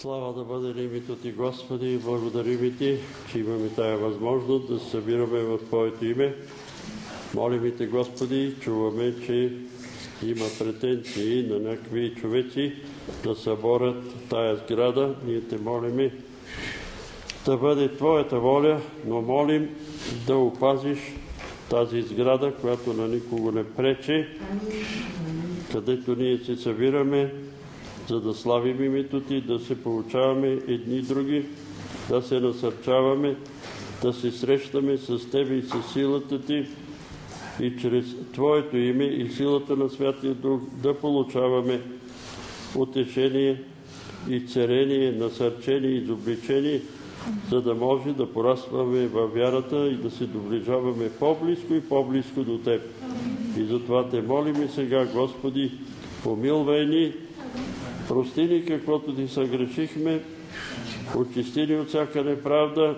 Слава да бъде името Ти, Господи, и благодарим Ти, че имаме тая възможност да се събираме в Твоето име. Молим Те, Господи, чуваме, че има претенции на някакви човеци да съборят тая сграда. Ние Те молиме да бъде Твоята воля, но молим да опазиш тази сграда, която на никого не пречи, където ние се събираме, за да славим името Ти, да се получаваме едни и други, да се насърчаваме, да се срещаме с Тебе и с силата Ти и чрез Твоето име и силата на Святия Дух да получаваме утешение и царение, насърчение и изобличение, за да може да порастваме във вярата и да се доближаваме по-близко и по-близко до Теб. И затова Те молиме сега, Господи, помилвай ни, прости ни каквото Ти съгрешихме, очисти ни от всяка неправда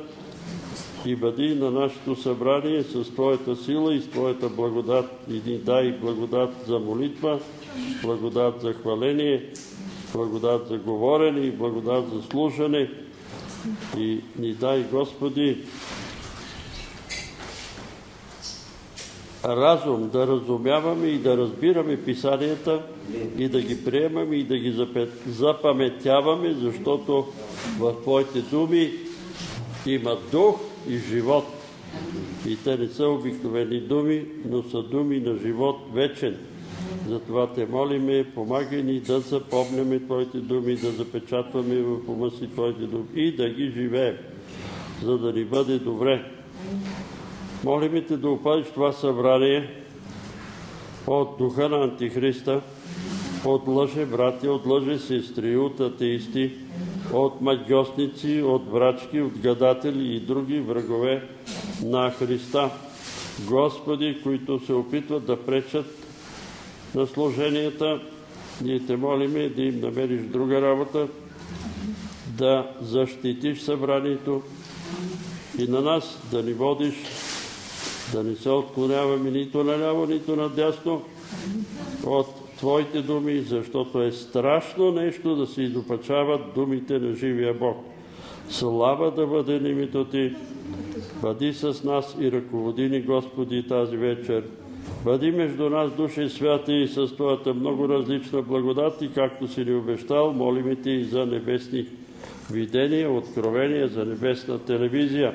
и бъди на нашето събрание с Твоята сила и с Твоята благодат. И ни дай благодат за молитва, благодат за хваление, благодат за говорене и благодат за слушане. И ни дай, Господи, разум да разумяваме и да разбираме писанията и да ги приемаме и да ги запаметяваме, защото в Твоите думи има дух и живот. И те не са обикновени думи, но са думи на живот вечен. Затова те молиме, помагай ни да запомняме Твоите думи, да запечатваме в ума си Твоите думи и да ги живеем, за да ни бъде добре. Молиме Те да опазиш това събрание от духа на Антихриста, от лъже брати, от лъже сестри, от атеисти, от магиосници, от врачки, от гадатели и други врагове на Христа. Господи, които се опитват да пречат на служенията, ние те молиме да им намериш друга работа, да защитиш събранието и на нас да ни водиш, да не се отклоняваме нито наляво, нито надясно от Твоите думи, защото е страшно нещо да се изопачават думите на живия Бог. Слава да бъде името Ти. Бъди с нас и ръководи ни, Господи, тази вечер. Бъди между нас, Души Святи, и с Твоята много различна благодат и както си ни обещал, молим Ти и за небесни видения, откровения, за небесна телевизия.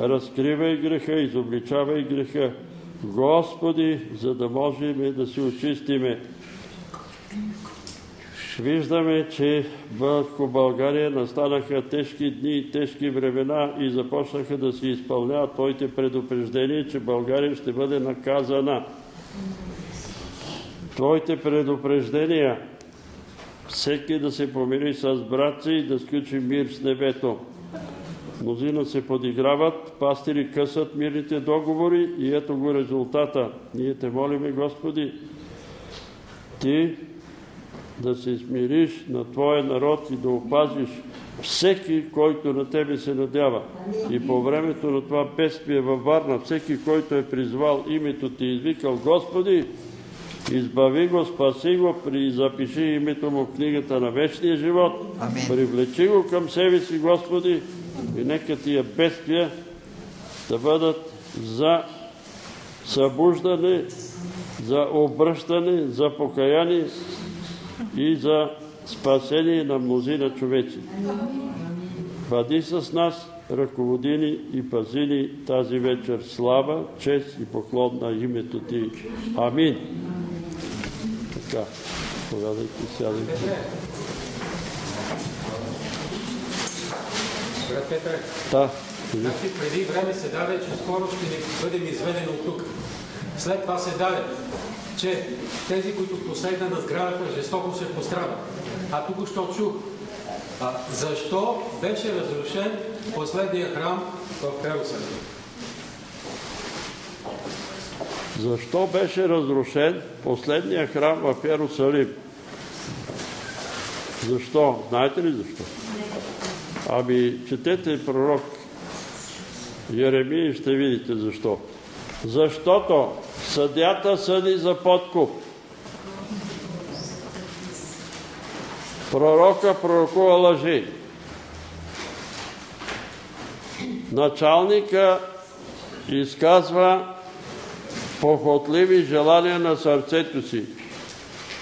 Разкривай греха, изобличавай греха. Господи, за да можем да се очистиме. Виждаме, че върху България настанаха тежки дни и тежки времена и започнаха да се изпълняват Твоите предупреждения, че България ще бъде наказана. Твоите предупреждения всеки да се помири с братци и да сключи мир с небето. Мнозина се подиграват, пастири късат мирните договори и ето го резултата. Ние те молиме, Господи, Ти да се смириш на Твоя народ и да опазиш всеки, който на Тебе се надява. И по времето на това бедствие във Варна, всеки, който е призвал името Ти, извикал Господи, избави го, спаси го, запиши името му в книгата на вечния живот, привлечи го към себе си, Господи, и нека тия бедствия да бъдат за събуждане, за обръщане, за покаяние и за спасение на мнозина човеци. Бъди с нас, ръководи ни и пази ни тази вечер слава, чест и поклон на името Ти. Амин. Така, повядайте, сядайте. Брат Петър, Да. значи преди време се даде, че скоро ще ни бъдем изведени от тук. След това се даде, че тези, които посегна на сградата, жестоко се пострадат. А тук що чух, а, защо беше разрушен последния храм в Иерусалим? Защо беше разрушен последния храм в Иерусалим? Защо? Знаете ли защо? Ами, четете пророк Еремия и ще видите защо. Защото съдята съди за подкуп. Пророка пророкува лъжи. Началника изказва похотливи желания на сърцето си,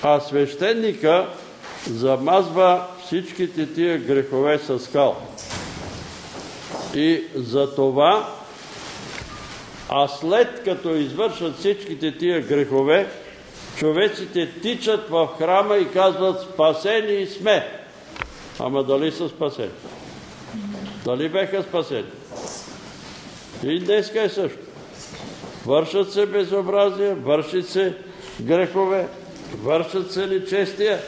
а свещеника замазва всичките тия грехове с скал. И за това, а след като извършат всичките тия грехове, човеците тичат в храма и казват спасени сме. Ама дали са спасени? Дали беха спасени? И днеска е също. Вършат се безобразия, вършат се грехове, вършат се нечестия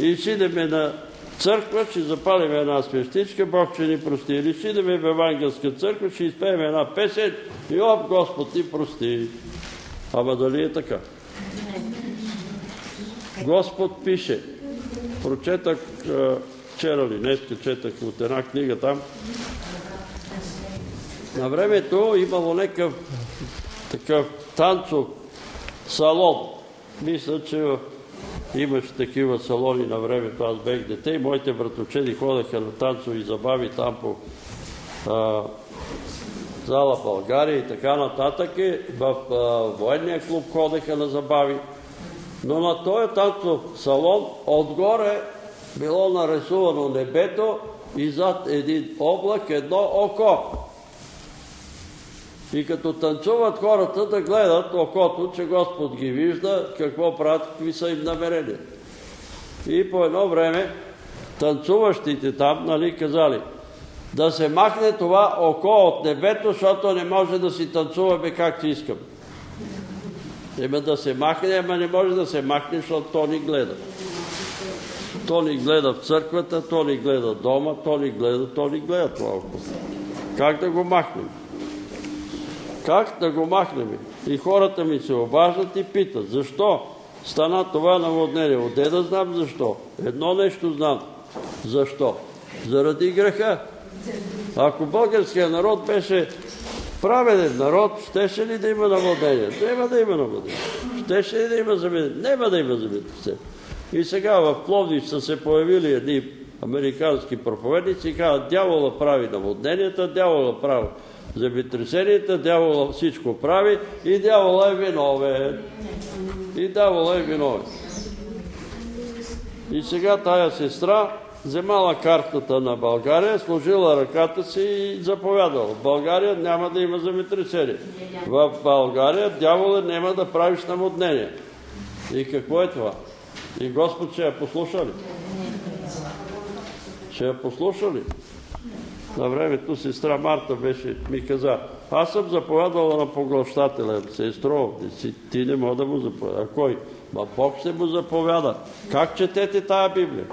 и шидеме на църква, ще запалим една свещичка, Бог ще ни прости. Или шидеме в Евангелска църква, ще изпеем една песен и оп, Господ ни прости. Ама дали е така? Господ пише. Прочетах вчера ли, днеска четах от една книга там. На времето имало някакъв такъв танцов салон. Мисля, че имаше такива салони на времето. Аз бех дете и моите братовчеди ходеха на танцови забави там по зала България и така нататък. В военния клуб ходеха на забави. Но на този танцов салон отгоре било нарисувано небето и зад един облак едно око. И като танцуват хората да гледат окото, че Господ ги вижда, какво правят, какви са им намерения. И по едно време танцуващите там, нали, казали, да се махне това око от небето, защото не може да си танцуваме както искаме. Има да се махне, ама не може да се махне, защото то ни гледа. То ни гледа в църквата, то ни гледа дома, то ни гледа, то ни гледа това око. Как да го махнем? Как да го махнем? И хората ми се обаждат и питат, защо стана това наводнение? Оде да знам защо? Едно нещо знам. Защо? Заради греха. Ако българският народ беше праведен народ, щеше ли да има наводнение? Няма да има наводнение. Щеше ли да има замедение? Няма да има замедение. И сега в Пловдив са се появили едни американски проповедници и казват, дявола прави наводненията, дявола прави земетресенията, дявола всичко прави и дявола е виновен. И дявола е виновен. И сега тая сестра вземала картата на България, сложила ръката си и заповядала. В България няма да има земетресение. В България дявола няма да правиш наводнение. И какво е това? И Господ ще я послуша ли? Ще я послуша ли? На времето сестра Марта беше, ми каза, аз съм заповядала на поглощателя, сестро, ти не мога да му заповяда. А кой? Ма Бог ще му заповяда. Как четете тая Библия?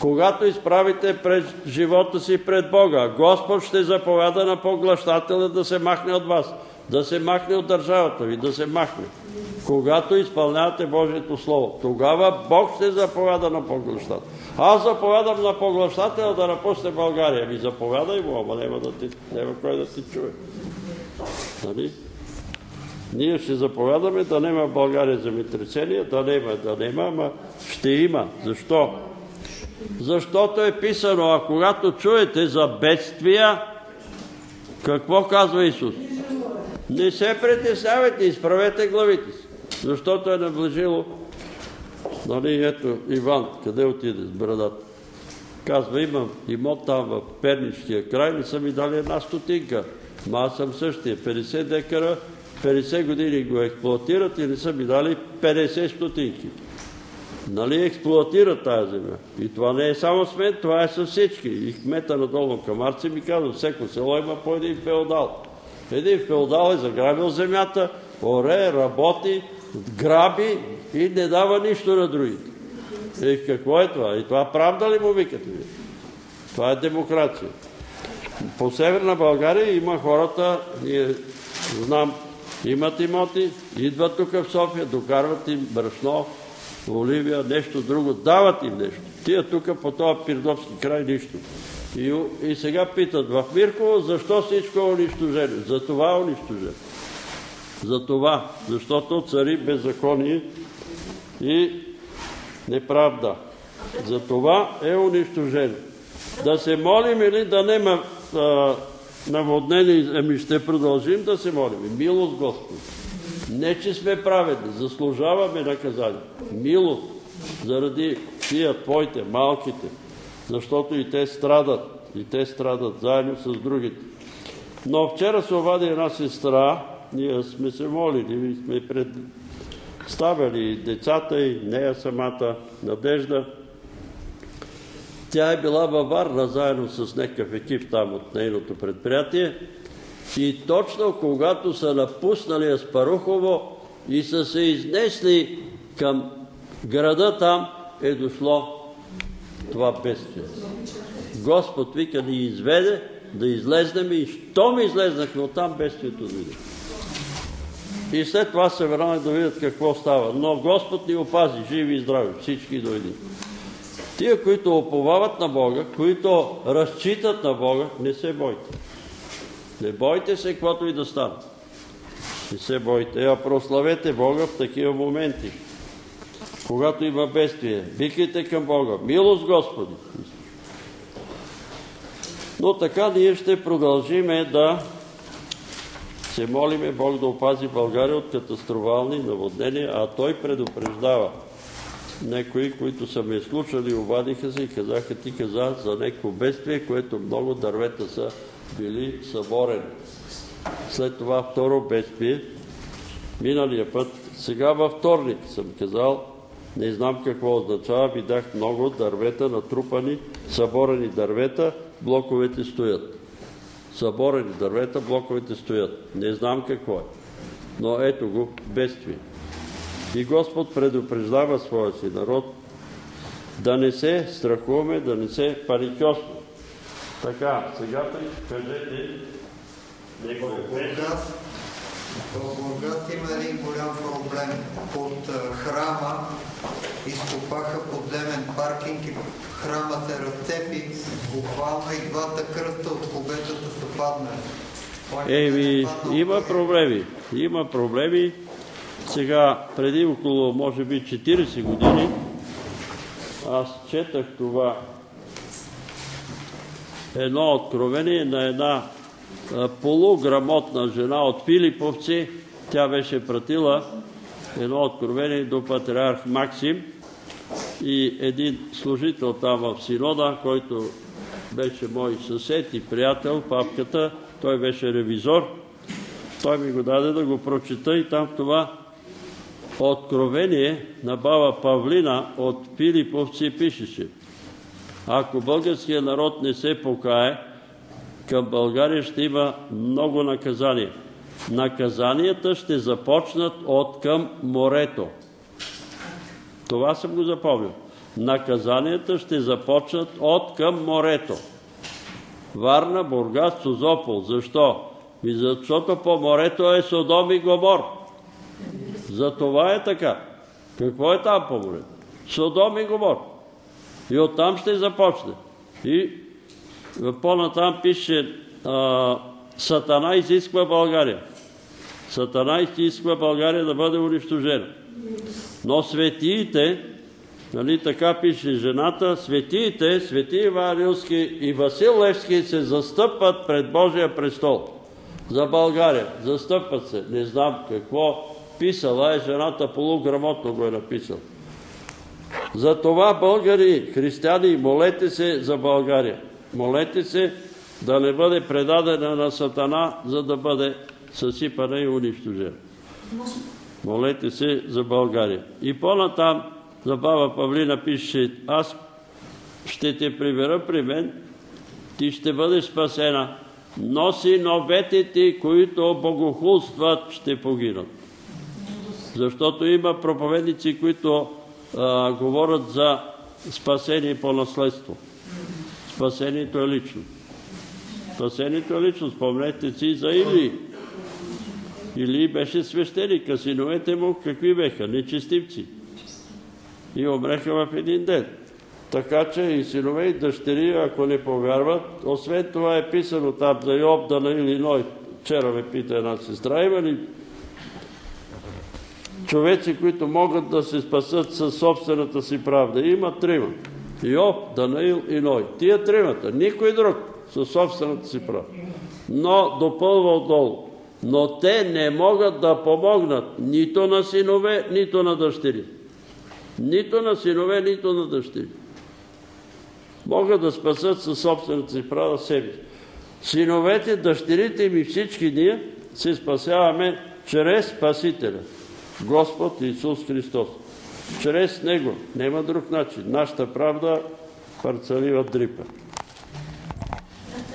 Когато изправите пред живота си пред Бога, Господ ще заповяда на поглъщателя да се махне от вас, да се махне от държавата ви, да се махне. Когато изпълнявате Божието Слово, тогава Бог ще заповяда на поглъщателя. Аз заповядам на поглъщателя да напусне България. Ми заповядай му, ама няма, да ти, няма кой да ти чуе. Нали? Ние ще заповядаме да нема в България земетресение, да нема, да нема, ама ще има. Защо? Защото е писано, а когато чуете за бедствия, какво казва Исус? Не се притеснявайте, изправете главите си, защото е наближило. Нали, ето Иван, къде отиде с брадата? Казва, имам имот там в Перничкия край, не са ми дали една стотинка. Ма аз съм същия, 50 декара, 50 години го експлуатират и не са ми дали 50 стотинки нали, експлуатира тази земя. И това не е само с мен, това е с всички. И кмета на Долно Камарци ми казва, всеко село има по един феодал. Един феодал е заграбил земята, оре, работи, граби и не дава нищо на другите. И какво е това? И това правда ли му викате ви? Това е демокрация. По Северна България има хората, ние знам, имат имоти, идват тук в София, докарват им брашно, Оливия, нещо друго, дават им нещо. Тия тук по този пирдовски край нищо. И, и сега питат, в Мирково защо всичко е унищожено? За това е унищожено. За това, защото цари беззаконие и неправда. За това е унищожено. Да се молим или да нема наводнени, ами ще продължим да се молим. Милост Господ. Не, че сме праведни, заслужаваме наказание. Милост заради тия твоите, малките, защото и те страдат. И те страдат заедно с другите. Но вчера се обади една сестра, ние сме се молили, сме представили децата и нея самата Надежда. Тя е била във Варна заедно с някакъв екип там от нейното предприятие. И точно когато са напуснали Аспарухово и са се изнесли към града там, е дошло това бедствие. Господ вика да изведе, да излезнем и щом излезнахме оттам, бедствието дойде. И след това се върнали да видят какво става. Но Господ ни опази, живи и здрави, всички дойди. Тия, които оповават на Бога, които разчитат на Бога, не се бойте. Не бойте се, каквото и да стане. Не се бойте, а прославете Бога в такива моменти. Когато има бедствие, викайте към Бога. Милост Господи! Но така ние ще продължиме да се молиме Бог да опази България от катастрофални наводнения, а Той предупреждава. Некои, които са ме слушали, обадиха се и казаха, ти каза за някакво бедствие, което много дървета са били съборени. След това второ бедствие, миналия път, сега във вторник съм казал, не знам какво означава, видях много дървета натрупани, съборени дървета, блоковете стоят. Съборени дървета, блоковете стоят. Не знам какво е. Но ето го, бедствие. И Господ предупреждава своя си народ да не се страхуваме, да не се паникосваме. Така, сега кажете някой в Бургас има един голям проблем. От храма изкопаха подземен паркинг и храма се разцепи. Буквално и двата кръста от кубетата са паднали. Еми, има проблеми. Има проблеми. Сега, преди около, може би, 40 години, аз четах това едно откровение на една полуграмотна жена от Филиповци. Тя беше пратила едно откровение до патриарх Максим и един служител там в Синода, който беше мой съсед и приятел, папката, той беше ревизор. Той ми го даде да го прочита и там това откровение на баба Павлина от Филиповци пишеше. Ако българския народ не се покае, към България ще има много наказания. Наказанията ще започнат от към морето. Това съм го запомнил. Наказанията ще започнат от към морето. Варна, Бургас, Созопол. Защо? Защото по морето е Содом и Гомор. За това е така. Какво е там по морето? Содом и Гомор. И оттам ще започне. И по-натам пише Сатана изисква България. Сатана изисква България да бъде унищожена. Но светиите, нали така пише жената, светиите, свети Иван Рилски и Васил Левски се застъпват пред Божия престол. За България. Застъпват се. Не знам какво писала е жената, полуграмотно го е написал. За това българи, християни, молете се за България. Молете се да не бъде предадена на Сатана, за да бъде съсипана и унищожена. Молете се за България. И по-натам за баба Павлина пише, аз ще те прибера при мен, ти ще бъдеш спасена, но синовете ти, които богохулстват, ще погинат. Защото има проповедници, които говорят за спасение по наследство. Спасението е лично. Спасението е лично. Спомнете си за Или. Или беше свещеник, а синовете му какви беха? Нечестивци. И умреха в един ден. Така че и синове и дъщери, ако не повярват, освен това е писано там за Йоб, да на Илиной. Вчера ме пита една сестра, има ли човеци, които могат да се спасат със собствената си правда. Има трима. Йов, Данаил и Ной. Тия тримата, никой друг, със собствената си правда. Но допълва отдолу. Но те не могат да помогнат нито на синове, нито на дъщери. Нито на синове, нито на дъщери. Могат да спасат със собствената си права себе. Синовете, дъщерите ми всички ние се спасяваме чрез Спасителя. Господ Исус Христос. Чрез Него. Нема друг начин. Нашата правда парцалива дрипа.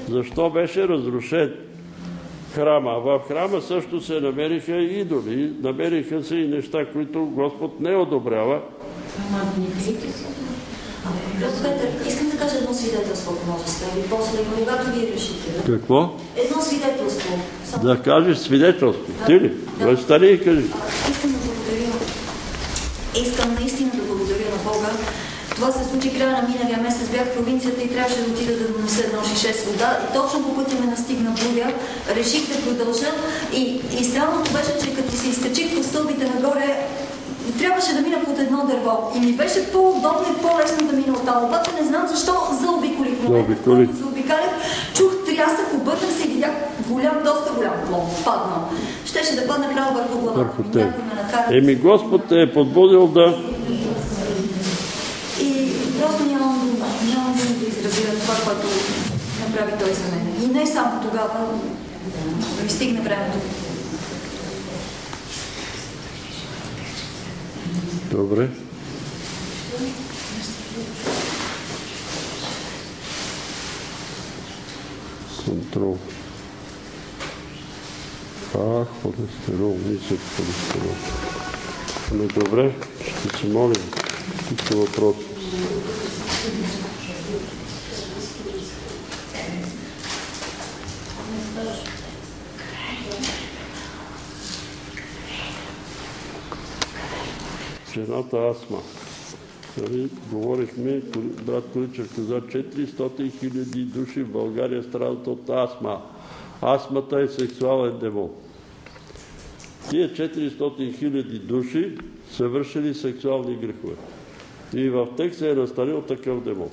Защо беше разрушен храма? В храма също се намериха и идоли. Намериха се и неща, които Господ не одобрява. Брат Петър, искам да кажа едно свидетелство, ако може да ви после, когато вие решите. Какво? Едно свидетелство. Да кажеш свидетелство. Ти ли? Да. Стани и кажи. Искам да. Искам наистина да благодаря на Бога. Това се случи края на миналия месец. Бях в провинцията и трябваше да отида да донеса едно шише с вода. И точно по пътя ме настигна буря. Реших да продължа. И, и странното беше, че като се изкачих по стълбите нагоре, трябваше да мина под едно дърво. И ми беше по-удобно и по-лесно да мина оттам. Обаче не знам защо заобиколих в момента, в Заобиколи. който заобикалях. Чух трясък, обърнах се и видях голям, доста голям плод паднал. Щеше да падне право върху главата. Върху ме накара. Еми Господ те е подбудил да И просто нямам нямам да изразя това, което направи той за мен. И не само тогава, ми стигне времето. Добре. Контрол. А, холестерол, нисък холестерол. Ами добре, ще се молим. Тук въпрос. Жената астма. Нали, говорихме, брат Количев каза, 400 хиляди души в България страдат от астма. Астмата е сексуален демон. Тия 400 хиляди души са вършили сексуални грехове. И в текста е настанил такъв демон.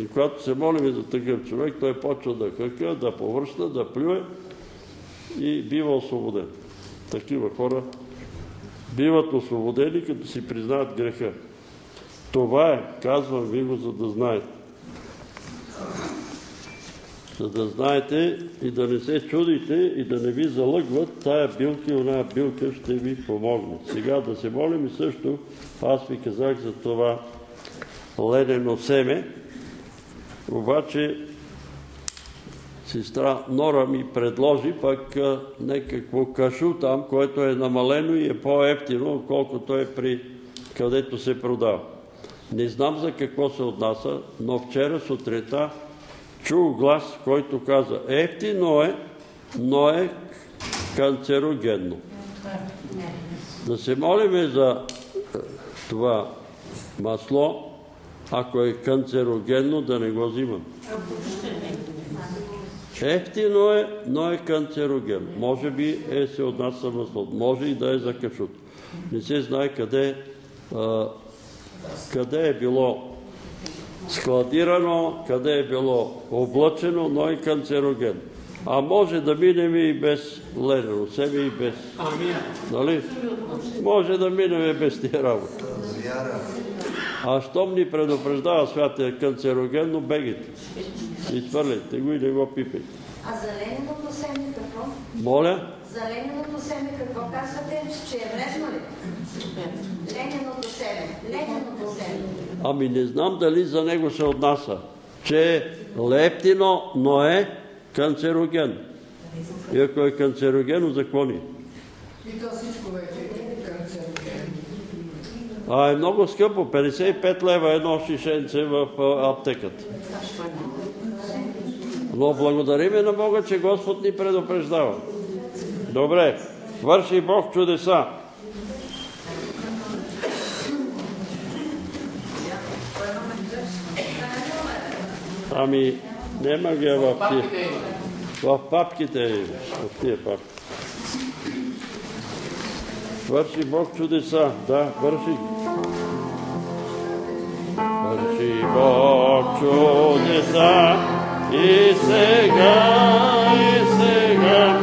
И когато се молим за такъв човек, той почва да хъка, да повръща, да плюе и бива освободен. Такива хора биват освободени, като си признаят греха. Това е, казвам ви го, за да знаете. За да знаете и да не се чудите и да не ви залъгват, тая билка и оная билка ще ви помогне. Сега да се молим и също, аз ви казах за това ледено семе, обаче сестра Нора ми предложи пък някакво кашу там, което е намалено и е по-ефтино, отколкото е при където се продава. Не знам за какво се отнася, но вчера сутрета чух глас, който каза ефтино е, но е канцерогенно. Да се молиме за това масло, ако е канцерогенно, да не го взимам. Ефтино е, но е канцероген. Може би е се отнася масло. Може и да е за кашут. Не се знае къде, а, къде е било складирано, къде е било облъчено, но е канцероген. А може да минем и без ледено себе и без... Амин. Нали? Може да минем и без тия работа. А щом ни предупреждава святия канцерогенно, бегите. Изхвърляйте го и не го пипайте. А зелененото семе какво? Моля? Зелененото семе какво казвате, че е вредно ли? Лененото семе. Лененото семе. Ами не знам дали за него се отнася, че е лептино, но е канцероген. И ако е канцерогено, за какво ни? И то всичко вече. А е много скъпо, 55 лева едно шишенце в аптеката. Но благодариме на Бога, че Господ ни предупреждава. Добре, върши Бог чудеса. Ами, нема ги в тия. В папките в тия папки. Върши Бог чудеса, да, върши. Върши Бог чудеса и сега, и сега,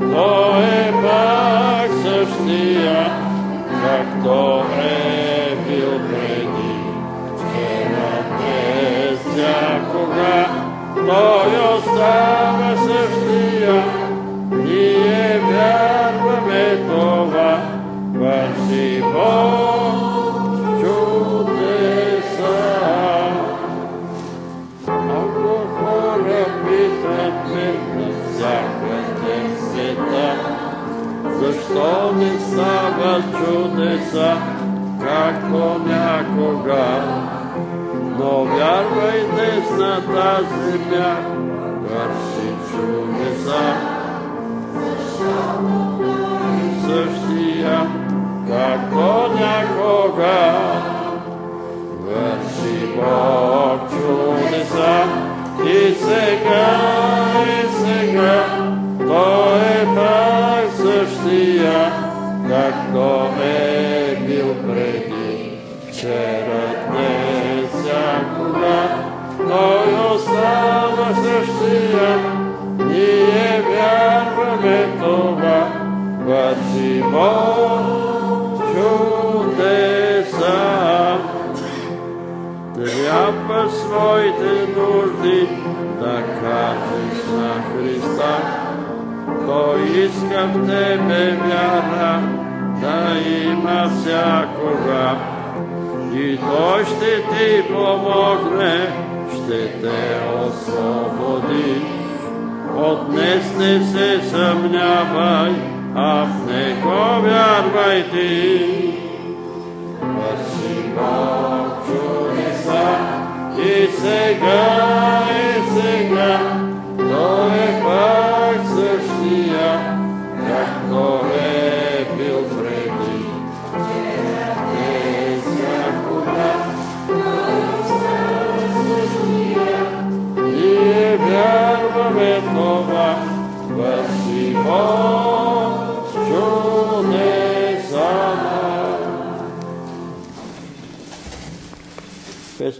Той е пак същия, както е бил преди. Вчера, днес, всякога, Той остава същия, ние вярваме това, върши Бог защо не стават чудеса, както някога? Но вярвай днес на тази земя, върши чудеса. Същия, както някога, върши Бог чудеса. И сега, и сега, Той е пак същия, както е бил преди. Вчера, днес, всякога, Той остава същия. Ние вярваме това, върши Бог чудеса. Трябва своите нужди да кажеш на Христа. Той иска в тебе вяра да има всякога. И Той ще ти помогне, ще те освободи. От днес не се съмнявай, а в Него вярвай ти. Върши Бог чудеса и сега,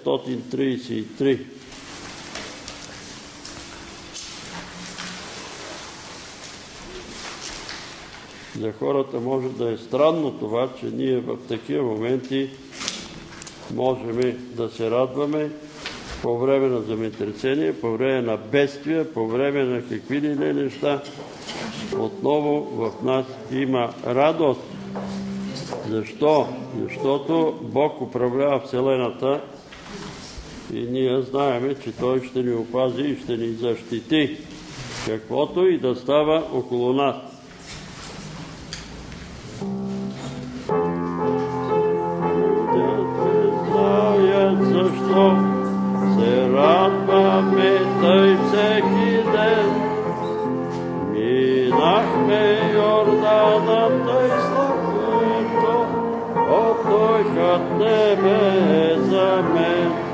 533. За хората може да е странно това, че ние в такива моменти можем да се радваме по време на земетресение, по време на бедствия, по време на какви ли не неща. Отново в нас има радост. Защо? Защото Бог управлява Вселената и ние знаеме, че Той ще ни опази и ще ни защити, каквото и да става около нас. знаят защо се радваме тъй всеки ден. Минахме Йордана тъй слабото, от той небе за мен.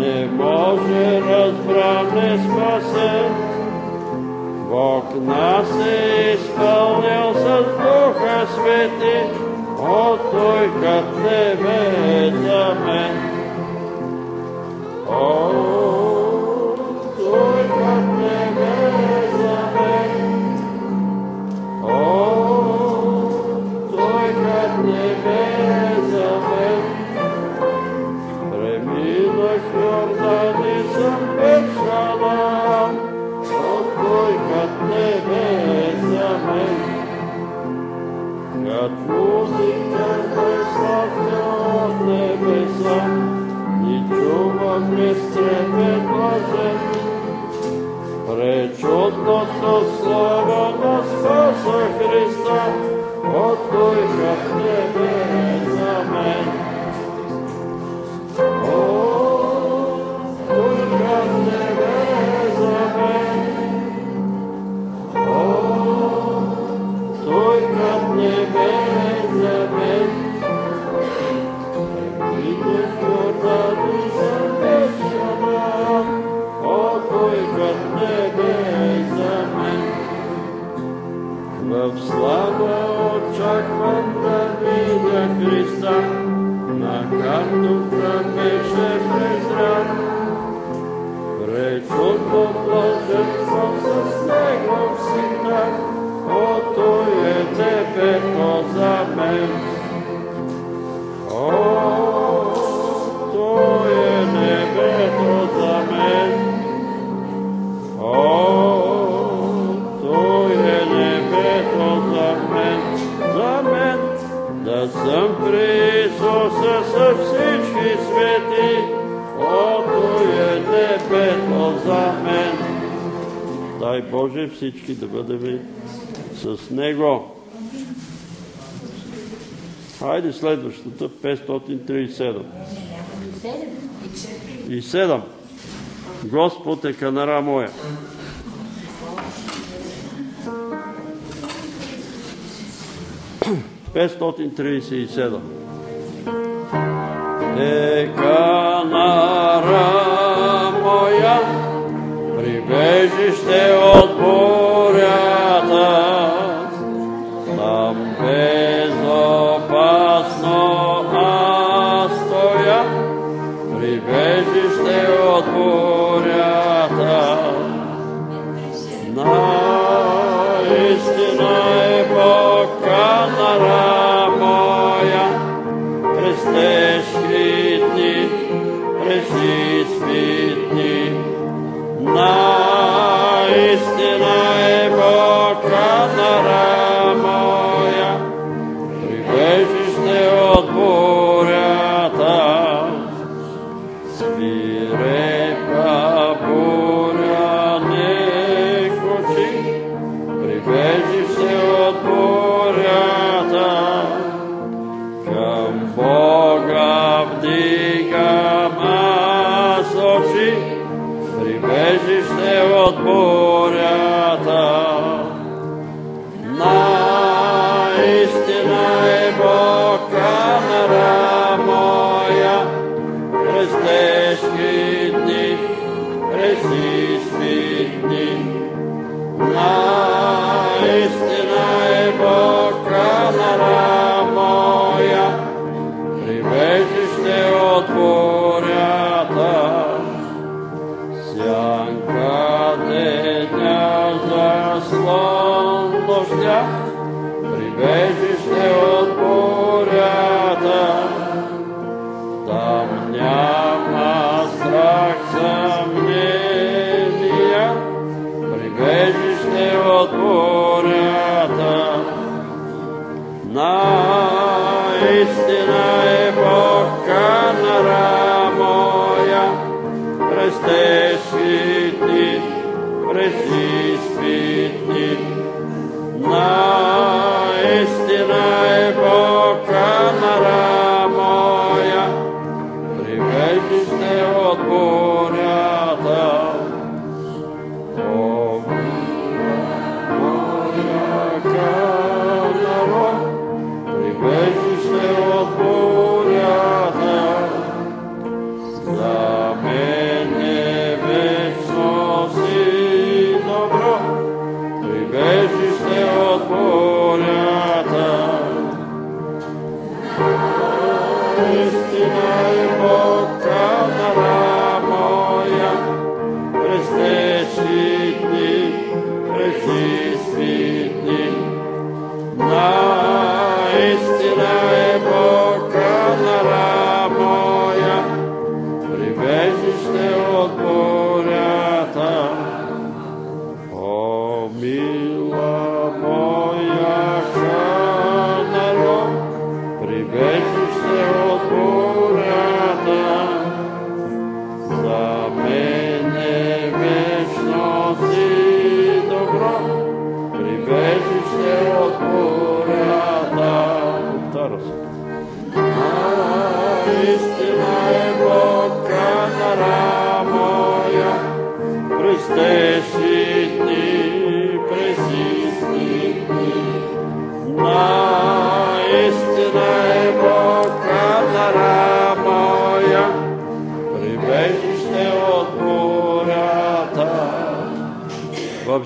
не може разбран не спасен? Бог нас е изпълнил с Духа Свети, о, Той кът небе е за мен. О, на Спаса Христа, от той как небе В слава очаквам да видя Христа, на картата беше презрян. Пречудно блаженство с него всегда, о, той е небето за Да съм при Исуса с всички свети. О, той е за мен. Дай Боже всички да бъдем с Него. Хайде следващата, 537. И 7. Господ е канара моя. Петстотин Е канара моя, прибежище от бурята, там безопасно аз стоя, прибежище от бурята. Дождя, прибежище от бурята. Там няма страх съмнения, прибежище от бурята. Наистина е Бог канара моя, през тежките, през изпитни. Наистина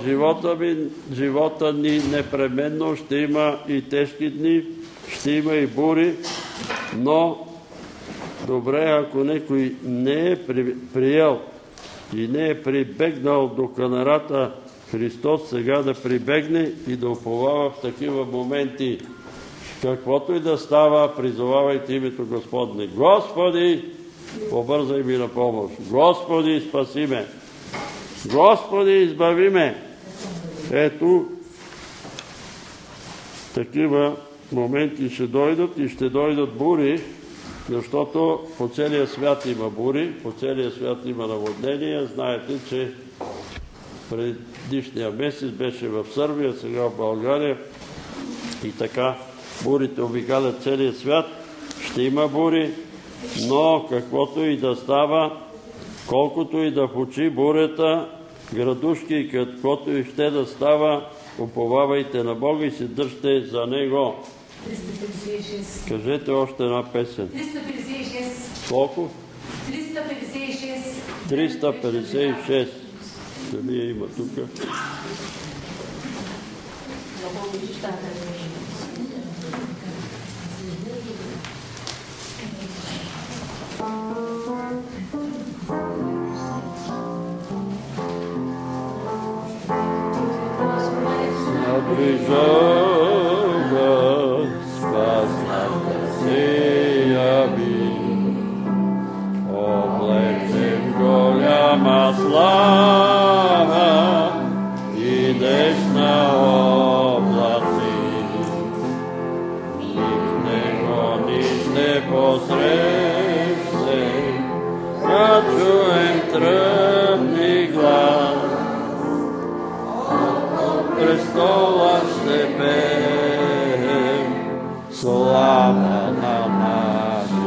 живота, ми, живота ни непременно ще има и тежки дни, ще има и бури, но добре, ако некой не е приел и не е прибегнал до канарата Христос сега да прибегне и да уповава в такива моменти. Каквото и да става, призовавайте името Господне. Господи, побързай ми на помощ. Господи, спаси ме. Господи, избави ме. Ето, такива моменти ще дойдат и ще дойдат бури, защото по целия свят има бури, по целия свят има наводнения. Знаете, че предишния месец беше в Сърбия, сега в България и така бурите обикалят целия свят. Ще има бури, но каквото и да става, колкото и да почи бурята, градушки и каквото и ще да става, уповавайте на Бога и се държте за Него. 356. Кажете още една песен. 356. Колко? 356. 356. Дали я има тук? Наближава спасната се яви. Облечем голяма слава, идеш на облаци. Ник него ниш не посрещне, а чуем престола ще пеем, слава на наши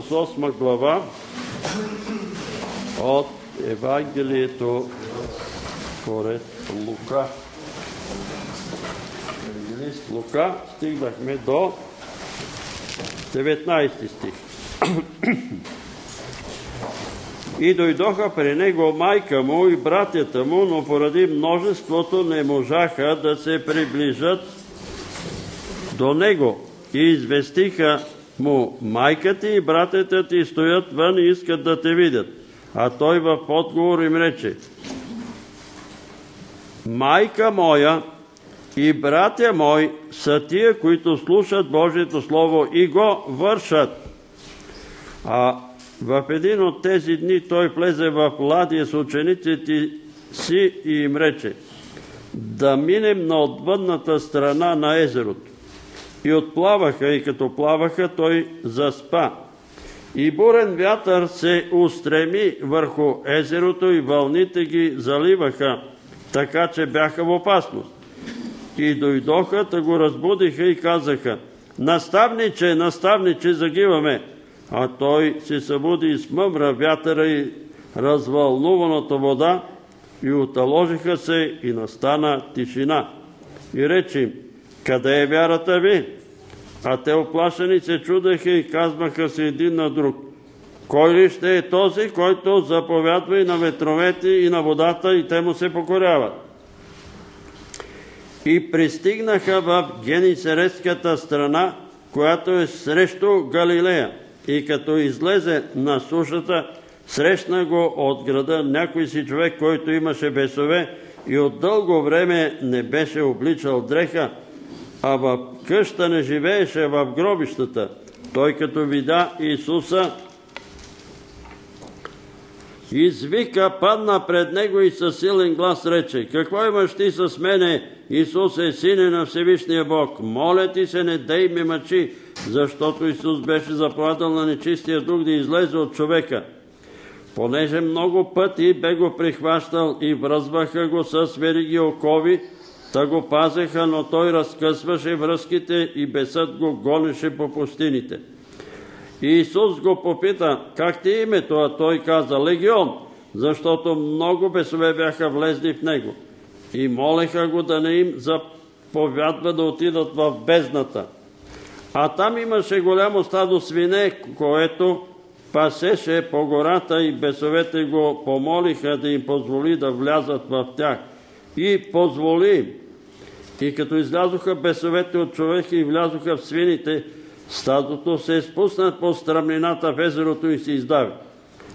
с осма глава от Евангелието според Лука. Евангелист Лука стигнахме до 19 стих. И дойдоха при него майка му и братята му, но поради множеството не можаха да се приближат до него и известиха му майката и братята ти стоят вън и искат да те видят. А той в отговор им рече, Майка моя и братя мой са тия, които слушат Божието Слово и го вършат. А в един от тези дни той влезе в ладия с учениците си и им рече, да минем на отвъдната страна на езерото. И отплаваха, и като плаваха, той заспа. И бурен вятър се устреми върху езерото и вълните ги заливаха, така че бяха в опасност. И дойдоха, да го разбудиха и казаха, наставниче, наставниче, загиваме. А той се събуди и смъмра вятъра и развълнуваната вода и оталожиха се и настана тишина. И рече им, къде е вярата ви? А те оплашени се чудеха и казваха се един на друг. Кой ли ще е този, който заповядва и на ветровете и на водата и те му се покоряват? И пристигнаха в Генисерецката страна, която е срещу Галилея. И като излезе на сушата, срещна го от града някой си човек, който имаше бесове и от дълго време не беше обличал дреха, а в къща не живееше в гробищата. Той като видя Исуса, извика, падна пред него и със силен глас рече, какво имаш ти с мене, Исусе, сине на Всевишния Бог? Моля ти се, не дей ме мъчи, защото Исус беше заплатил на нечистия дух да излезе от човека. Понеже много пъти бе го прихващал и връзваха го с вериги окови, Та го пазеха, но той разкъсваше връзките и бесът го гонеше по пустините. И Исус го попита, как ти е името? А той каза, Легион, защото много бесове бяха влезли в него. И молеха го да не им заповядва да отидат в бездната. А там имаше голямо стадо свине, което пасеше по гората и бесовете го помолиха да им позволи да влязат в тях. И позволи. И като излязоха бесовете от човека и влязоха в свините, стадото се спусна по страмнината в езерото и се издави.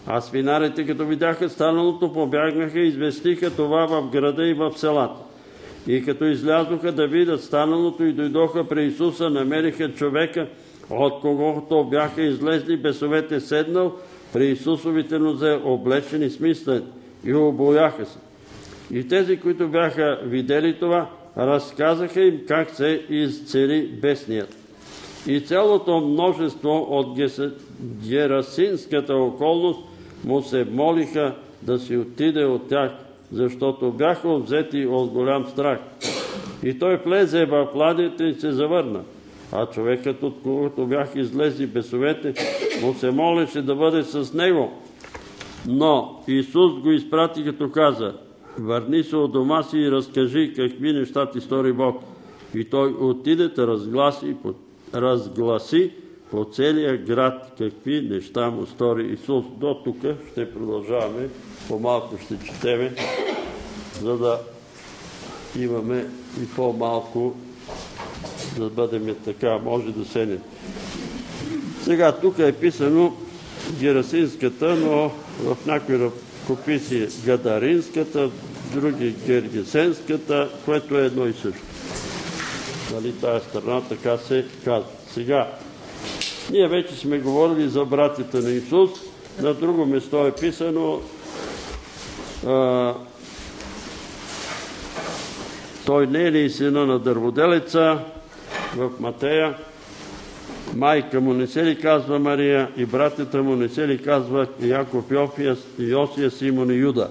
А свинарите, като видяха станалото, побягнаха и известиха това в града и в селата. И като излязоха да видят станалото и дойдоха при Исуса, намериха човека, от когото бяха излезли бесовете седнал при Исусовите нозе, облечен и смислен, и обояха се. И тези, които бяха видели това, разказаха им как се изцели бесният. И цялото множество от Герасинската околност му се молиха да си отиде от тях, защото бяха взети от голям страх. И той влезе в пладите и се завърна. А човекът, от когото бяха излезли бесовете, му се молеше да бъде с него. Но Исус го изпрати, като каза, върни се от дома си и разкажи какви неща ти стори Бог. И той отиде да разгласи, разгласи по целия град какви неща му стори Исус. До тук ще продължаваме, по-малко ще четеме, за да имаме и по-малко да бъдем така, може да се Сега тук е писано Герасинската, но в някои ръкописи Гадаринската, други Гергесенската, което е едно и също. Нали, тая страна така се казва. Сега, ние вече сме говорили за братята на Исус. На друго место е писано а, той не е ли сина на дърводелеца в Матея? Майка му не се ли казва Мария и братята му не се ли казва Яков, Йосия, Симон и Юда?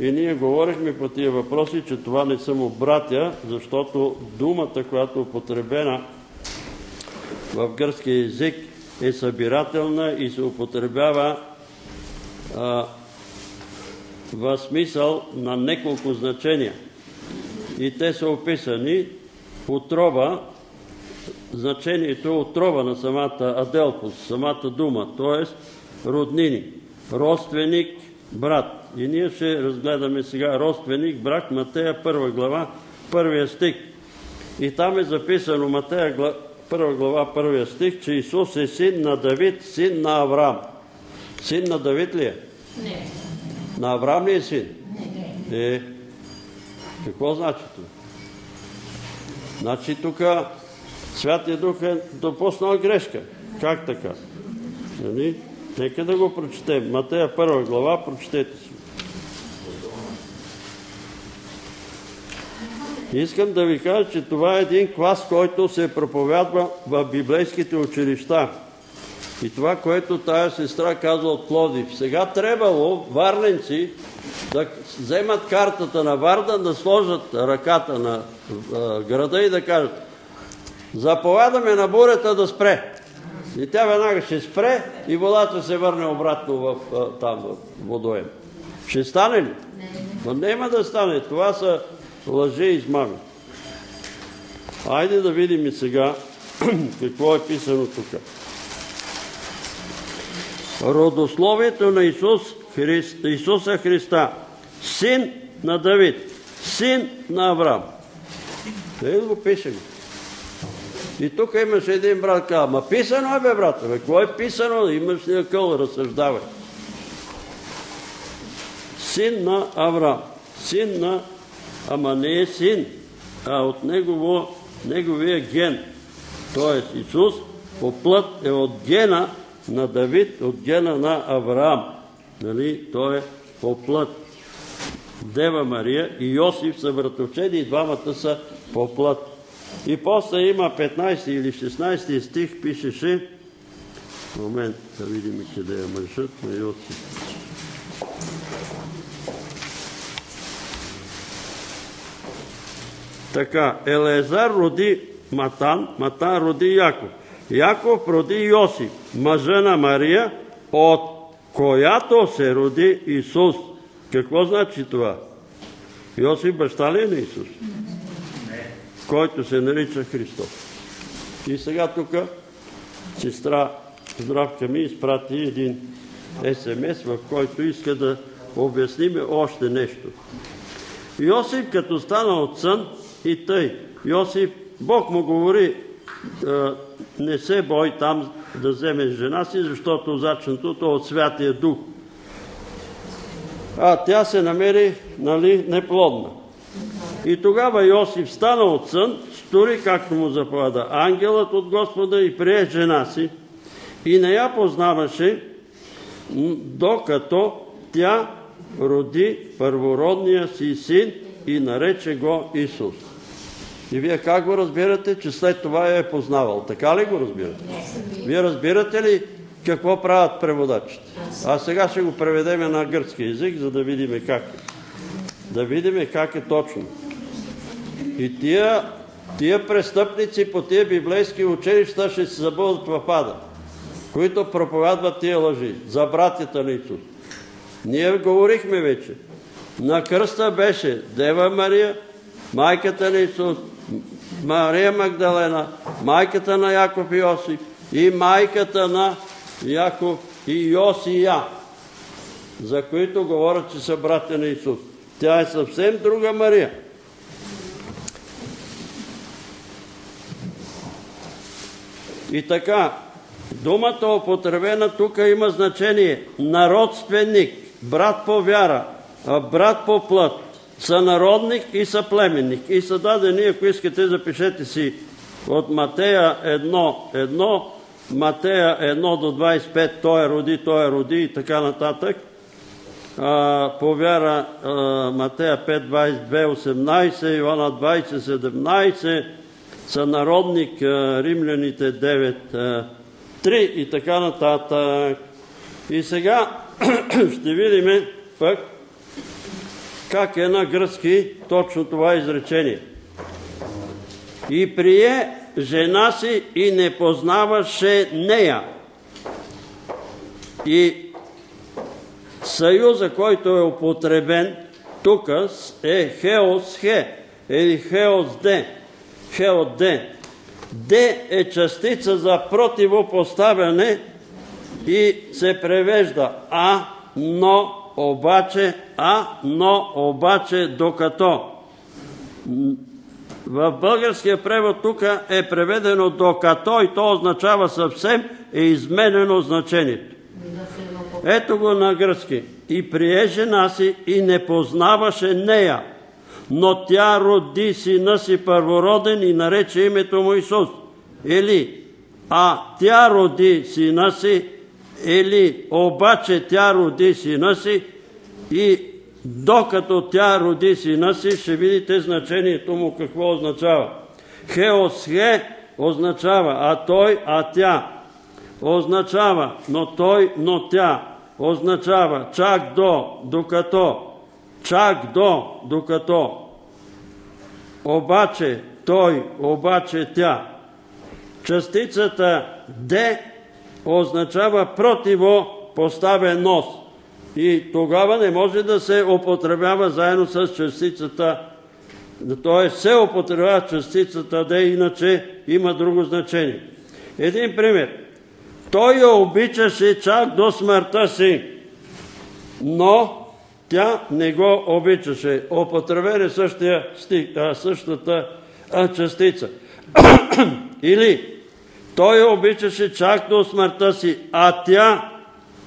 И ние говорихме по тия въпроси, че това не са му братя, защото думата, която е употребена в гръцки език е събирателна и се употребява в смисъл на неколко значения. И те са описани отроба, значението е отрова на самата аделпус, самата дума, т.е. роднини, родственик, брат. И ние ще разгледаме сега родственик, брат, Матея, първа глава, първия стих. И там е записано Матея, първа глава, първия стих, че Исус е син на Давид, син на Авраам. Син на Давид ли е? Не. На Авраам ли е син? Не. Е. Какво значи това? Значи тук Святия Дух е допуснал грешка. Как така? Нали? Нека да го прочетем. Матея първа глава, прочетете си. Искам да ви кажа, че това е един клас, който се проповядва в библейските училища. И това, което тая сестра казва от Плодив. Сега трябвало варненци да вземат картата на Варда, да сложат ръката на града и да кажат заповядаме на бурята да спре. И тя веднага ще спре и водата се върне обратно в, там, в водоем. Ще стане ли? Но няма да стане. Това са лъже и измами. Айде да видим и сега какво е писано тук. Родословието на Исус, Христ, Исуса Христа, син на Давид, син на Авраам. Ей го пише И тук имаше един брат, каза, ма писано е бе, брат, бе, кое е писано? Имаш ли къл, разсъждавай. Син на Авраам, син на, ама не е син, а от негово, неговия ген. Тоест Исус по плът е от гена на Давид, от гена на Авраам. Нали? Той е по плът. Дева Мария и Йосиф са братовчеди и двамата са по плът. И после има 15 или 16 стих, пишеше, момент да видим къде е мъжът на Йосиф. Така, Елезар роди Матан, Матан роди Яков. Яков роди Йосиф, мъжа на Мария, от която се роди Исус. Какво значи това? Йосиф баща ли е на Исус? Който се нарича Христос. И сега тук сестра Здравка ми изпрати един СМС, в който иска да обясниме още нещо. Йосиф като стана от сън и тъй. Йосиф, Бог му говори, не се бой там да вземеш жена си, защото зачнатото от Святия Дух. А тя се намери нали, неплодна. И тогава Йосиф стана от сън, стори както му заповяда ангелът от Господа и прие жена си и не я познаваше, докато тя роди първородния си син и нарече го Исус. И вие как го разбирате, че след това я е познавал? Така ли го разбирате? Вие разбирате ли какво правят преводачите? А сега ще го преведем на гръцки язик, за да видим как е. Да видим как е точно. И тия, тия престъпници по тия библейски училища ще се забудат в ада, които проповядват тия лъжи за братята на Исус. Ние говорихме вече. На кръста беше Дева Мария, майката на Исус, Мария Магдалена, майката на Яков и Йосиф и майката на Яков и Йосия, за които говорят, че са братя на Исус. Тя е съвсем друга Мария. И така, думата употребена тук има значение народственик, брат по вяра, брат по плът, сънародник и съплеменник. И са дадени, ако искате, запишете си от Матея 1, 1, Матея 1 до 25, той е роди, той е роди и така нататък. по вяра Матея 5, 22, 18, Иоанна 20, 17, сънародник Римляните 9, 3 и така нататък. И сега ще видим пък как е на гръцки точно това изречение. И прие жена си и не познаваше нея. И съюза, който е употребен тук е хеос хе или хеос де. Хеос де. Де е частица за противопоставяне и се превежда а, но, обаче, а, но, обаче, докато. В българския превод тук е преведено докато и то означава съвсем е изменено значението. Ето го на гръцки. И прие жена си и не познаваше нея, но тя роди сина си първороден и нарече името му Исус. Или, а тя роди сина си или обаче тя роди сина си и докато тя роди сина си, ще видите значението му какво означава. Хеосхе означава а той, а тя. Означава но той, но тя. Означава чак до, докато. Чак до, докато. Обаче той, обаче тя. Частицата Д означава противопоставеност. И тогава не може да се употребява заедно с частицата, т.е. се употребява частицата да иначе има друго значение. Един пример. Той я обичаше чак до смъртта си, но тя не го обичаше. Употребен е същия стих, а, същата частица. Или той обичаше чак до смъртта си, а тя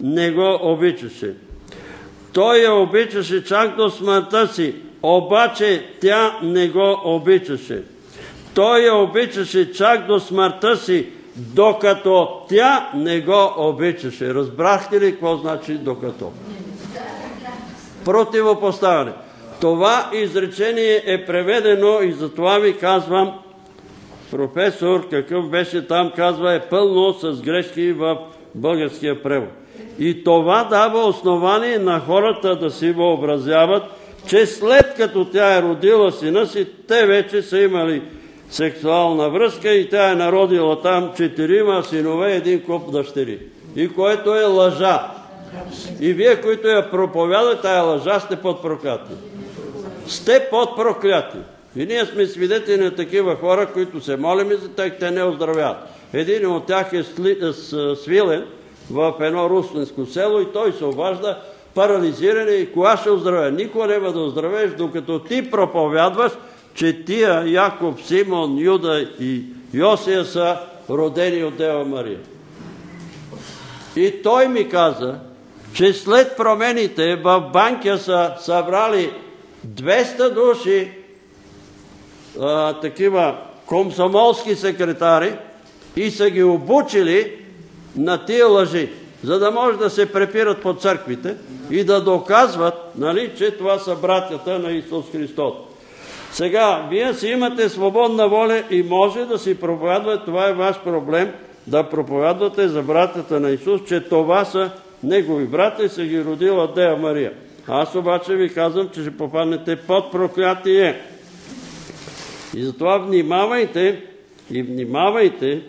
не го обичаше. Той я обичаше чак до смъртта си, обаче тя не го обичаше. Той я обичаше чак до смъртта си, докато тя не го обичаше. Разбрахте ли какво значи докато? Противопоставяне. Това изречение е преведено и затова ви казвам, професор, какъв беше там, казва, е пълно с грешки в българския превод. И това дава основание на хората да си въобразяват, че след като тя е родила сина си, те вече са имали сексуална връзка и тя е народила там четирима синове и един куп дъщери. И което е лъжа. И вие, които я проповядате, тая лъжа, сте под прокляти. Сте под прокляти. И ние сме свидетели на такива хора, които се молим за тях, те не оздравяват. Един от тях е свилен в едно руслинско село и той се обажда парализиран и кога ще оздравя? Никога няма да оздравеш, докато ти проповядваш, че тия Яков, Симон, Юда и Йосия са родени от Дева Мария. И той ми каза, че след промените в Банкия са събрали 200 души а, такива комсомолски секретари и са ги обучили на тия лъжи, за да може да се препират по църквите и да доказват, нали, че това са братята на Исус Христос. Сега, вие си имате свободна воля и може да си проповядвате, това е ваш проблем, да проповядвате за братята на Исус, че това са негови брата и са ги родила Дея Мария. Аз обаче ви казвам, че ще попаднете под проклятие. И затова внимавайте и внимавайте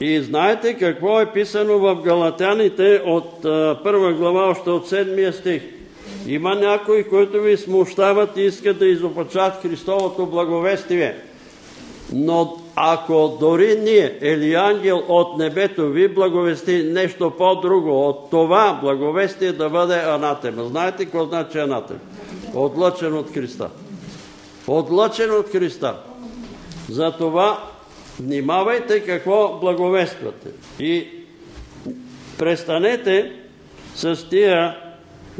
и знаете какво е писано в Галатяните от първа глава, още от седмия стих. Има някои, които ви смущават и искат да изопачат Христовото благовестие. Но ако дори ние или ангел от небето ви благовести нещо по-друго от това благовестие да бъде анатема. Знаете какво значи анатема? Отлъчен от Христа. Отлъчен от Христа. Затова внимавайте какво благовествате. И престанете с тия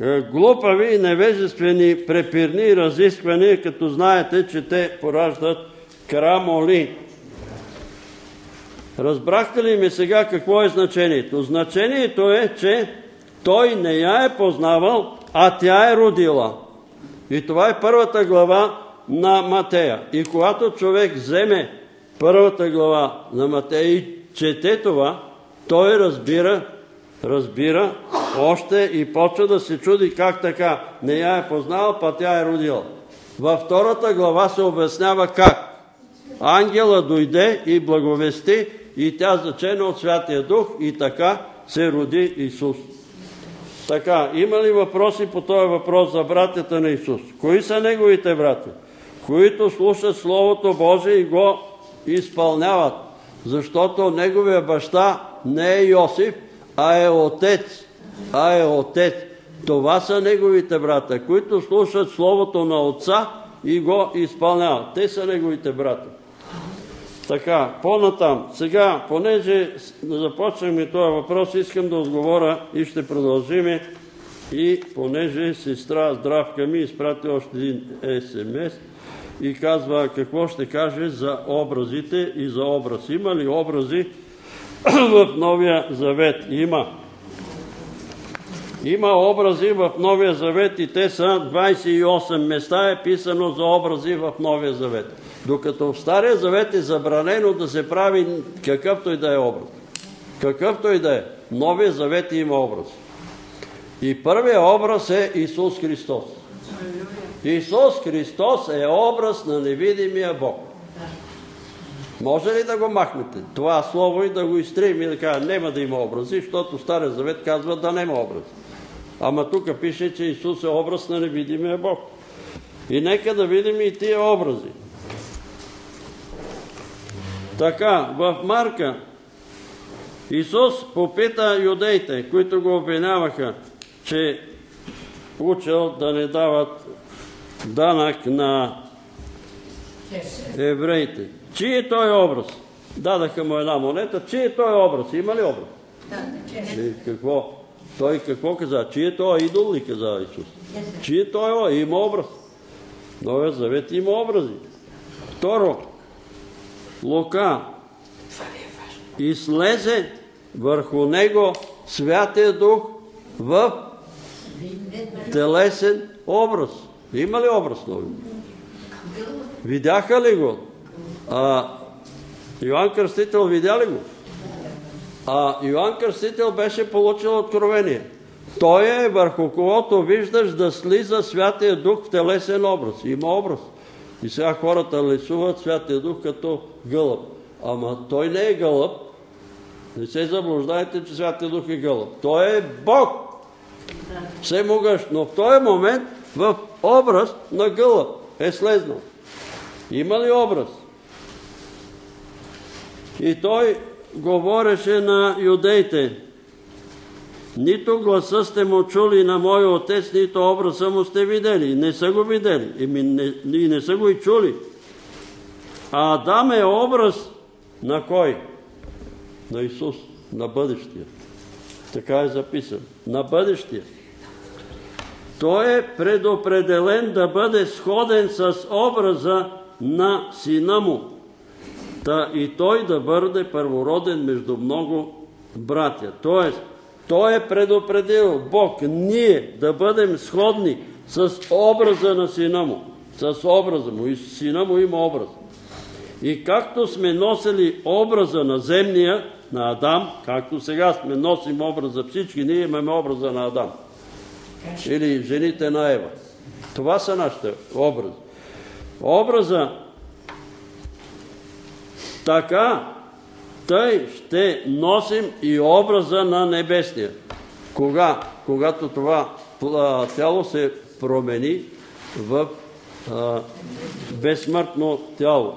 е, глупави и невежествени препирни разисквания, като знаете, че те пораждат крамоли. Разбрахте ли ми сега какво е значението? Значението е, че той не я е познавал, а тя е родила. И това е първата глава на Матея. И когато човек вземе първата глава на Матея и чете това, той разбира, разбира още и почва да се чуди как така. Не я е познала, па тя е родила. Във втората глава се обяснява как. Ангела дойде и благовести и тя зачена от Святия Дух и така се роди Исус. Така, има ли въпроси по този въпрос за братята на Исус? Кои са неговите брати? Които слушат Словото Божие и го изпълняват. Защото неговия баща не е Йосиф, а е отец. А е отец. Това са неговите брата, които слушат Словото на Отца и го изпълняват. Те са неговите брата. Така, по-натам. Сега, понеже започнахме този въпрос, искам да отговоря и ще продължиме. И понеже сестра Здравка ми изпрати още един СМС и казва какво ще каже за образите и за образ. Има ли образи в Новия Завет? Има. Има образи в Новия Завет и те са 28 места е писано за образи в Новия Завет. Докато в Стария Завет е забранено да се прави какъвто и да е образ. Какъвто и да е. Новия Завет има образ. И първият образ е Исус Христос. Исус Христос е образ на невидимия Бог. Може ли да го махнете? Това слово и да го изтрием и да кажа, няма да има образи, защото Стария Завет казва да няма образ. Ама тук пише, че Исус е образ на невидимия Бог. И нека да видим и тия образи. Така, в Марка Исус попита юдеите, които го обвиняваха, че учил да не дават данък на евреите. Чи е той образ? Дадаха му една монета. Чи е той образ? Има ли образ? Да. И какво? Той какво каза? Чи е той идол ли каза Исус? Чи е той има образ? Новия завет има образи. Второ, Лука и слезе върху него Святия Дух в телесен образ. Има ли образ? Видяха ли го? А, Йоанн Кръстител видя ли го? А Йоанн Кръстител беше получил откровение. Той е върху когото виждаш да слиза Святия Дух в телесен образ. Има образ. И сега хората лесуват Святия Дух като гълъб. Ама той не е гълъб. Не се заблуждайте, че Святия Дух е гълъб. Той е Бог. Все могъщ. Но в този момент в образ на гълъб е слезнал. Има ли образ? И той говореше на юдеите. Нито гласа сте му чули на мой отец, нито образа му сте видели. Не са го видели. И не, и не са го и чули. А Адам е образ на кой? На Исус, на бъдещия. Така е записан. На бъдещия. той е предопределен да бъде сходен с образа на сина му, та и той да бъде първороден между много братя. Тоест, той е предопределил Бог ние да бъдем сходни с образа на сина му. С образа му. И сина му има образ. И както сме носили образа на земния, на Адам, както сега сме носим образа всички, ние имаме образа на Адам. Или жените на Ева. Това са нашите образи. Образа така, тъй ще носим и образа на небесния. Кога? Когато това тяло се промени в безсмъртно тяло.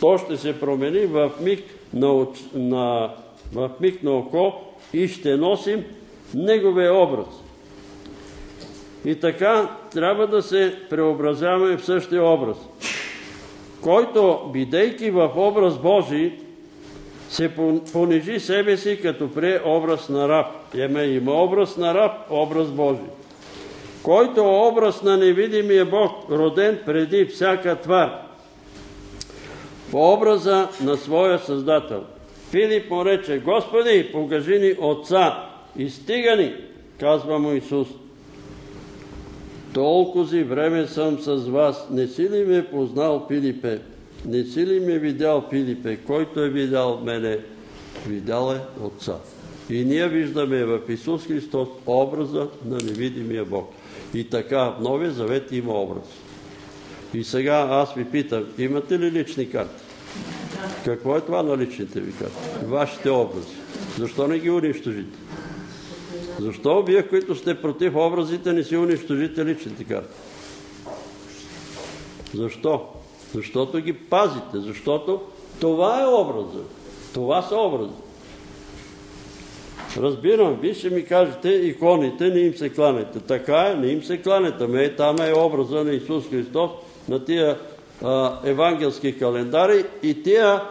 То ще се промени в миг на, в миг на око и ще носим неговия образ. И така трябва да се преобразяваме в същия образ, който, бидейки в образ Божий, се понижи себе си, като пре образ на раб. Еме има образ на раб, образ Божий. Който образ на невидимия Бог, роден преди всяка твар, по образа на своя Създател. Филип му рече, Господи, покажи ни Отца и стига ни, казва му Исус. Толкова време съм с вас, не си ли ме познал, Филипе? Не си ли ме видял, Филипе? Който е видял мене, видял е Отца. И ние виждаме в Исус Христос образа на невидимия Бог. И така, в Новия Завет има образ. И сега аз ви питам, имате ли лични карти? Какво е това на личните ви карти? Вашите образи. Защо не ги унищожите? Защо вие, които сте против образите, не си унищожите личните карти? Защо? Защото ги пазите. Защото това е образа. Това са образи. Разбирам, вие ще ми кажете, иконите не им се кланете. Така е, не им се кланете. Ме, там е образа на Исус Христос, на тия евангелски календари и тия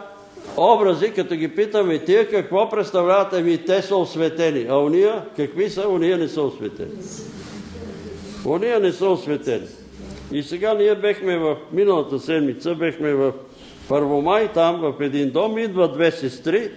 образи, като ги питаме, тия какво представляват? Ами те са осветени. А уния, какви са? Уния не са осветени. Уния не са осветени. И сега ние бехме в миналата седмица, бехме в Първомай, там в един дом, идват две сестри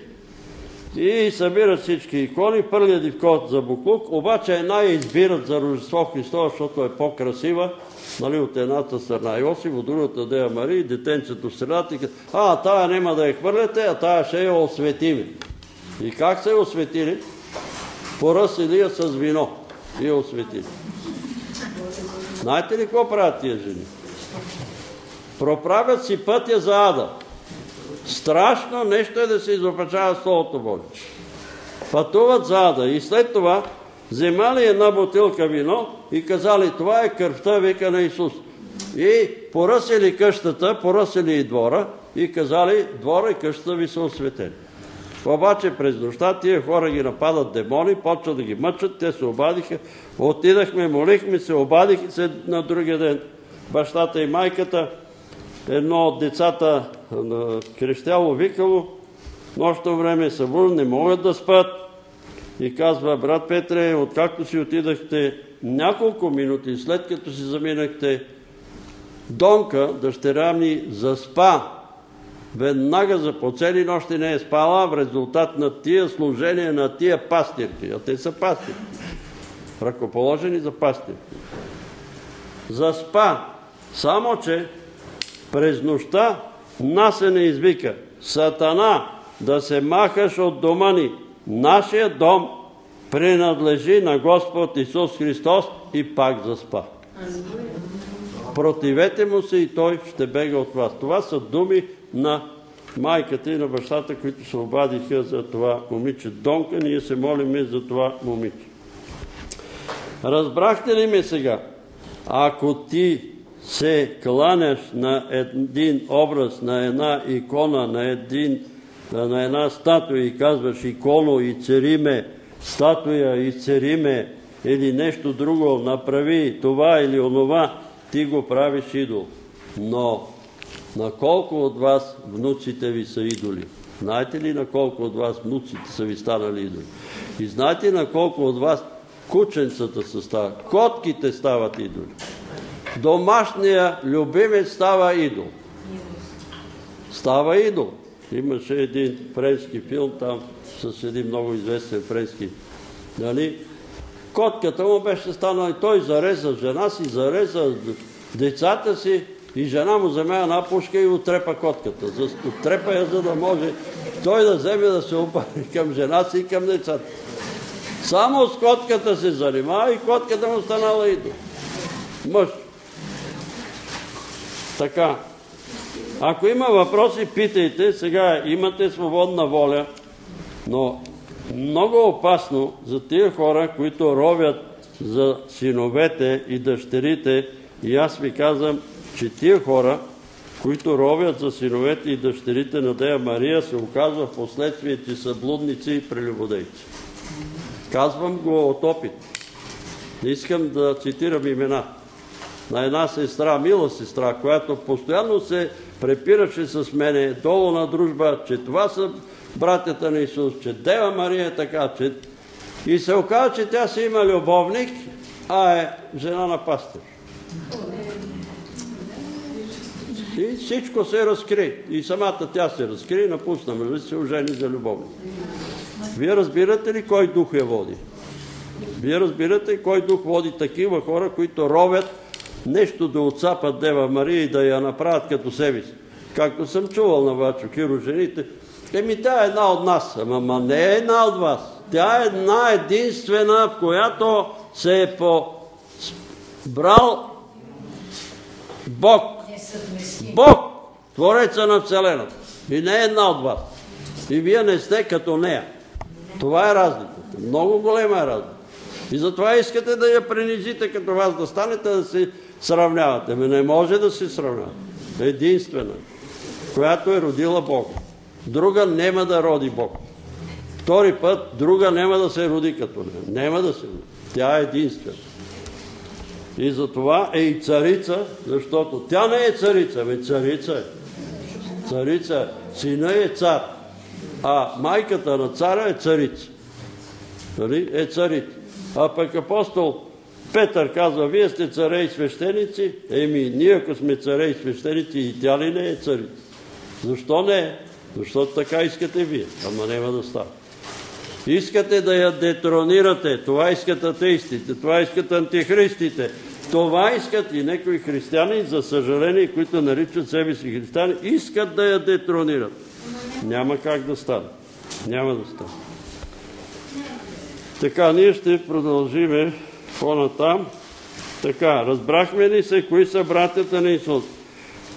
и събират всички икони, пърлят и в код за буклук, обаче една я избират за Рождество Христова, защото е по-красива, нали, от едната страна Йосиф, от другата Дея Мария, детенцето в средата и а, тая няма да я хвърляте, а тая ще я осветиме. И как се осветили? Поръсили я с вино и осветили. Знаете ли какво правят тия жени? Проправят си пътя за ада. Страшно нещо е да се изопачава Словото Божие. Пътуват за ада и след това вземали една бутилка вино и казали, това е кръвта вика на Исус. И поръсили къщата, поръсили и двора и казали, двора и къщата ви са осветени. Обаче през нощта тия хора ги нападат демони, почват да ги мъчат, те се обадиха, отидахме, молихме се, обадиха се на другия ден. Бащата и майката, едно от децата крещяло, викало, нощно време са не могат да спят. И казва, брат Петре, откакто си отидахте няколко минути след като си заминахте, Донка, дъщеря ми, заспа. Веднага за по цели нощи не е спала в резултат на тия служения на тия пастирки. А те са пастирки. Ръкоположени за пастирки. Заспа. Само, че през нощта насене извика Сатана, да се махаш от дома ни. Нашия дом принадлежи на Господ Исус Христос и пак заспа. Противете му се и той ще бега от вас. Това са думи на майката и на бащата, които се обадиха за това момиче. Донка, ние се молиме за това момиче. Разбрахте ли ме сега? Ако ти се кланяш на един образ, на една икона, на, един, на една статуя и казваш иконо и цариме, статуя и цариме или нещо друго, направи това или онова, ти го правиш идол. Но на колко от вас внуците ви са идоли? Знаете ли на колко от вас внуците са ви станали идоли? И знаете на колко от вас Кученцата се стават, котките стават идоли. Домашния любимец става идол. Става идол. Имаше един френски филм там с един много известен френски. Нали? Котката му беше станала и той зареза жена си, зареза децата си и жена му вземе една пушка и отрепа котката. Отрепа я, за да може той да вземе да се опари към жена си и към децата. Само с котката се занимава и котката му станала идол. Мъж. Така. Ако има въпроси, питайте. Сега имате свободна воля, но много опасно за тия хора, които ровят за синовете и дъщерите. И аз ви казвам, че тия хора, които ровят за синовете и дъщерите на Дея Мария, се оказва в последствие, че са блудници и прелюбодейци. Казвам го от опит. Не искам да цитирам имена. На една сестра, мила сестра, която постоянно се препираше с мене долу на дружба, че това са братята на Исус, че Дева Мария е така, че... И се оказа, че тя си има любовник, а е жена на пастир. И всичко се разкри. И самата тя се разкри и напусна мъжа се ожени за любовник. Вие разбирате ли кой дух я води? Вие разбирате кой дух води такива хора, които ровят нещо да отцапат Дева Мария и да я направят като себе си. Както съм чувал на Вачо Киро жените, еми тя е една от нас, ама ма не е една от вас. Тя е една единствена, в която се е побрал Бог. Бог, Твореца на Вселената. И не е една от вас. И вие не сте като нея. Това е разликата. Много голема е разлика. И затова искате да я принизите като вас, да станете да се сравнявате. Ме не може да се сравнявате. Единствена, която е родила Бога. Друга няма да роди Бог. Втори път, друга няма да се роди като нея. Няма да се роди. Тя е единствена. И затова е и царица, защото тя не е царица, бе царица е. Царица. Сина е цар, а майката на царя е царица. Нали? Е царица. А пък апостол Петър казва, вие сте царе и свещеници. Еми, ние ако сме царе и свещеници, и тя ли не е царица? Защо не е? Защото така искате вие, ама няма да става. Искате да я детронирате, това искат атеистите, това искат антихристите, това искат и някои християни, за съжаление, които наричат себе си християни, искат да я детронират. Няма как да стане. Няма да стане. Така, ние ще продължиме по-натам. Така, разбрахме ли се, кои са братята на Исус?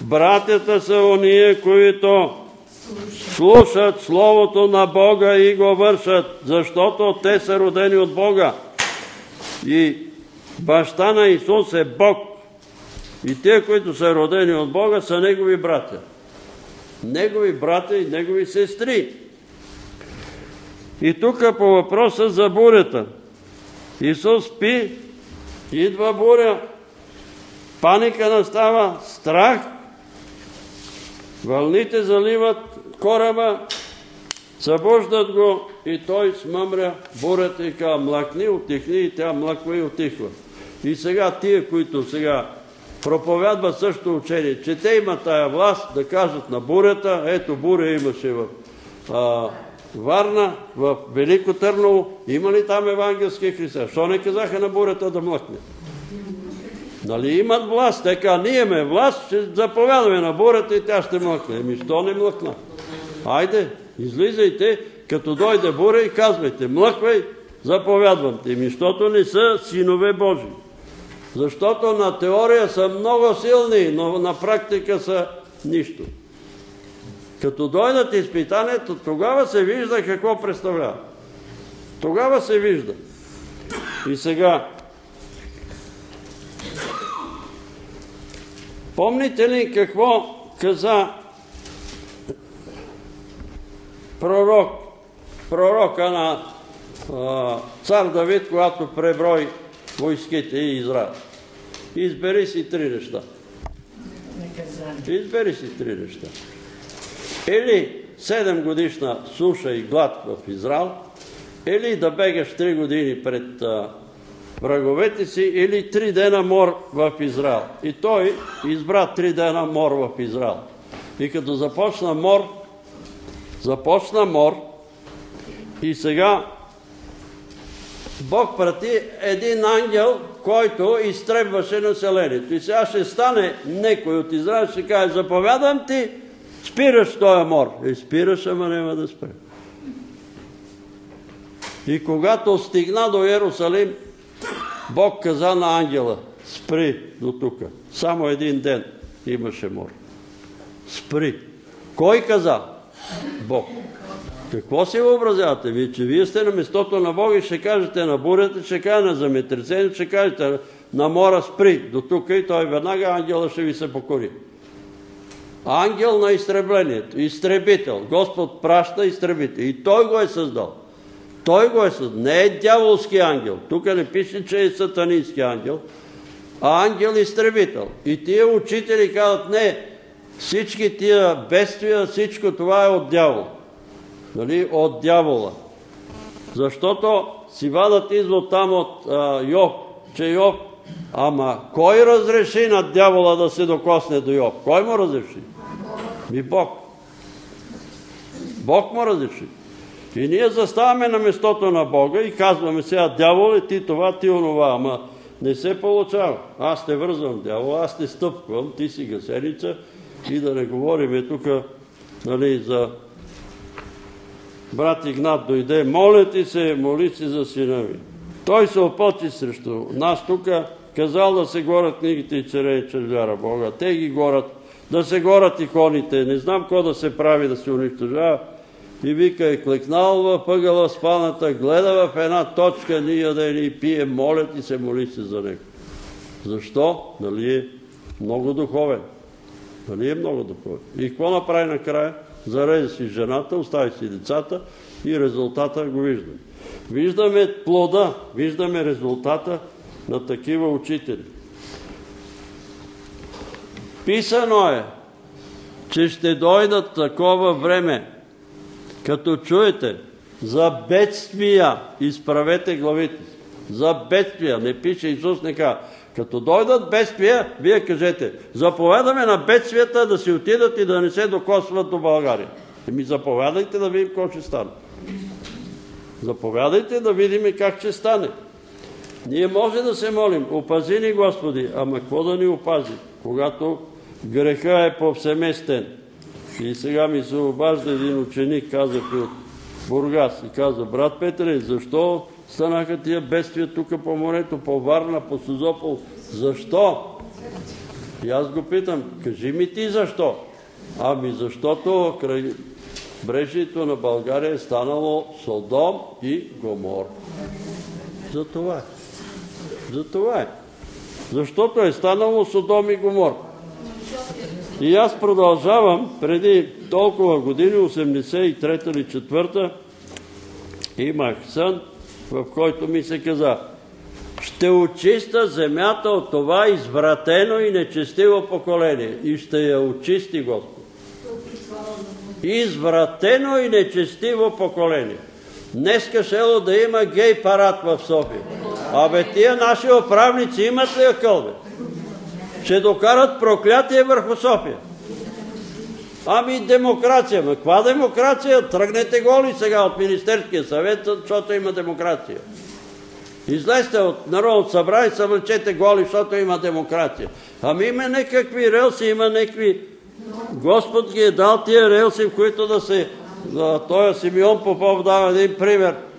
Братята са ония, които слушат Словото на Бога и го вършат, защото те са родени от Бога. И баща на Исус е Бог. И те, които са родени от Бога, са Негови братя. Негови братя и Негови сестри. И тук по въпроса за бурята. Исус спи, идва буря, паника настава, страх, вълните заливат кораба, събуждат го и той смъмря бурята и казва, млакни, отихни и тя млъква и отихва. И сега тия, които сега проповядват също учение, че те имат тая власт да кажат на бурята, ето буря имаше в Варна, в Велико Търново, има ли там евангелски християни? Що не казаха на бурята да млъкне? Нали имат власт? Така, ние ме власт, ще заповядаме на бурята и тя ще млъкне. Еми, що не млъкна? Айде, излизайте, като дойде буря и казвайте, млъквай, заповядвам те. Еми, защото не са синове Божии. Защото на теория са много силни, но на практика са нищо. Като дойдат изпитанието, тогава се вижда какво представлява. Тогава се вижда. И сега, помните ли какво каза пророк, пророка на а, цар Давид, когато преброй войските и Израел? Избери си три неща. Избери си три неща. Или 7 годишна суша и глад в Израел, или да бегаш 3 години пред а, враговете си или три дена мор в Израел. И той избра три дена мор в Израел. И като започна мор, започна мор и сега Бог прати един ангел, който изтребваше населението. И сега ще стане некой от Израел, ще каже, заповядам ти, спираш този мор. И спираш, ама няма да спре. И когато стигна до Иерусалим, Бог каза на ангела, спри до тука. Само един ден имаше мор. Спри. Кой каза? Бог. Какво си въобразявате вие, че вие сте на местото на Бога и ще кажете на бурята, ще кажете на земетресението, ще кажете на мора спри до тук и той веднага ангела ще ви се покори. Ангел на изтреблението, изтребител. Господ праща изтребител. И той го е създал. Той го е създал. Не е дяволски ангел. Тук не пише, че е сатанински ангел, а ангел изтребител. И тия учители казват, не, всички тия бедствия, всичко това е от дявол. Нали? От дявола. Защото си вадат извод там от а, Йов, че Йов, ама кой разреши на дявола да се докосне до Йов? Кой му разреши? Ми Бог. Бог му разреши. И ние заставаме на местото на Бога и казваме сега, дявол е ти това, ти онова, ама не се получава. Аз те вързвам, дявол, аз те стъпквам, ти си гасеница и да не говорим тук нали, за брат Игнат дойде, моля ти се, моли си за сина ми. Той се опочи срещу нас тук, казал да се горят книгите и черени червяра Бога. Те ги горят, да се горят иконите. Не знам какво да се прави, да се унищожава. И вика, е клекнал в пъгъла спаната, гледа в една точка, ние да ни пие, моля ти се, моли се за него. Защо? Нали е много духовен. Нали е много духовен. И какво направи накрая? Зареди си жената, остави си децата и резултата го виждаме. Виждаме плода, виждаме резултата на такива учители. Писано е, че ще дойдат такова време, като чуете за бедствия, изправете главите. За бедствия, не пише Исус, не казва. Като дойдат бедствия, вие кажете, заповядаме на бедствията да си отидат и да не се докосват до България. Еми заповядайте да видим какво ще стане. Заповядайте да видим как ще стане. Ние може да се молим, опази ни Господи, ама какво да ни опази, когато греха е повсеместен. И сега ми се обажда един ученик, казах от Бургас, и каза, брат Петре, защо станаха тия бедствия тук по морето, по Варна, по Сузопол? Защо? И аз го питам, кажи ми ти защо? Ами защото край брежието на България е станало Содом и Гомор. За това е. За това е. Защото е станало Содом и Гомор. И аз продължавам, преди толкова години, 83-та или 4-та, имах сън, в който ми се каза, ще очиста земята от това извратено и нечестиво поколение. И ще я очисти Господ. Извратено и нечестиво поколение. Днеска шело да има гей парад в София. Абе тия наши управници имат ли акъл, ще докарат проклятие върху София. Ами демокрация. Ма каква демокрация? Тръгнете голи сега от Министерския съвет, защото има демокрация. Излезте от Народното събрание, съвлечете голи, защото има демокрация. Ами има някакви релси, има някакви... Господ ги е дал тия релси, в които да се... Той Симеон Попов дава един пример –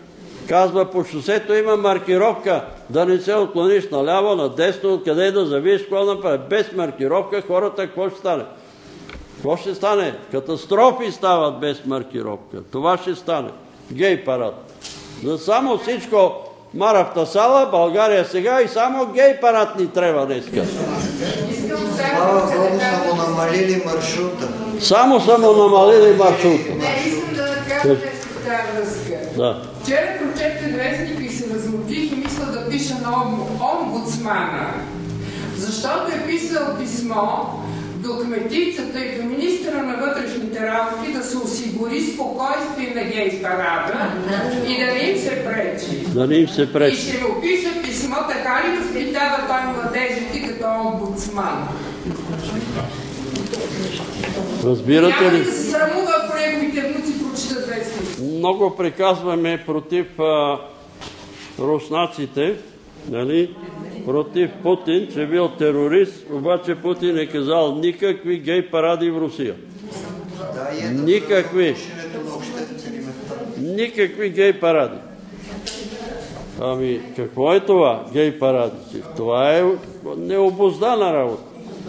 Казва, по шосето има маркировка, да не се отклониш наляво, надесно, откъде да завиеш, какво направи. Без маркировка хората какво ще стане? Какво ще стане? Катастрофи стават без маркировка. Това ще стане. Гей парад. За само всичко Маравта сала, България сега и само гей парад ни трябва днеска. Слава Богу, са му намалили маршрута. Само са му намалили маршрута. Не, искам да кажа нещо в тази връзка. Да. Вчера прочетах вестник и се възмутих и мисля да пиша на омбудсмана. Защото е писал писмо до кметицата и до министра на вътрешните работи да се осигури спокойствие на гей парада и да не им се пречи. Да не им се И пречи. ще му пиша писмо защитава той младежите като омбудсман? Разбирате Няма ли? ли да се срамува, ако неговите внуци прочитат вестници? Много приказваме против а, руснаците, нали? Против Путин, че бил терорист, обаче Путин е казал никакви гей паради в Русия. Никакви. Никакви гей паради. Ами, какво е това, гей парадите? Това е необоздана работа.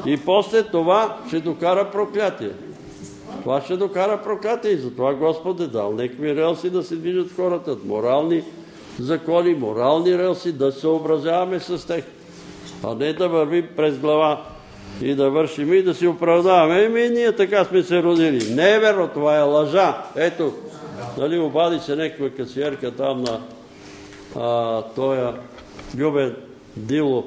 И после това ще докара проклятие. Това ще докара проклятие и затова Господ е дал някакви релси да се движат хората, морални закони, морални релси, да се съобразяваме с тях. А не да вървим през глава и да вършим и да си оправдаваме. Еми, ние така сме се родили. Не е верно, това е лъжа. Ето, нали, обади се някаква касиерка там на а, тоя Любен Дило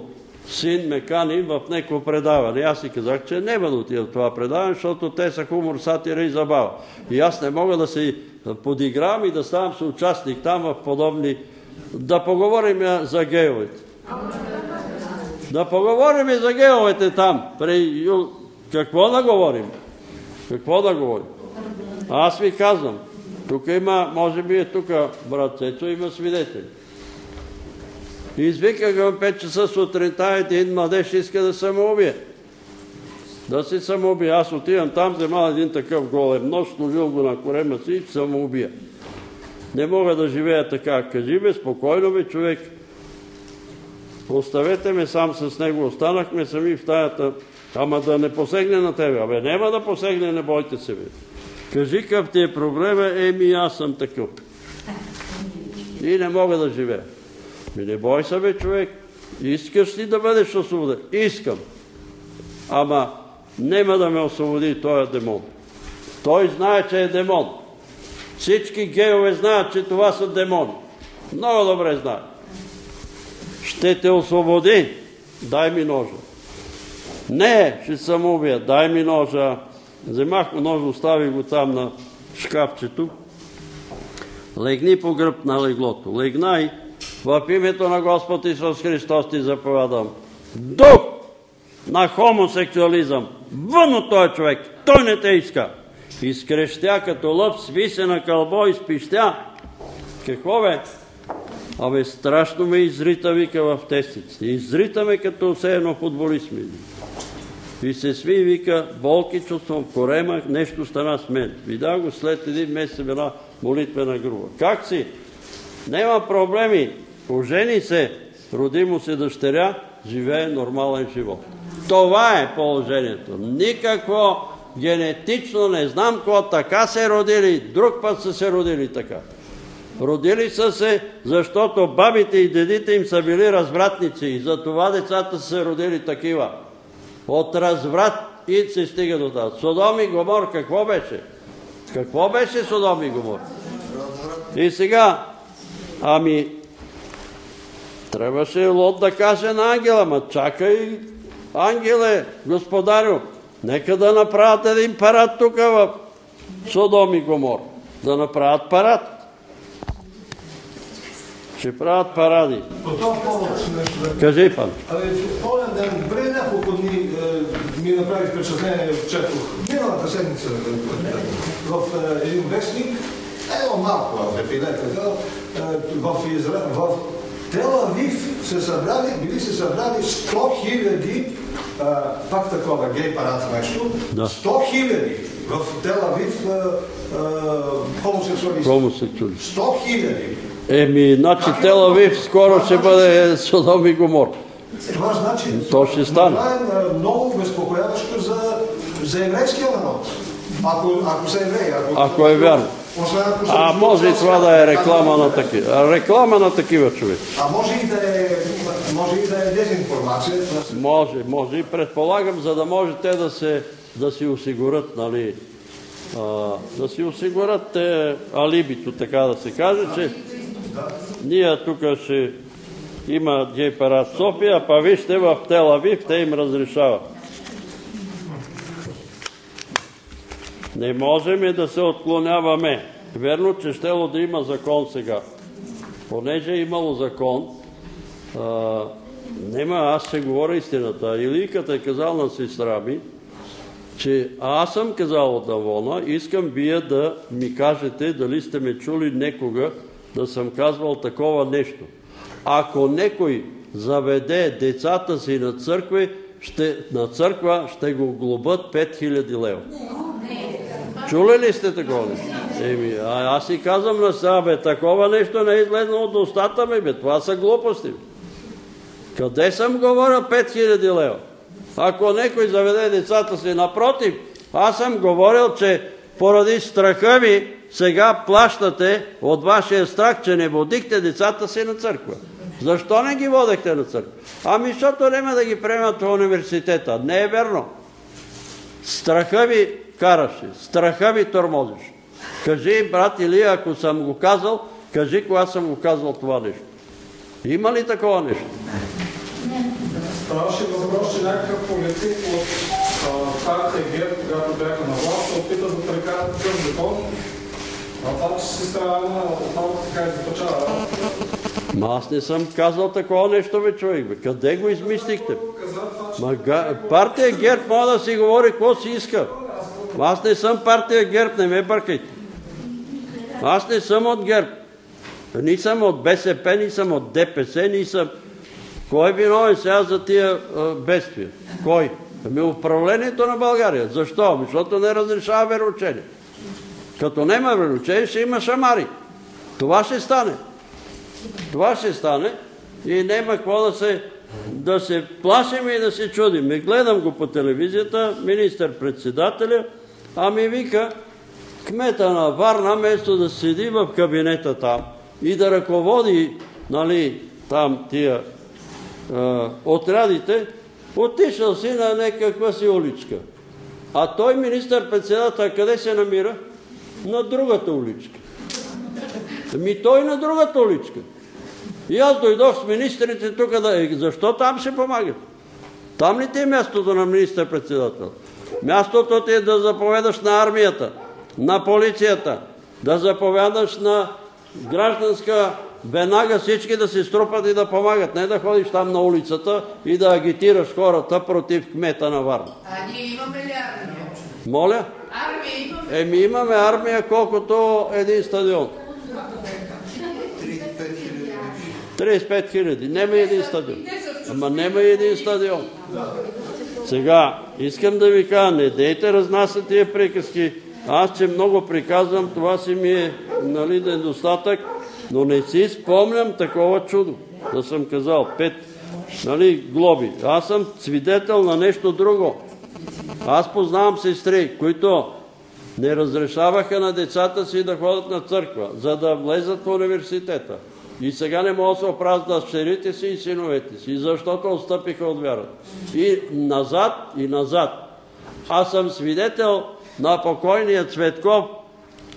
син ме кани в някакво предаване. Аз си казах, че няма да отида в това предаване, защото те са хумор, сатира и забава. И аз не мога да се подигравам и да ставам съучастник там в подобни... Да поговорим за геовете. Да поговорим и за геовете там. Какво да говорим? Какво да говорим? Аз ви казвам, тук има, може би е тук брат Цецо, има свидетели. Извикаха в 5 часа сутринта един младеж иска да самоубие. Да се самоубие. Аз отивам там, вземал един такъв голем нож, сложил го на корема си и самоубия. Не мога да живея така. Кажи бе, спокойно бе, човек. Оставете ме сам с него. Останахме сами в стаята. Ама да не посегне на тебе. Абе, няма да посегне, не бойте се, бе. Кажи какъв ти е проблема, еми аз съм такъв. И не мога да живея. Ми не бой се, бе, човек. Искаш ли да бъдеш освободен? Искам. Ама нема да ме освободи този демон. Той знае, че е демон. Всички геове знаят, че това са демони. Много добре знаят. Ще те освободи. Дай ми ножа. Не, ще самоубия. Дай ми ножа. Вземах му ножа, оставих го там на шкафчето. Легни по гръб на леглото. Легнай в името на Господ Исус Христос ти заповядам. Дух на хомосексуализъм. Вън от този човек. Той не те иска. Изкрещя като лъв, сви на кълбо, изпищя. Какво бе? Абе, страшно ме изрита, вика в тестиците. Изрита ме като все едно футболист ми. И се сви вика, болки чувствам, корема, нещо стана с мен. Видях го след един месец една молитвена група. Как си? Нема проблеми. Ожени се, роди му се дъщеря, живее нормален живот. Това е положението. Никакво генетично не знам какво така се родили, друг път са се родили така. Родили са се, защото бабите и дедите им са били развратници и затова децата са се родили такива. От разврат и се стига до това. Содом и Гомор какво беше? Какво беше Содом и Гомор? И сега, ами, трябваше Лот да каже на ангела, ма чакай, ангеле, господарю, нека да направят един парад тук в Содом и Гомор. Да направят парад. Ще правят паради. Кажи, пан. Абе, ден, преди няколко дни е, ми направи впечатление, четох миналата седмица е, в е, един вестник, едно малко в епилета, е, в, Изра... в Тел Авив се събрали, били се събрали 100 хиляди, пак такова гей парад нещо, Да. 100 хиляди в Тел Авив е, хомосексуалисти. Хомосексуалист. 100 хиляди. Еми, значи Телавив скоро ще бъде Содом и Гомор. Това значи, То ще стане. Това е много безпокояващо за, за еврейския народ. Ако, ако са евреи. Ако, Ако е вярно. А може и това да е реклама на такива. Реклама на такива човек. А може и да е, може и да е дезинформация. Може, може и предполагам, за да може те да, се, да си осигурят, нали, а, да си осигурят те алибито, така да се каже, че ние тук ще има гей парад София, па вижте в Телавив, те им разрешават. Не можем да се отклоняваме. Верно, че щело да има закон сега. Понеже е имало закон, а, Нема, аз ще говоря истината. Иликата е казал на сестра ми, че аз съм казал от Авона, искам вие да ми кажете дали сте ме чули некога да съм казвал такова нещо. Ако некой заведе децата си на църква, ще, на църква ще го глобат 5000 лева. Чули ли сте такова? Еми, а аз си казвам на сега, бе, такова нещо не е излезнало от устата ми, бе, това са глупости. Къде съм говорил 5000 лева? Ако некой заведе децата си напротив, аз съм говорил, че поради страха ви сега плащате от вашия страх, че не водихте децата си на църква. Защо не ги водехте на църква? Ами, защото няма да ги приемат в университета. Не е верно. Страха ви караше, страха ви тормозиш. Кажи, брат или ако съм го казал, кажи кога съм го казал това нещо. Има ли такова нещо? Ставаше въпрос, че някакъв политик от партия ГЕРБ, когато бяха на власт, се опита да прекарат такъв закон. А това, че си страна отново така изпочава. Ма аз не съм казал такова нещо, бе, човек. Бе. Къде го измислихте? Ма, партия ГЕРБ може да си говори какво си иска. Аз не съм партия ГЕРБ, не ме бъркайте. Аз не съм от ГЕРБ. Ни съм от БСП, ни съм от ДПС, ни съм... Кой е виновен сега за тия бедствия? Кой? Ами управлението на България. Защо? Ами, Защото не разрешава вероучение. Като няма вероучение, ще има шамари. Това ще стане. Това ще стане и няма какво да се, да се плашим и да се чудим. И гледам го по телевизията, министър-председателя, а ми вика кмета на Варна, вместо да седи в кабинета там и да ръководи нали, там тия а, отрядите, отишъл си на някаква си уличка. А той министър-председател къде се намира? На другата уличка. Ами той на другата уличка. И аз дойдох с министрите тук да... Е, защо там ще помагат? Там ли ти е мястото на министър-председател? Мястото ти е да заповедаш на армията, на полицията, да заповядаш на гражданска веднага всички да се струпат и да помагат. Не да ходиш там на улицата и да агитираш хората против кмета на Варна. А ние имаме ли армия? Моля? Армия имаме. Еми имаме армия колкото един стадион. 35 хиляди. Нема един стадион. Ама нема един стадион. Сега, искам да ви кажа, не дейте разнася тия приказки. Аз, че много приказвам, това си ми е нали, недостатък, но не си спомням такова чудо. Да съм казал, пет нали, глоби. Аз съм свидетел на нещо друго. Аз познавам сестри, които не разрешаваха на децата си да ходят на църква, за да влезат в университета. И сега не могат да се оправят дъщерите си и синовете си, защото отстъпиха от вярата. И назад, и назад. Аз съм свидетел на покойния Цветков,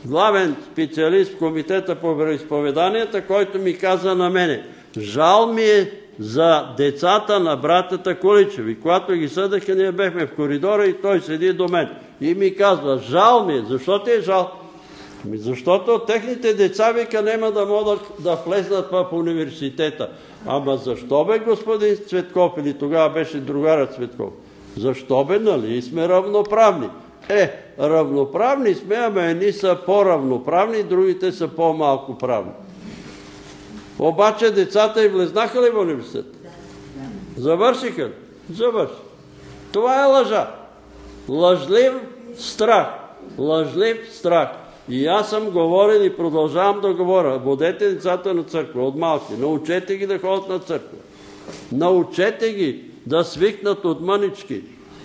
главен специалист в Комитета по вероисповеданията, който ми каза на мене, жал ми е за децата на братята Количеви. Когато ги съдаха, ние бехме в коридора и той седи до мен. И ми казва, жал ми е. Защо ти е жал? Защото техните деца вика няма да могат да влезнат в университета. Ама защо бе господин Цветков или тогава беше другарът Цветков? Защо бе, нали сме равноправни? Е, равноправни сме, ама едни са по-равноправни, другите са по-малко правни. Обаче децата и влезнаха ли в университет? Завършиха ли? Завърши. Това е лъжа. Лъжлив страх. Лъжлив страх. И аз съм говорил и продължавам да говоря. Водете децата на църква от малки. Научете ги да ходят на църква. Научете ги да свикнат от мънички.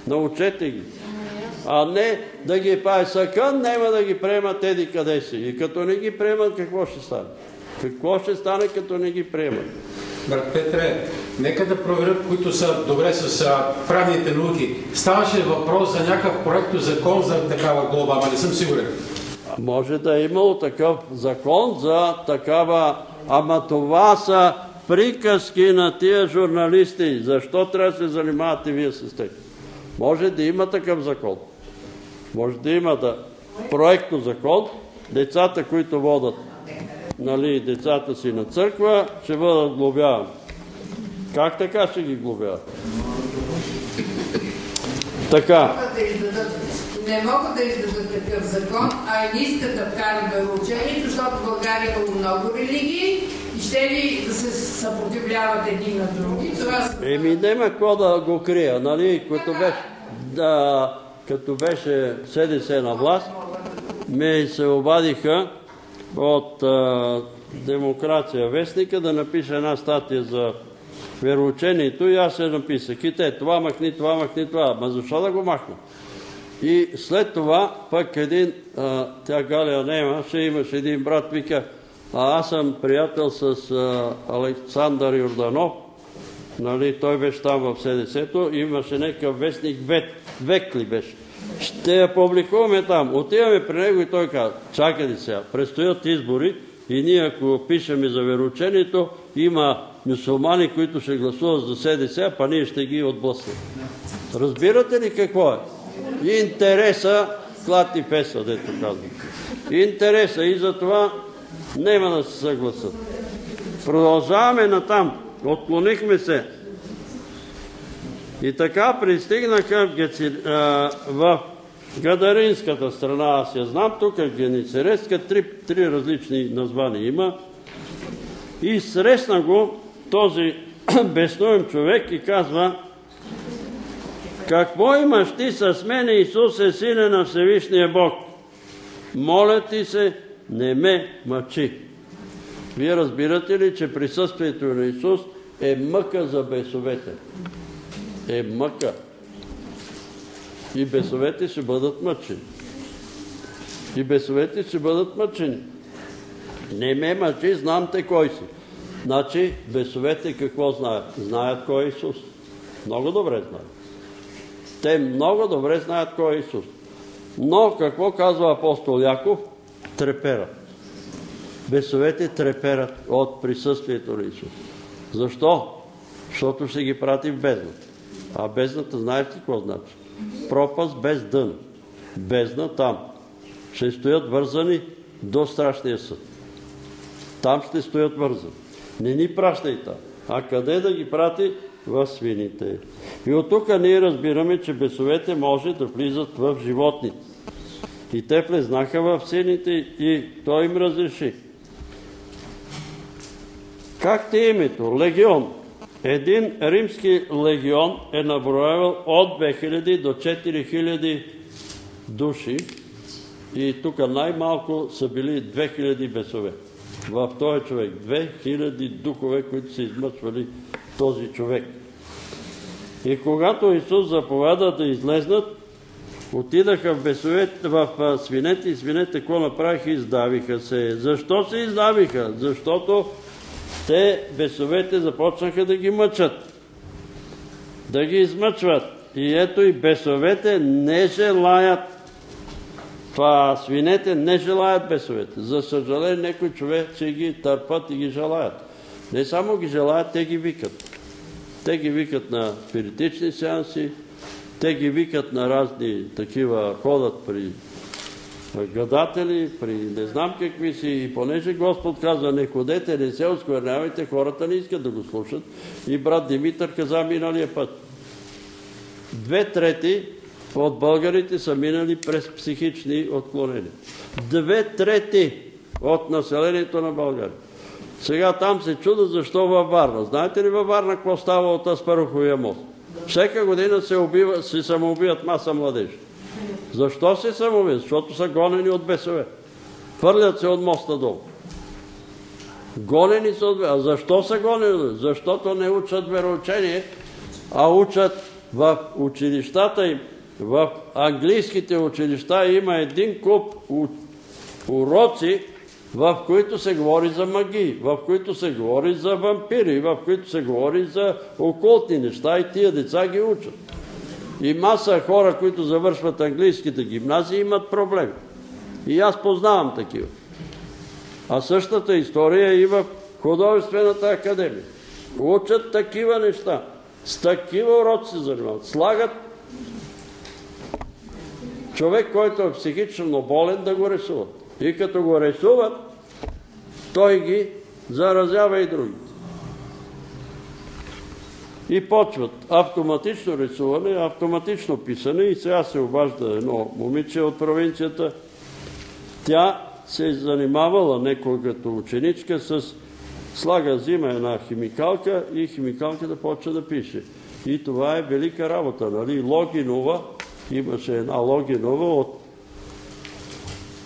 Научете ги. А не да ги пае съкън, няма да ги приемат еди къде си. И като не ги приемат, какво ще стане? Какво ще стане, като не ги приемат? Брат Петре, нека да проверят, които са добре с правните науки. Ставаше въпрос за някакъв проект закон за такава глоба, ама не съм сигурен. Може да е имало такъв закон за такава, ама това са приказки на тия журналисти. Защо трябва да се занимавате вие с тях? Може да има такъв закон. Може да има да проекто закон. Децата, които водат нали, децата си на църква, ще бъдат глобявани. Как така ще ги глобяват? Така, не могат да издадат такъв закон, а и не искат да вкарат вероучението, защото в България има много религии и ще ли да се съпротивляват едни на други. Това са... еми нема какво да го крия, нали? Като беше, да, като беше СДС на власт, ми се обадиха от а, Демокрация Вестника да напиша една статия за вероучението и аз се написах. И те, това махни, това махни, това. Ма защо да го махна? И след това пък един, а, тя Галия Нема, ще имаш един брат, вика, а аз съм приятел с а, Александър Йорданов, нали, той беше там в СДС-то, имаше някакъв вестник, век, ли беше. Ще я публикуваме там. Отиваме при него и той каза, чакайте сега, предстоят избори и ние ако пишеме за вероучението, има мусулмани, които ще гласуват за СДС, па ние ще ги отблъснем. Разбирате ли какво е? Интереса, клад и песа, дето казвам. Интереса и за това няма да се съгласат. Продължаваме натам. Отклонихме се. И така пристигнаха в, Геци... в Гадаринската страна, аз я знам, тук е Геницерецка, три, три различни названия има. И срещна го този безсновен човек и казва, какво имаш ти с мене, Исусе, сине на Всевишния Бог? Моля ти се, не ме мъчи. Вие разбирате ли, че присъствието на Исус е мъка за бесовете? Е мъка. И бесовете ще бъдат мъчени. И бесовете ще бъдат мъчени. Не ме мъчи, знам те кой си. Значи, бесовете какво знаят? Знаят кой е Исус. Много добре знаят. Те много добре знаят кой е Исус. Но какво казва апостол Яков? Треперат. Бесовете треперат от присъствието на Исус. Защо? Защото ще ги прати в бездната. А бездната, знаете какво значи? Пропаст без дън. Бездна там. Ще стоят вързани до страшния съд. Там ще стоят вързани. Не ни пращай там. А къде да ги прати? В свините. И от тук ние разбираме, че бесовете може да влизат в животните. И те влезнаха в сините и той им разреши. Как ти е името? Легион. Един римски легион е наброявал от 2000 до 4000 души и тук най-малко са били 2000 бесове. В този човек 2000 духове, които са измъчвали този човек. И когато Исус заповяда да излезнат, отидаха в бесовете, в свинете и свинете какво направиха? Издавиха се. Защо се издавиха? Защото те, бесовете, започнаха да ги мъчат. Да ги измъчват. И ето и бесовете не желаят това свинете не желаят бесовете. За съжаление, някои човеци ги търпат и ги желаят. Не само ги желаят, те ги викат. Те ги викат на спиритични сеанси, те ги викат на разни такива, ходят при гадатели, при не знам какви си. И понеже Господ казва, не ходете, не се осквернявайте, хората не искат да го слушат. И брат Димитър каза миналия път. Две трети от българите са минали през психични отклонения. Две трети от населението на България. Сега там се чуда защо във Варна. Знаете ли във Варна какво става от Аспаруховия мост? Всека година се, убива, самоубиват маса младежи. Защо се самоубиват? Защото са гонени от бесове. Хвърлят се от моста долу. Гонени са от А защо са гонени? Защото не учат вероучение, а учат в училищата им в английските училища има един куп уроци, в които се говори за магии, в които се говори за вампири, в които се говори за окултни неща и тия деца ги учат. И маса хора, които завършват английските гимназии, имат проблеми. И аз познавам такива. А същата история е и в художествената академия. Учат такива неща. С такива уроци се занимават. Слагат човек, който е психично болен, да го рисуват. И като го рисуват, той ги заразява и другите. И почват автоматично рисуване, автоматично писане и сега се обажда едно момиче от провинцията. Тя се е занимавала некога като ученичка с слага, взима една химикалка и химикалката почва да пише. И това е велика работа. Нали? Логинова, имаше една Логинова от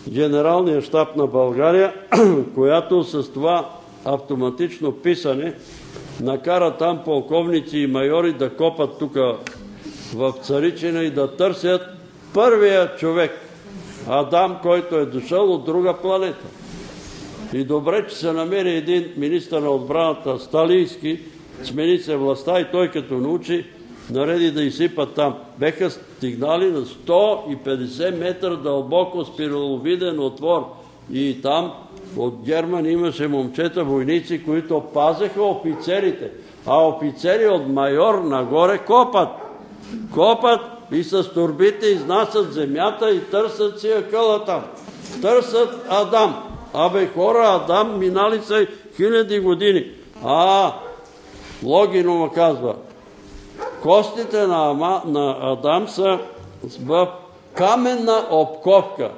Генералния щаб на България, която с това автоматично писане накара там полковници и майори да копат тук в Царичина и да търсят първия човек, Адам, който е дошъл от друга планета. И добре, че се намери един министър на отбраната, Сталийски, смени се властта и той като научи, нареди да изсипат там. Беха стигнали на 150 метра дълбоко спираловиден отвор. И там от Герман имаше момчета, войници, които пазеха офицерите. А офицери от майор нагоре копат. Копат и с турбите изнасят земята и търсят си къла там. Търсят Адам. Абе хора, Адам минали са хиляди години. А, Логинова казва, костите на, Ама, на Адам са в каменна обковка.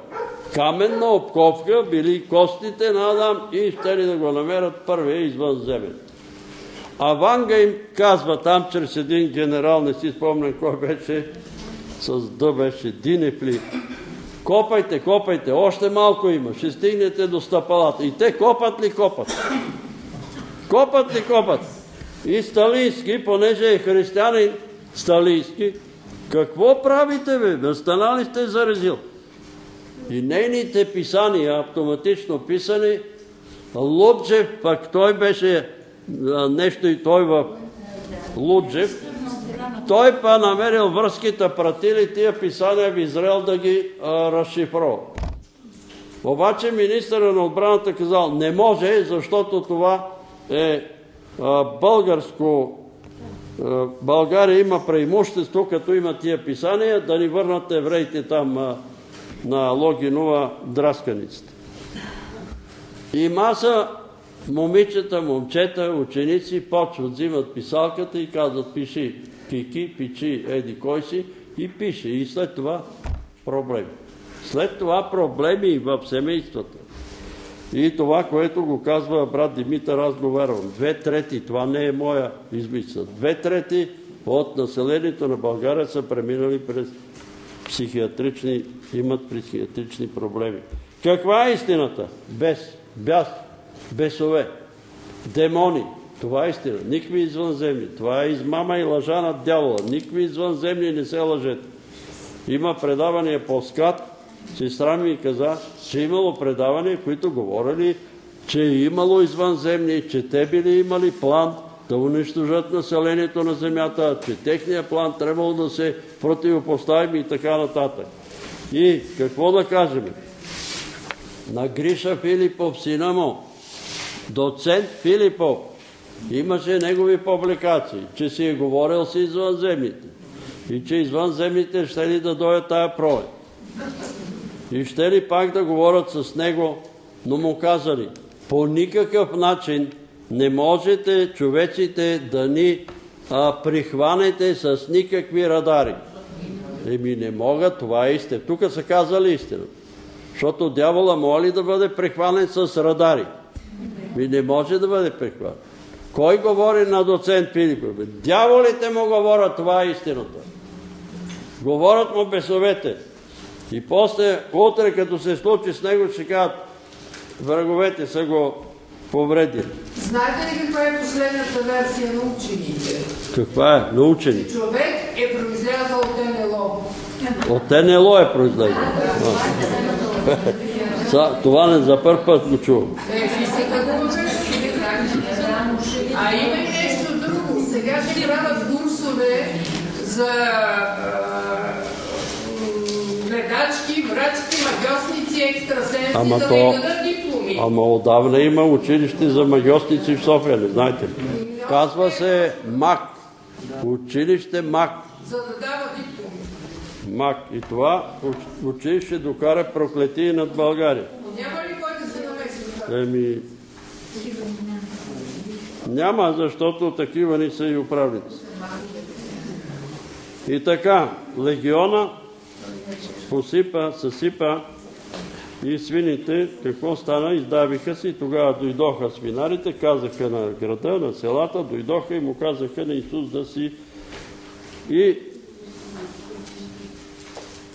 Каменна обковка били костите на Адам и ще ли да го намерят първия извънземен. А Ванга им казва там чрез един генерал, не си спомням кой беше, с Д беше Динепли. Копайте, копайте, още малко има, ще стигнете до стъпалата. И те копат ли копат? Копат ли копат? И Сталински, понеже е християнин Сталински, какво правите, бе? Настанали сте заразил. И нейните писания, автоматично писани, Луджев, пък той беше нещо и той в Луджев, той па намерил връзките, пратили тия писания в Израел да ги разшифрува. Обаче министъра на отбраната казал, не може, защото това е българско България има преимущество, като има тия писания, да ни върнат евреите там на Логинова драсканицата. И маса момичета, момчета, ученици почват, взимат писалката и казват пиши кики, пичи еди кой си и пише. И след това проблеми. След това проблеми в семействата. И това, което го казва брат Димитър, аз го вярвам. Две трети, това не е моя измисъл. Две трети от населението на България са преминали през психиатрични, имат психиатрични проблеми. Каква е истината? Без, бяс, бесове, демони. Това е истина. Никакви извънземни. Това е измама и лъжа на дявола. Никакви извънземни не се лъжете. Има предавания по скат. Сестра ми каза, че имало предавания, които говорили, че е имало извънземни, че те били имали план да унищожат населението на земята, че техният план трябвало да се противопостави и така нататък. И какво да кажем? На Гриша Филипов, сина му, доцент Филипов, имаше негови публикации, че си е говорил с извънземните и че извънземните ще ли да дойдат тая пролет. И ще ли пак да говорят с него, но му казали, по никакъв начин не можете човеците да ни а, прихванете с никакви радари. Еми не могат, това е истина. Тук са казали истина. Защото дявола моли да бъде прихванен с радари. Ми не може да бъде прихванен. Кой говори на доцент Филипов? Дяволите му говорят, това е истината. Говорят му бесовете. И после, утре, като се случи с него, ще кажат, враговете са го повредили. Знаете ли каква е последната версия на учените? Каква е? На учени. Човек е произлязъл от НЛО. От НЛО е произлязъл. Това не за първ път го чувам. Е, а има нещо друго. Сега ще правят курсове за гледачки, врачки, магиосници, екстрасенси, Ама да то- ви дадат дипломи. Ама отдавна има училище за магиосници в София, не знаете ли? Казва се МАК. Училище МАК. За да дава дипломи. МАК. И това уч- училище докара проклетие над България. Няма ли кой да се намеси? Еми, Няма, защото такива ни са и управници. И така, легиона посипа, съсипа и свините, какво стана? Издавиха си. Тогава дойдоха свинарите, казаха на града, на селата, дойдоха и му казаха на Исус да си и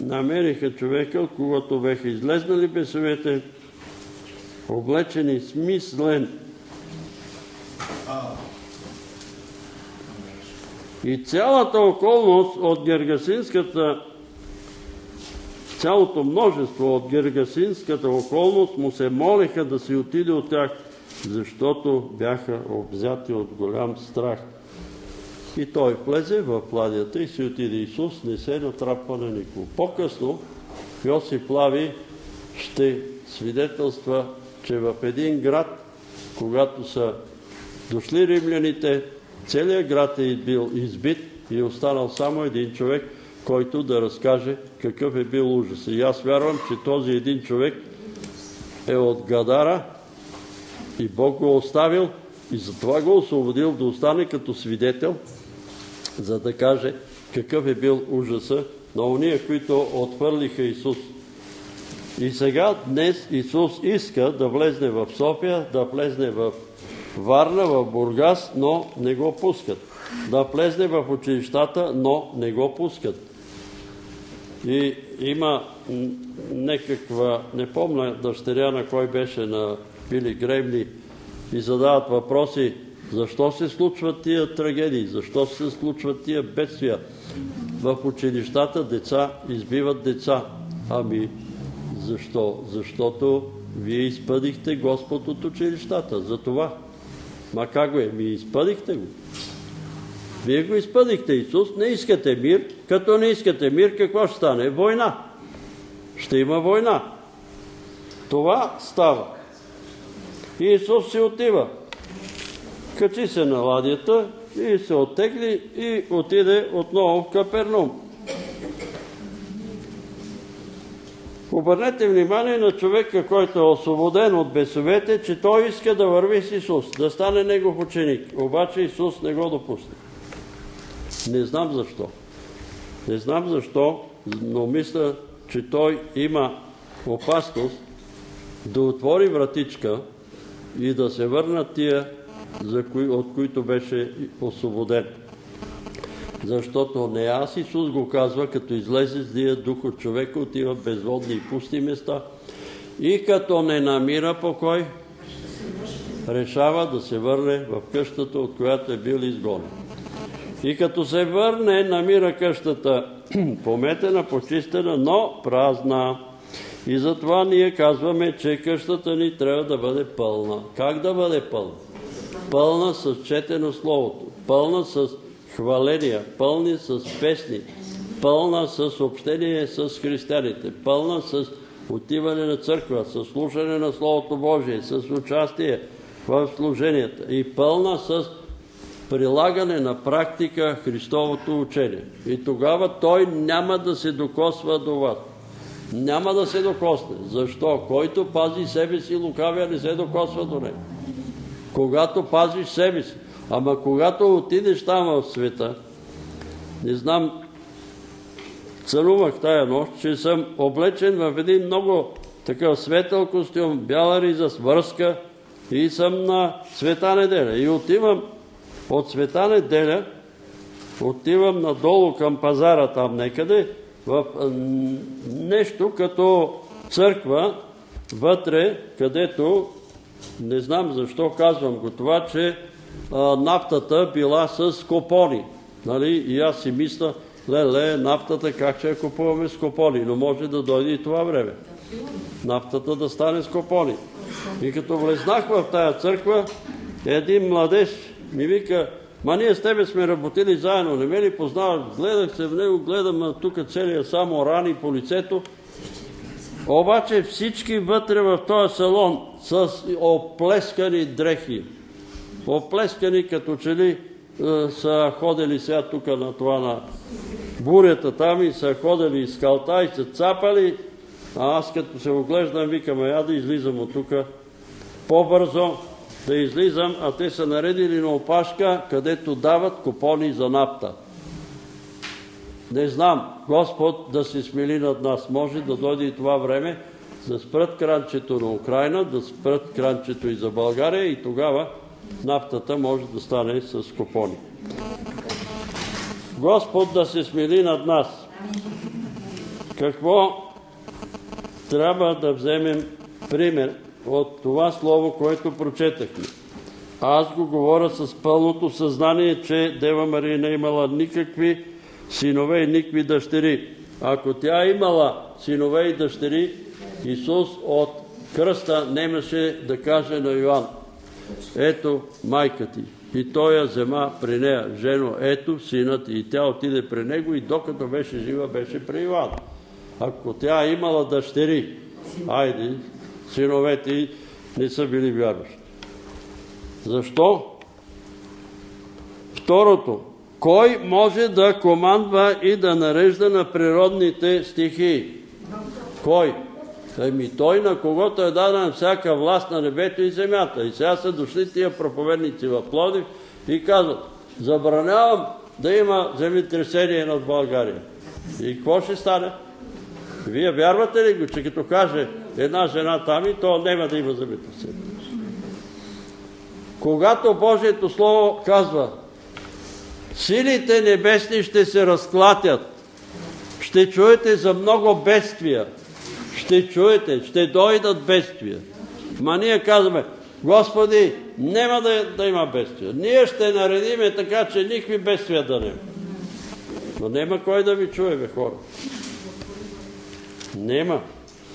намериха човека, от когото беха излезнали бесовете, облечени смислен И цялата околност от Гергасинската, цялото множество от Гергасинската околност му се молиха да си отиде от тях, защото бяха обзяти от голям страх. И той влезе в пладията и си отиде Исус, не се натрапва на никого. По-късно Йосип Лави ще свидетелства, че в един град, когато са дошли римляните, Целият град е бил избит и е останал само един човек, който да разкаже какъв е бил ужас. И аз вярвам, че този един човек е от Гадара и Бог го оставил и затова го освободил да остане като свидетел, за да каже какъв е бил ужаса на уния, които отвърлиха Исус. И сега, днес Исус иска да влезне в София, да влезне в Варна, в Бургас, но не го пускат. Да влезне в училищата, но не го пускат. И има некаква, не помня дъщеря на кой беше на Били Греймли и задават въпроси защо се случват тия трагедии, защо се случват тия бедствия. В училищата деца избиват деца. Ами, защо? Защото вие изпъдихте Господ от училищата. За това. Ма как го е? Ми изпъдихте го. Вие го изпъдихте, Исус. Не искате мир. Като не искате мир, какво ще стане? Война. Ще има война. Това става. И Исус си отива. Качи се на ладията и се оттегли и отиде отново в Капернум. Обърнете внимание на човека, който е освободен от бесовете, че той иска да върви с Исус, да стане негов ученик. Обаче Исус не го допусне. Не знам защо. Не знам защо, но мисля, че той има опасност да отвори вратичка и да се върнат тия, от които беше освободен. Защото не аз Исус го казва, като излезе с дия дух от човека, отива в безводни и пусти места. И като не намира покой, решава да се върне в къщата, от която е бил изгонен. И като се върне, намира къщата пометена, почистена, но празна. И затова ние казваме, че къщата ни трябва да бъде пълна. Как да бъде пълна? Пълна с четено Словото, пълна с хваления, пълни с песни, пълна с общение с християните, пълна с отиване на църква, с слушане на Словото Божие, с участие в служенията и пълна с прилагане на практика Христовото учение. И тогава той няма да се докосва до вас. Няма да се докосне. Защо? Който пази себе си, лукавия не се докосва до него. Когато пазиш себе си, Ама когато отидеш там в света, не знам, царувах тая нощ, че съм облечен в един много такъв светъл костюм, бяла риза с връзка и съм на света неделя. И отивам от света неделя, отивам надолу към пазара там некъде, в нещо като църква, вътре, където, не знам защо казвам го това, че нафтата била с копони. Нали? И аз си мисля, леле, нафтата как ще я купуваме с копони, но може да дойде и това време. Нафтата да стане с копони. И като влезнах в тая църква, един младеж ми вика, ма ние с тебе сме работили заедно, не ме ли познаваш? Гледах се в него, гледам тук целия само рани по лицето. Обаче всички вътре в този салон с оплескани дрехи, оплескани, като че ли е, са ходили сега тук на това на бурята там и са ходили из калта и са цапали, а аз като се оглеждам, викам, я да излизам от тук по-бързо да излизам, а те са наредили на опашка, където дават купони за нафта. Не знам, Господ да се смили над нас. Може да дойде и това време, да спрат кранчето на Украина, да спрат кранчето и за България и тогава нафтата може да стане с купони. Господ да се смили над нас. Какво трябва да вземем пример от това слово, което прочетахме? Аз го говоря с пълното съзнание, че Дева Мария не е имала никакви синове и никакви дъщери. Ако тя имала синове и дъщери, Исус от кръста немаше да каже на Йоанн, ето майка ти. И той я взема при нея. Жено, ето синът и тя отиде при него и докато беше жива, беше при Йоанн. Ако тя имала дъщери, айде, синовете не са били вярващи. Защо? Второто, кой може да командва и да нарежда на природните стихии? Кой? Ами той, на когото е дадена всяка власт на небето и земята. И сега са дошли тия проповедници в Плодив и казват, забранявам да има земетресение над България. И какво ще стане? Вие вярвате ли го, че като каже една жена там и то няма да има земетресение? Когато Божието Слово казва, силите небесни ще се разклатят, ще чуете за много бедствия, ще чуете, ще дойдат бедствия. Ма ние казваме, Господи, няма да, да има бедствия. Ние ще наредиме така, че никакви бедствия да няма. Но няма кой да ви чуе, бе, хора. Нема.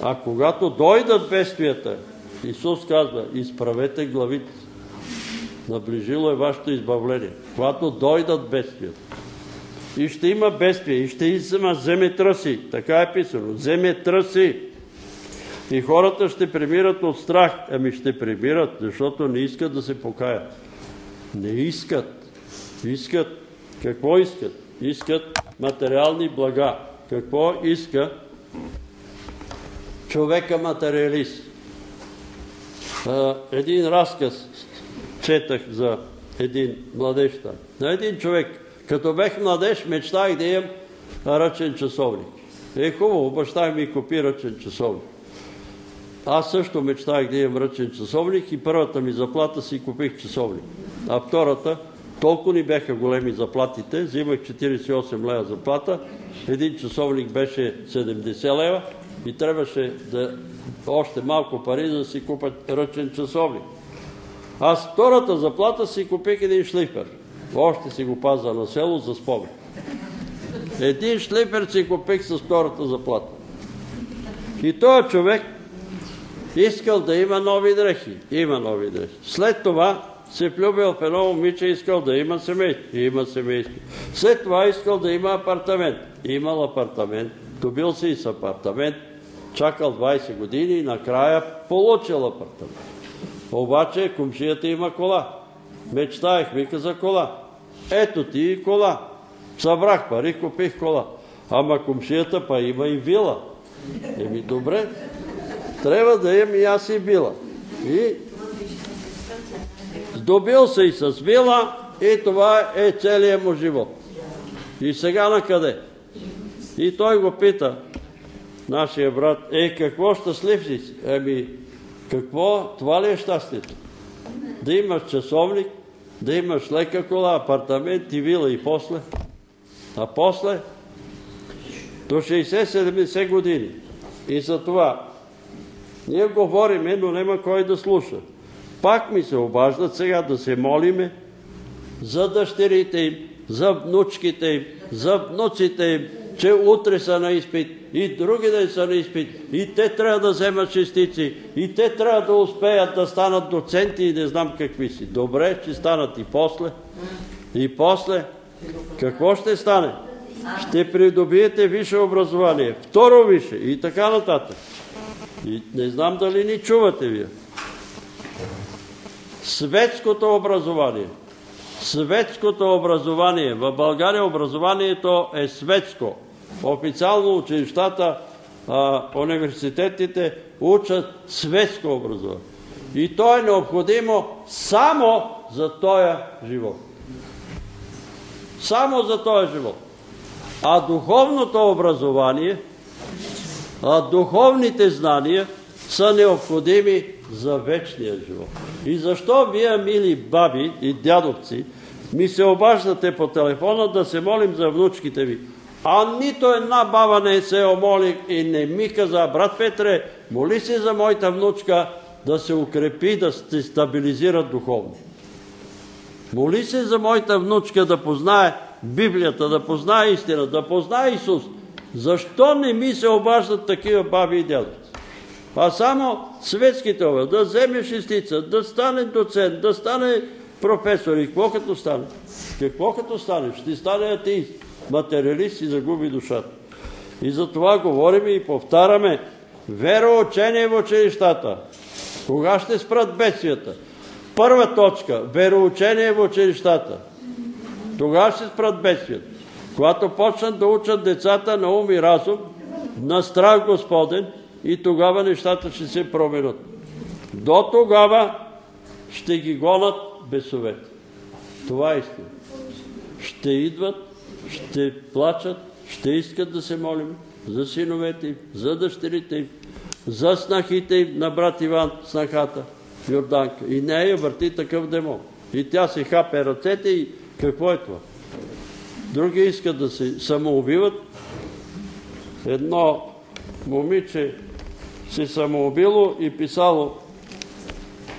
А когато дойдат бедствията, Исус казва, изправете главите. Наближило е вашето избавление. Когато дойдат бедствията. И ще има бедствия, и ще има земетръси. Така е писано. Земетръси. И хората ще премират от страх. Ами ще премират, защото не искат да се покаят. Не искат. Искат. Какво искат? Искат материални блага. Какво иска човека материалист? един разказ четах за един младеж На един човек. Като бех младеж, мечтах да имам ръчен часовник. Е хубаво, баща ми купи ръчен часовник. Аз също мечтах да имам ръчен часовник и първата ми заплата си купих часовник. А втората, толкова ни бяха големи заплатите, взимах 48 лева заплата, един часовник беше 70 лева и трябваше да още малко пари да си купят ръчен часовник. Аз втората заплата си купих един шлифер. Още си го паза на село за спомен. Един шлифер си купих с втората заплата. И този човек искал да има нови дрехи. Има нови дрехи. След това се влюбил в едно момиче, искал да има семейство. Има семейство. След това искал да има апартамент. Имал апартамент. Добил се и с апартамент. Чакал 20 години и накрая получил апартамент. Обаче комшията има кола. Мечтаех, вика за кола. Ето ти и кола. Събрах пари, купих кола. Ама комшията па има и вила. Еми добре, трябва да имам и аз и била. И здобил се и с вила и това е целият му живот. И сега на къде? И той го пита, нашия брат, е, какво щастлив си? Еми, какво? Това ли е щастието? Да имаш часовник, да имаш лека кола, апартамент и вила и после. А после до 60-70 години. И за това ние говориме, но няма кой да слуша. Пак ми се обаждат сега да се молиме за дъщерите им, за внучките им, за внуците им, че утре са на изпит и други ден са на изпит и те трябва да вземат шестици и те трябва да успеят да станат доценти и не знам какви си. Добре, че станат и после. И после. Какво ще стане? Ще придобиете висше образование, второ висше и така нататък. И не знам дали ни чувате вие. Светското образование. Светското образование. В България образованието е светско. Официално училищата, университетите учат светско образование. И то е необходимо само за този живот. Само за този живот. А духовното образование, а духовните знания са необходими за вечния живот. И защо вие, мили баби и дядовци, ми се обаждате по телефона да се молим за внучките ви? А нито една баба не се омоли и не ми каза, брат Петре, моли се за моята внучка да се укрепи, да се стабилизира духовно. Моли се за моята внучка да познае Библията, да познае истина, да познае Исус. Защо не ми се обаждат такива баби и дядовци? А само светските ова, да вземе шестица, да стане доцент, да стане професор и какво като стане? Какво като стане? Ще стане атеист, материалист и загуби душата. И за това говорим и повтаряме вероучение в училищата. Кога ще спрат бедствията? Първа точка – вероучение в училищата. Тогава ще спрат бедствията. Когато почнат да учат децата на ум и разум, на страх Господен, и тогава нещата ще се променят. До тогава ще ги гонат бесовете. Това е истина. Ще идват, ще плачат, ще искат да се молим за синовете им, за дъщерите им, за снахите им на брат Иван, снахата, Йорданка. И нея върти такъв демон. И тя се хапе ръцете и какво е това? Други искат да се самоубиват. Едно момиче се самоубило и писало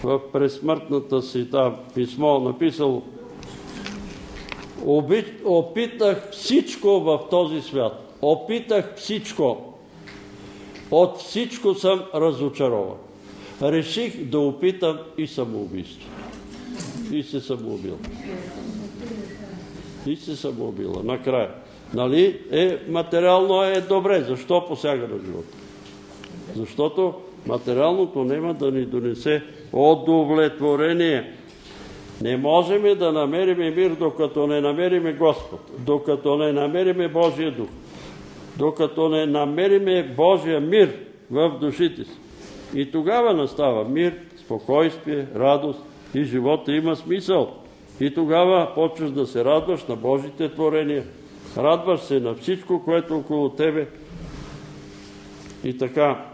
в пресмъртната си та писмо, написало опитах всичко в този свят. Опитах всичко. От всичко съм разочарован. Реших да опитам и самоубийство. И се самоубил. И се самоубила. Накрая. Нали? Е, материално е добре. Защо посяга на живота? Защото материалното няма да ни донесе удовлетворение. Не можем да намериме мир, докато не намериме Господ, докато не намериме Божия дух, докато не намериме Божия мир в душите си. И тогава настава мир, спокойствие, радост и живота има смисъл. И тогава почваш да се радваш на Божите творения. Радваш се на всичко, което около тебе. И така,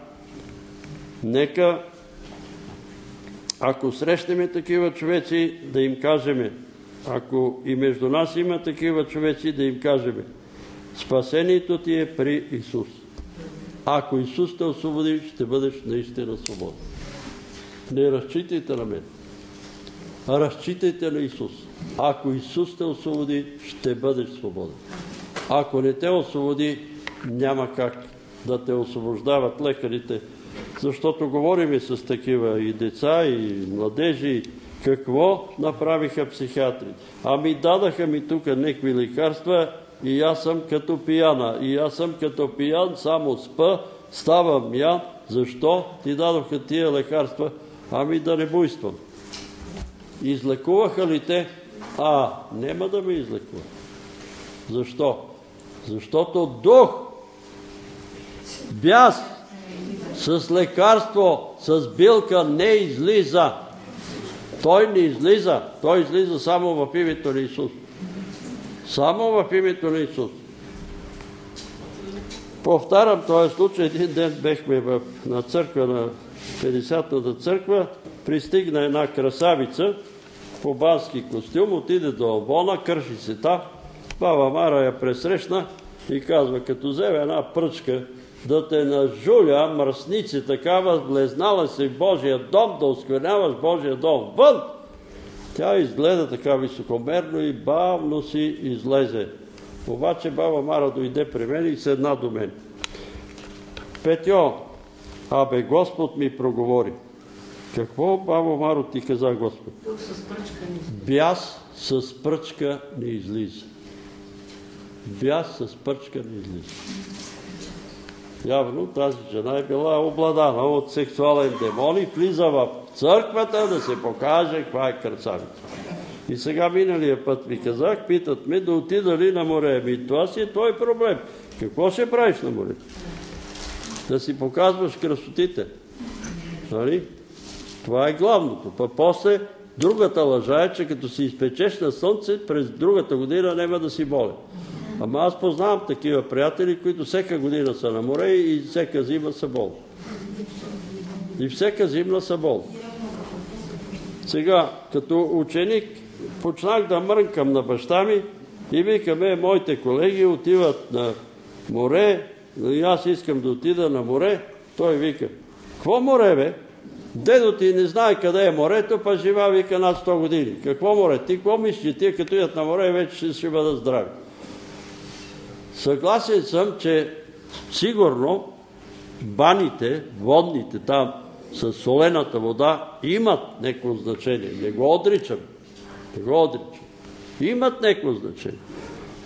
Нека, ако срещнеме такива човеци, да им кажеме, ако и между нас има такива човеци, да им кажеме, спасението ти е при Исус. Ако Исус те освободи, ще бъдеш наистина свободен. Не разчитайте на мен. Разчитайте на Исус. Ако Исус те освободи, ще бъдеш свободен. Ако не те освободи, няма как да те освобождават лекарите, защото говорим с такива и деца, и младежи, какво направиха психиатрите. Ами дадаха ми тук некви лекарства и аз съм като пияна. И аз съм като пиян, само спа, ставам я. Защо ти дадоха тия лекарства? Ами да не буйствам. Излекуваха ли те? А, нема да ме излекува. Защо? Защото дух, бяс, с лекарство, с билка не излиза. Той не излиза. Той излиза само в името на Исус. Само в името на Исус. Повтарям този случай. Един ден бехме на църква, на 50-та църква. Пристигна една красавица по бански костюм, отиде до Албона, кърши се та. Баба Мара я пресрещна и казва, като вземе една пръчка да те нажуля мръсници, такава влезнала си в Божия дом, да оскверняваш Божия дом вън. Тя изгледа така високомерно и бавно си излезе. Обаче баба Мара дойде при мен и седна до мен. Петьо, абе Господ ми проговори. Какво, баба Маро, ти каза Господ? Бяс с пръчка не излиза. Бяс с пръчка не излиза. Явно тази жена е била обладана от сексуален демон и влиза в църквата да се покаже каква е красавица. И сега миналия път ви казах, питат ме да отида ли на море. Ами това си е твой проблем. Какво ще правиш на море? Да си показваш красотите. Нали? Това е главното. Па после другата лъжа е, че като си изпечеш на слънце, през другата година няма да си болен. Ама аз познавам такива приятели, които всека година са на море и всека зима са болни. И всека зимна са болни. Сега, като ученик, почнах да мрънкам на баща ми и викаме, моите колеги отиват на море, и аз искам да отида на море. Той вика, какво море бе? Дедо ти не знае къде е морето, па жива вика над 100 години. Какво море? Ти какво мислиш, тия като идат на море, вече ще бъдат здрави? Съгласен съм, че сигурно баните, водните там, с солената вода, имат някакво значение. Не го отричам. Не го отричам. Имат някакво значение.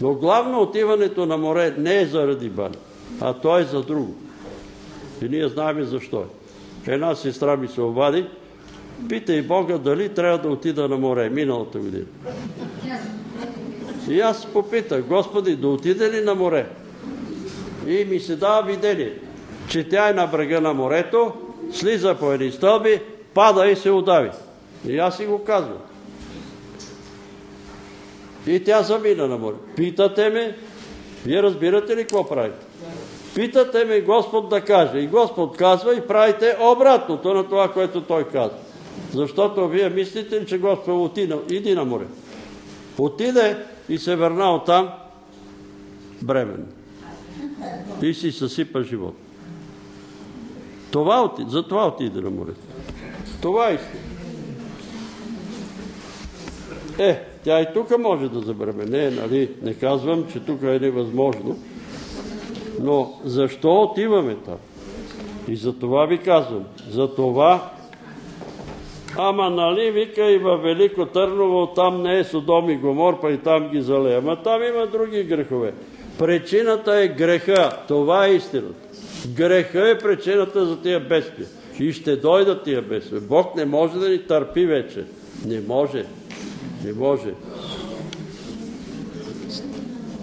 Но главно отиването на море не е заради бани, а то е за друго. И ние знаем защо е. Една сестра ми се обади, питай Бога дали трябва да отида на море миналата година. И аз попитах, Господи, да отиде ли на море? И ми се дава видение, че тя е на брега на морето, слиза по едни стълби, пада и се удави. И аз си го казвам. И тя замина на море. Питате ме, вие разбирате ли какво правите? Питате ме Господ да каже. И Господ казва и правите обратното на това, което Той казва. Защото вие мислите, че Господ отида, иди на море. Отиде и се върна оттам бремен. И си съсипа живот. Това отиде, за това отиде на море. Това е истина. Е, тя и тук може да забремене, нали? Не казвам, че тук е невъзможно. Но защо отиваме там? И за това ви казвам. За това Ама нали, вика и във Велико Търново, там не е Содом и Гомор, па и там ги зале. Ама там има други грехове. Причината е греха. Това е истината. Греха е причината за тия бедствия. И ще дойдат тия бедствия. Бог не може да ни търпи вече. Не може. Не може.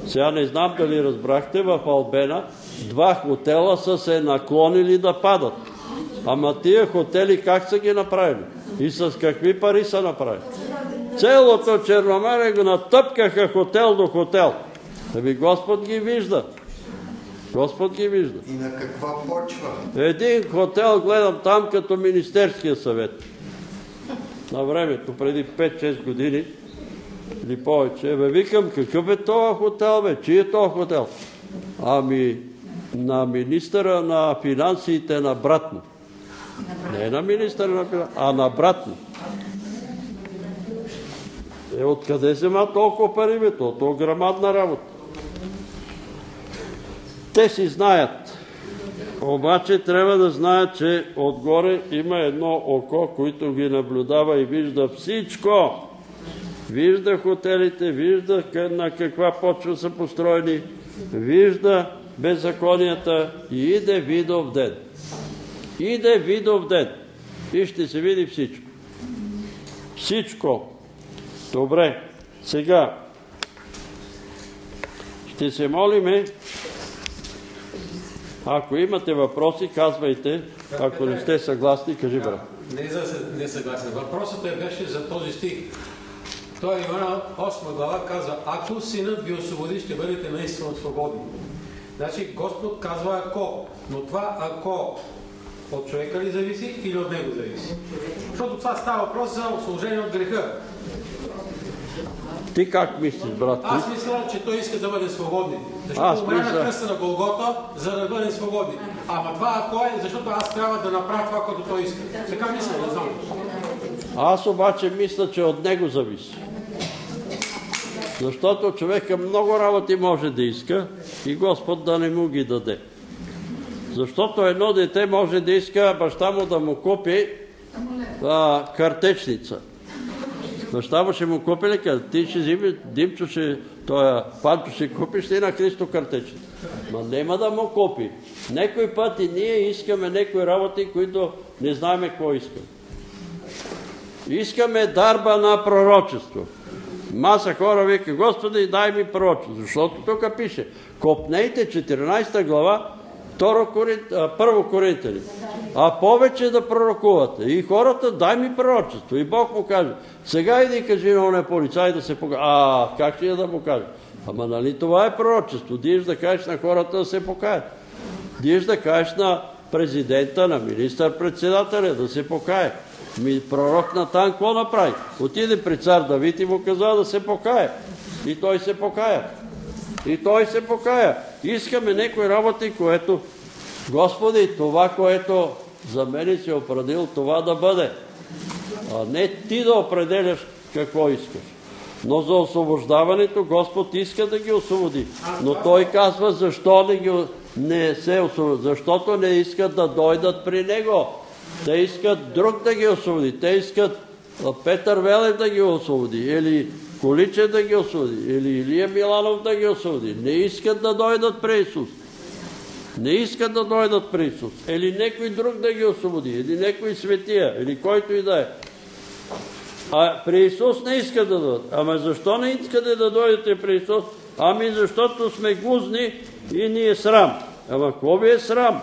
Сега не знам дали разбрахте, в Албена два хотела са се наклонили да падат. Ама тия хотели как са ги направили? И с какви пари са направили? Целото Черноморе го натъпкаха хотел до хотел. Ами Господ ги вижда. Господ ги вижда. И на каква почва? Един хотел гледам там като Министерския съвет. На времето, преди 5-6 години или повече. Бе, викам, какъв е това хотел, бе? Чи е това хотел? Ами, на министъра на финансите на брат му. Не на финансите, а на брат му. Е, откъде взема толкова пари, бе? То, е грамадна работа. Те си знаят. Обаче трябва да знаят, че отгоре има едно око, което ги наблюдава и вижда всичко. Вижда хотелите, вижда на каква почва са построени, вижда беззаконията и иде видов ден. Иде видов ден. И ще се види всичко. Всичко. Добре. Сега ще се молиме ако имате въпроси, казвайте. Ако не сте съгласни, кажи брат. Не не съгласен. Въпросът е беше за този стих. Той Иоанна 8 глава казва, ако синът ви освободи, ще бъдете наистина свободни. Значи Господ казва ако, но това ако от човека ли зависи или от него зависи? Защото това става въпрос за освобождение от греха. Ти как мислиш, брат? Аз мисля, че той иска да бъде свободни. Защото умря на кръста на Голгота, за да бъде свободни. Ама това ако е, защото аз трябва да направя това, което той иска. Така мисля, не знам. Аз обаче мисля, че от него зависи. Защото човека много работи може да иска и Господ да не му ги даде. Защото едно дете може да иска баща му да му купи а, картечница. Баща му ще му купи ли Ти ще взими, Димчо ще, той Панчо ще купиш ли на Христо картечница. Ма нема да му купи. Некой път и ние искаме некои работи, които не знаем какво искаме. Искаме дарба на пророчество. Маса хора вика, Господи, дай ми пророчество. Защото тук пише, копнейте 14 глава, Първо Коринтияни. А повече да пророкувате. И хората, дай ми пророчество. И Бог му каже, сега иди кажи на оне полицай да се покаже. А, как ще я да му каже? Ама нали това е пророчество? Диеш да кажеш на хората да се покаят. Диеш да кажеш на президента, на министър-председателя да се покае. Пророк Натан какво направи? Отиде при цар Давид и му каза да се покае. И той се покая. И той се покая. Искаме някои работи, което Господи, това, което за мен си определил, това да бъде. А не ти да определяш какво искаш. Но за освобождаването Господ иска да ги освободи. Но Той казва, защо не, ги, не се освободи. Защото не искат да дойдат при Него. Те искат друг да ги освободи. Те искат Петър Велев да ги освободи. Или Количе да ги освободи. Или Илия Миланов да ги освободи. Не искат да дойдат при Исус. Не искат да дойдат при Исус. Или някой друг да ги освободи. Или някой светия. Или който и да е. А при Исус не искат да дойдат. Ама защо не искате да дойдете при Исус? Ами защото сме гузни и ни е срам. Ама какво ви е срам?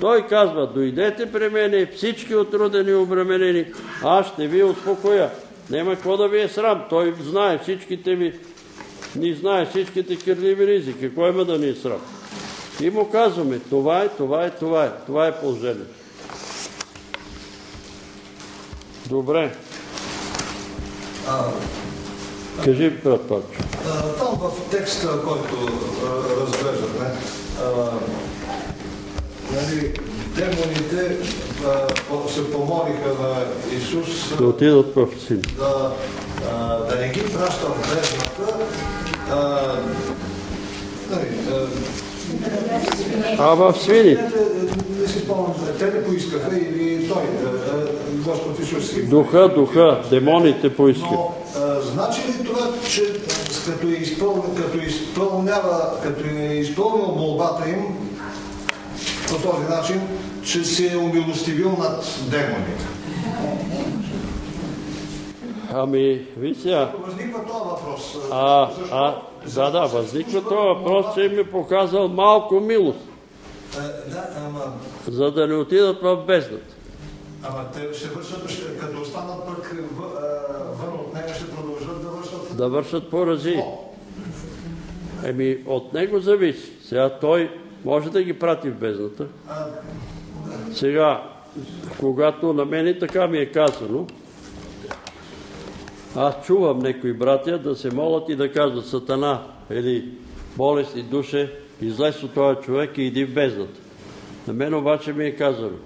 Той казва, дойдете при мене всички отрудени и обременени, аз ще ви успокоя. Нема какво да ви е срам. Той знае всичките ви, ни знае всичките кирливи ризи. Какво има да ни е срам? И му казваме, това е, това е, това е. Това е положението. Добре. А, Кажи, брат Павчо. а, Там в текста, който разглеждаме, нали, демоните а, се помолиха на Исус Да отидат в син. да, а, да не ги праща в бездната. а, нали, в свини. не си спомням, те не поискаха или той, Господ Исус. Духа, духа, демоните поискат. Но а, значи ли това, че като, е изпълнява, като е изпълнил молбата им по този начин, че се е умилостивил над демоните? Ами, ви сега, Възниква този въпрос. А, Защо? а, да, да, възниква този въпрос, че им е показал малко милост, А, да, ама, за да не отидат в бездната. ама те ще вършат, като останат пък в- а, вън от нея, ще продължат да вършат. Да вършат порази. Еми, от него зависи. Сега той може да ги прати в бездната. Сега, когато на мене така ми е казано, аз чувам някои братя да се молят и да казват Сатана или болест и душе, излез от този човек и иди в бездната. На мен обаче ми е казано,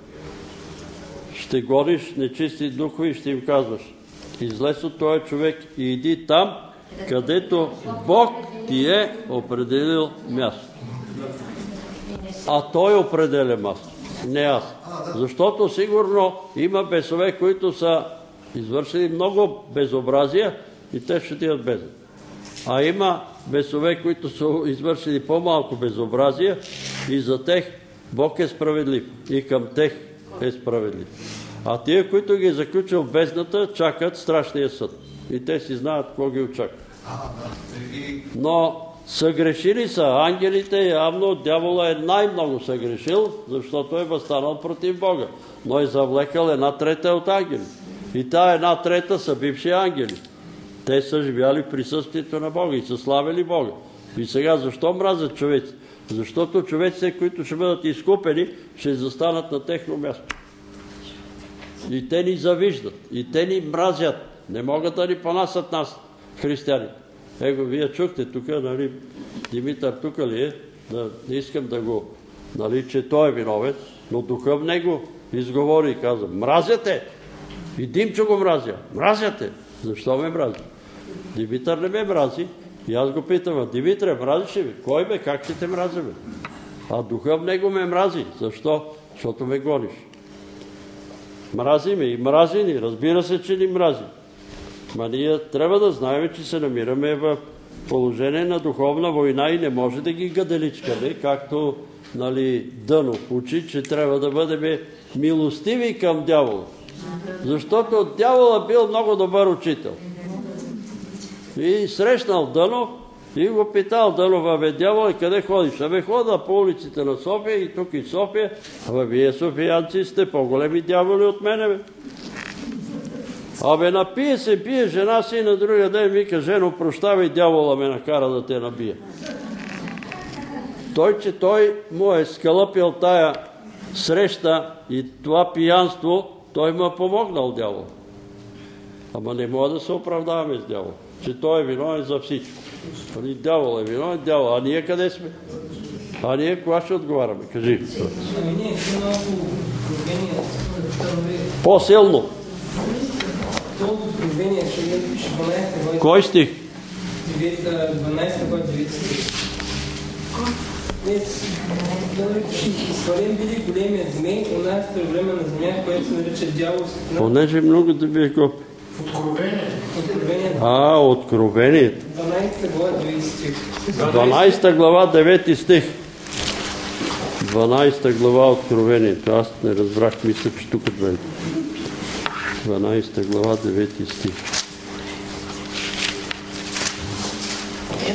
ще гониш нечисти духове и ще им казваш, излез от този човек и иди там, където Бог ти е определил място. А той определя място, не аз. Защото сигурно има бесове, които са извършили много безобразия и те ще отидат без. А има бесове, които са извършили по-малко безобразия и за тех Бог е справедлив и към тех е справедлив. А тия, които ги е заключил в бездната, чакат страшния съд. И те си знаят какво ги очаква. Но съгрешили са ангелите, явно дявола е най-много съгрешил, защото е възстанал против Бога. Но е завлекал една трета от ангели. И тая една трета са бивши ангели. Те са живяли в присъствието на Бога и са славили Бога. И сега защо мразят човеци? Защото човеците, които ще бъдат изкупени, ще застанат на техно място. И те ни завиждат, и те ни мразят. Не могат да ни понасят нас, християните. Его, вие чухте тук, нали, Димитър тук ли е? Да, не искам да го, нали, че той е виновец, но духа в него изговори и каза, мразяте! И Димчо го мразя. Мразяте! Защо ме мрази? Димитър не ме мрази. И аз го питам, Димитре, мразиш ли ме? Кой бе? Как ще те мразя, бе? А духа в него ме мрази. Защо? Защото ме гониш. Мрази ме и мрази ни. Разбира се, че ни мрази. Ние трябва да знаем, че се намираме в положение на духовна война и не може да ги гаделичкаме, както нали, Дънов учи, че трябва да бъдем милостиви към дявола. Защото дявола бил много добър учител. И срещнал Дънов И го питал, дано бе дявол, и къде ходиш? Абе хода по улиците на София и тук и София. Абе вие софиянци сте по-големи дяволи от мене. Абе напие се, пие жена си и на другия ден вика, жено, прощавай, дявола ме накара да те набия. Той, че той му е скалъпил тая среща и това пиянство, той му е помогнал дявол. Ама не мога да се оправдаваме с дявол, че той е виновен за всичко. Али дявол е виновен, дявол. А ние къде сме? А ние кога ще отговаряме? Кажи. Ами. По-силно. Много откровения ще ги пише 12 глава. Кой стих? 12 глава 9 стих. Свален биде големият змей, онаста време на земя, което се нарича дявол. Понеже много да ви е гоп. Откровение А, Откровението. 12 глава 9 стих. 12 глава, 9 стих. 12 глава Откровението. Аз не разбрах, мисля, че тук е 12 глава, 9 стих. Е,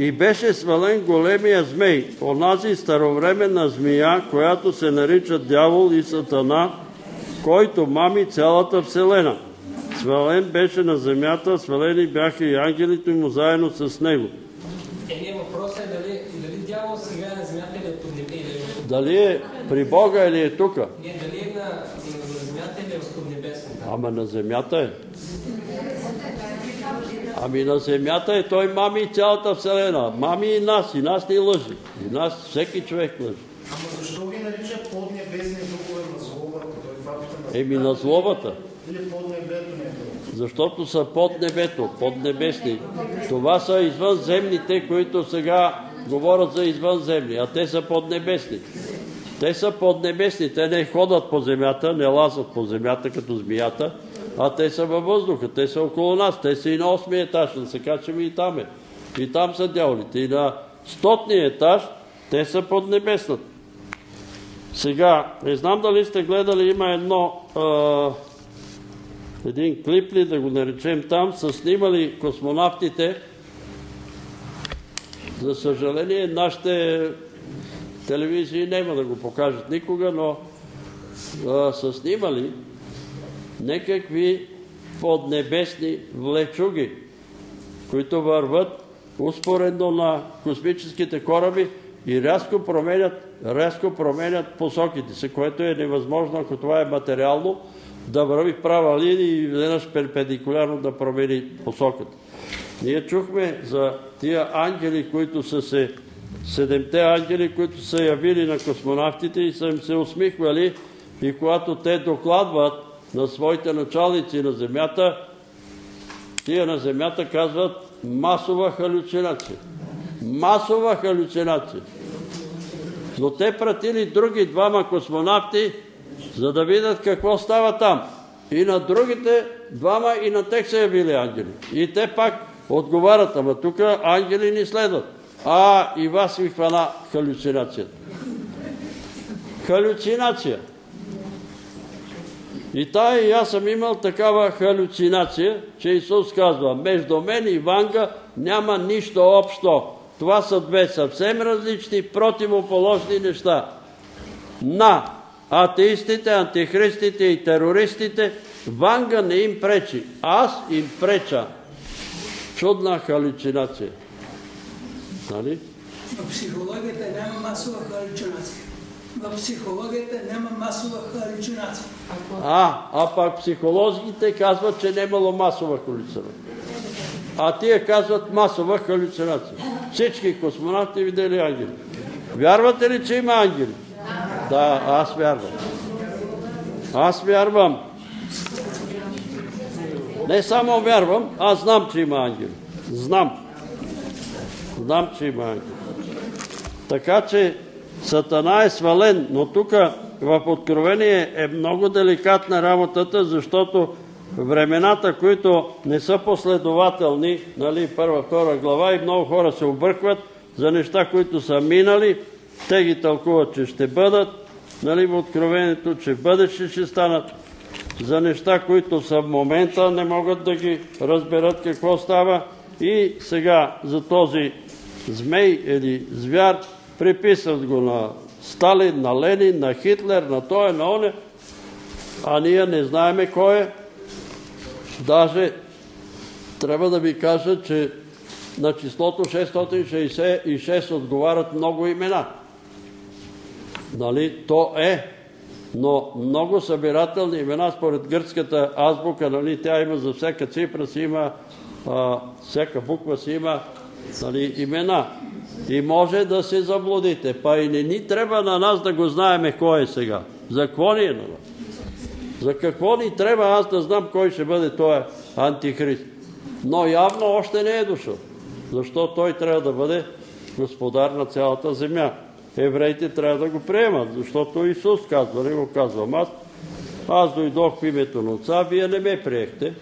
е? И беше свален големия змей, онази старовременна змия, която се нарича дявол и сатана, който мами цялата вселена. Свален беше на земята, свалени бяха и ангелите му заедно с него. Е, въпросът е дали, дали дявол сега е на земята или е под небе, или е Дали е при Бога или е тука? Не, дали е на, на, земята или е под небесната? Ама на земята е. Ами на земята е, той мами и цялата вселена. Мами и нас, и нас ни лъжи. И нас всеки човек лъжи. Ама защо ги нарича поднебесни духове на злобата? На Еми на злобата. Или под небето не е Защото са под небето, под небесни. Това са извънземните, които сега говорят за извънземни, а те са поднебесни. Те са поднебесни, те не ходят по земята, не лазят по земята като змията, а те са във въздуха, те са около нас, те са и на осмия етаж, да се качаме и там е. И там са дяволите. И на стотния етаж те са под небесната. Сега, не знам дали сте гледали, има едно един клип ли, да го наречем там, са снимали космонавтите. За съжаление, нашите телевизии няма да го покажат никога, но са снимали некакви поднебесни влечуги, които върват успоредно на космическите кораби и рязко променят, рязко променят посоките си, което е невъзможно, ако това е материално, да върви права линия и веднъж перпендикулярно да промени посоката. Ние чухме за тия ангели, които са се, седемте ангели, които са явили на космонавтите и са им се усмихвали и когато те докладват на своите началници на Земята, тия на Земята казват масова халюцинация. Масова халюцинация. Но те пратили други двама космонавти, за да видят какво става там. И на другите двама и на тех са явили ангели. И те пак отговарят, ама тук ангели ни следват. А, и вас ви хвана халюцинацията. Халюцинация. И тая и аз съм имал такава халюцинация, че Исус казва, между мен и Ванга няма нищо общо. Това са две съвсем различни, противоположни неща. На атеистите, антихристите и терористите Ванга не им пречи. Аз им преча. Чудна халюцинация. Нали? В психологията няма масова халюцинация. В психологията няма масова халюцинация. А, а пак психолозите казват, че нямало масова халюцинация. А тия казват масова халюцинация. Всички космонавти видели ангели. Вярвате ли, че има ангели? Да, аз вярвам. Аз вярвам. Не само вярвам, аз знам, че има ангели. Знам. Знам, че има ангели. Така че Сатана е свален, но тук в Откровение е много деликатна работата, защото времената, които не са последователни, нали, първа, втора глава и много хора се объркват за неща, които са минали, те ги тълкуват, че ще бъдат, нали, в Откровението, че бъдеще ще станат. за неща, които са в момента, не могат да ги разберат какво става. И сега за този змей или звяр приписват го на Сталин, на Ленин, на Хитлер, на той, на оне, а ние не знаеме кой е. Даже трябва да ви кажа, че на числото 666 отговарят много имена. Нали? То е, но много събирателни имена според гръцката азбука, нали? тя има за всяка цифра си има, всяка буква си има нали, имена. И може да се заблудите. Па и не ни трябва на нас да го знаеме кой е сега. За какво ни е на нас? За какво ни трябва аз да знам кой ще бъде този антихрист? Но явно още не е дошъл. Защо той трябва да бъде господар на цялата земя? Евреите трябва да го приемат, защото Исус казва, не го казвам аз. Аз дойдох в името на Отца, вие не ме приехте.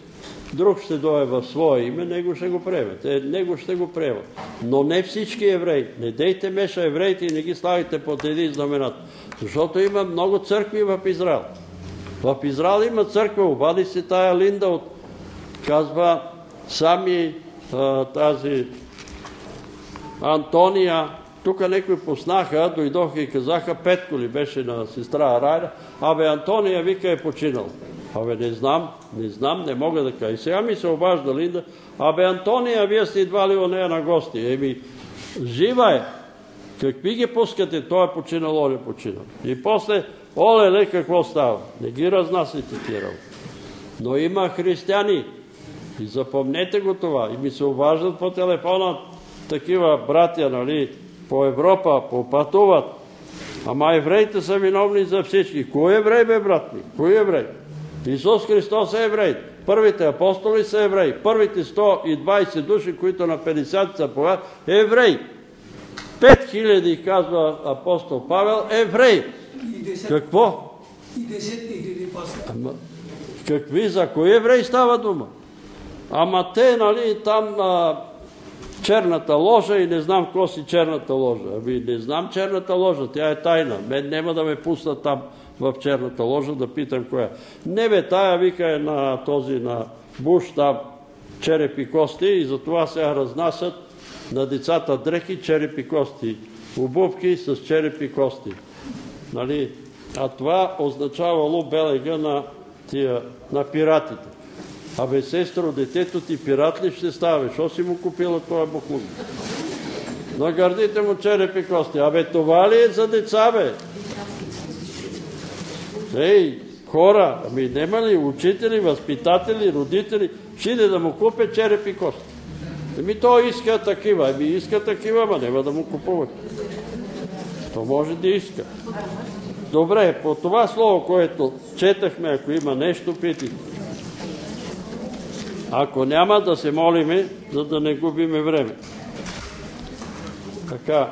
Друг ще дойде в свое име, него ще го приемат. Е, него ще го приемат. Но не всички евреи. Не дейте меша евреите и не ги славите под един знаменат. Защото има много църкви в Израел. В Израел има църква, обади се тая Линда от, казва, сами а, тази Антония, тук некои поснаха, дойдоха и казаха, Петко ли беше на сестра Райда, абе Антония вика е починал. Абе не знам, не знам, не мога да кажа. И сега ми се обажда Линда, абе Антония, вие сте идвали у нея на гости. Еми, жива е. Какви ги пускате? Той е починал, он е починал. И после, оле-ле, какво става? Не ги разнасите тия Но има християни. И запомнете го това. И ми се обаждат по телефона такива братя, нали, по Европа, попътуват. Ама евреите са виновни за всички. Кой еврей бе, брат ми? Кой еврей? Исус Христос е еврей. Първите апостоли са евреи. Първите 120 души, които на 50 са повят, е еврей. 5000, казва апостол Павел, еврей. Какво? И 10 хиляди после. Ама, какви, за кои евреи става дума? Ама те, нали, там а, черната ложа и не знам какво си черната ложа. Ами не знам черната ложа, тя е тайна. Мен няма да ме пуснат там в черната ложа да питам коя. Не бе, тая вика е на този, на Буш там черепи кости и затова сега разнасят на децата дрехи черепи кости. Обувки с черепи кости. Нали? А това означавало белега на, тия, на пиратите. Абе, сестро, детето ти пират ли ще става? Що си му купила този бухлук? На гърдите му черепи кости. Абе, това ли е за деца, бе? Ей, хора, ами нема ли учители, възпитатели, родители, ще да му купе черепи кости? Еми той иска такива, ами иска такива, ама няма да му купуват. То може да иска. Добре, по това слово, което четахме, ако има нещо, питайте. Ако няма да се молиме, за да не губиме време. Така.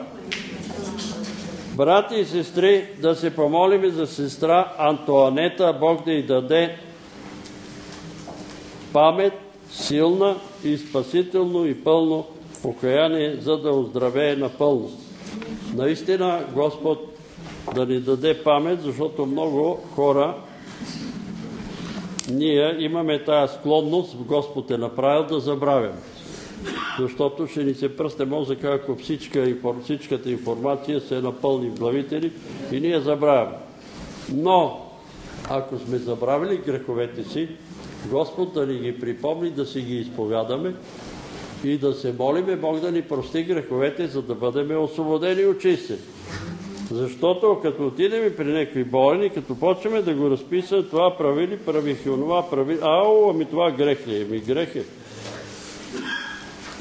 Брати и сестри, да се помолиме за сестра Антуанета, Бог да й даде памет, силна и спасително и пълно покаяние, за да оздравее напълно. Наистина, Господ да ни даде памет, защото много хора ние имаме тая склонност, Господ е направил да забравяме. Защото ще ни се пръсне мозъка, ако всичка, всичката информация се напълни в главите ни и ние забравяме. Но, ако сме забравили греховете си, Господ да ни ги припомни, да си ги изповядаме и да се молиме Бог да ни прости греховете, за да бъдем освободени и очистени. Защото като отидем при някакви болни, като почваме да го разписаме, това правили, правих и онова, правили, ау, ами това грех ли е? Ами грех е.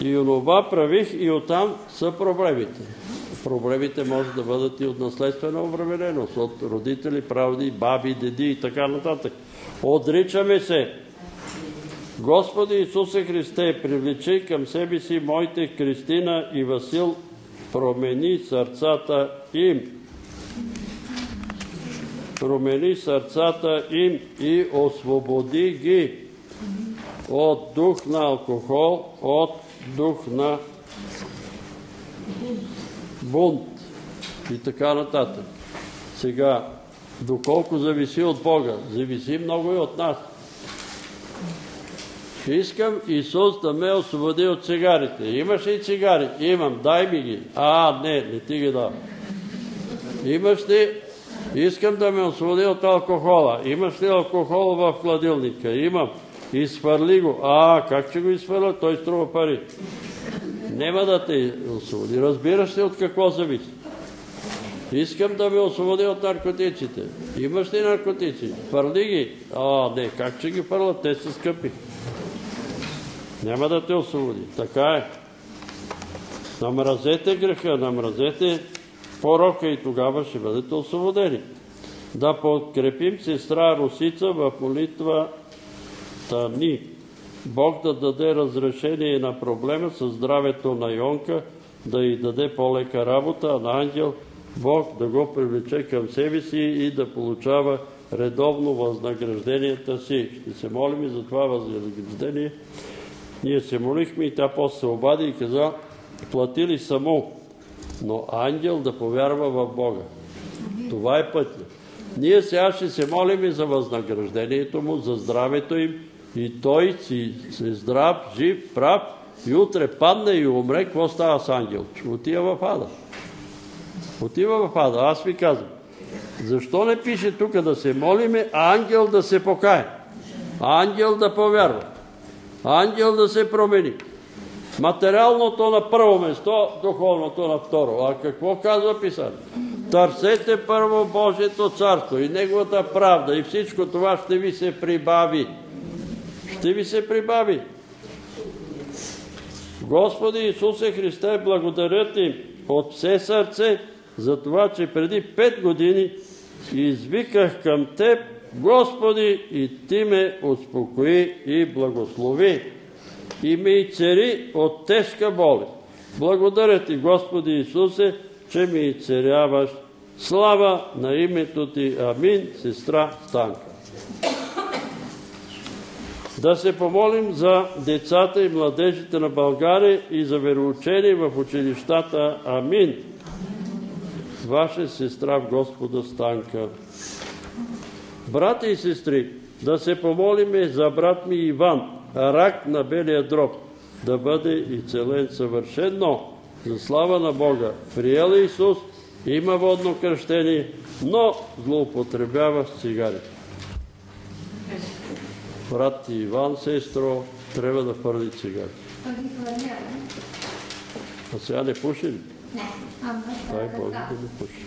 И онова правих и оттам са проблемите. Проблемите може да бъдат и от наследствена обремененост, от родители, правди, баби, деди и така нататък. Отричаме се. Господи Исусе Христе, привлечи към себе си моите Кристина и Васил, промени сърцата им. Промени сърцата им и освободи ги от дух на алкохол, от дух на бунт и така нататък. Сега, Доколко зависи от Бога? Зависи много и от нас. Искам Исус да ме освободи от цигарите. Имаш ли цигари? Имам. Дай ми ги. А, не, не ти ги дам. Имаш ли? Искам да ме освободи от алкохола. Имаш ли алкохол в хладилника? Имам. Изхвърли го. А, как ще го изхвърля? Той струва пари. Нема да те освободи. Разбираш ли от какво зависи? Искам да ме освободи от наркотиците. Имаш ли наркотици? Фърли ги. А, не, как ще ги фърлят? Те са скъпи. Няма да те освободи. Така е. Намразете греха, намразете порока и тогава ще бъдете освободени. Да подкрепим сестра Русица в молитвата ни. Бог да даде разрешение на проблема с здравето на Йонка, да й даде по-лека работа, а на Ангел Бог да го привлече към себе си и да получава редовно възнагражденията си. Ще се молим и за това възнаграждение. Ние се молихме и тя после се обади и каза, платили само, но ангел да повярва в Бога. Това е пътя. Ние сега ще се молим и за възнаграждението му, за здравето им и той си се здрав, жив, прав и утре падне и умре, какво става с ангел? Отива в ада. Отива в ада. Аз ви казвам. Защо не пише тук да се молиме, а ангел да се покае? Ангел да повярва. Ангел да се промени. Материалното на първо место, духовното на второ. А какво казва писание? Търсете първо Божието царство и Неговата правда и всичко това ще ви се прибави. Ще ви се прибави. Господи Исусе Христе, благодаря Ти от все сърце за това, че преди пет години извиках към Теб, Господи, и Ти ме успокои и благослови и ме изцери от тежка болест. Благодаря Ти, Господи Исусе, че ми изцеряваш. Слава на името Ти. Амин, сестра Станка. Да се помолим за децата и младежите на България и за вероучение в училищата. Амин. Ваша сестра в Господа Станка. Брати и сестри, да се помолиме за брат ми Иван, рак на белия дроб, да бъде изцелен съвършенно, за слава на Бога. Приел Исус, има водно кръщение, но злоупотребява с цигари. Брат ти Иван, сестро, трябва да фърли цигари. А сега не пуши ли? Не. Дай Бог да не пуши.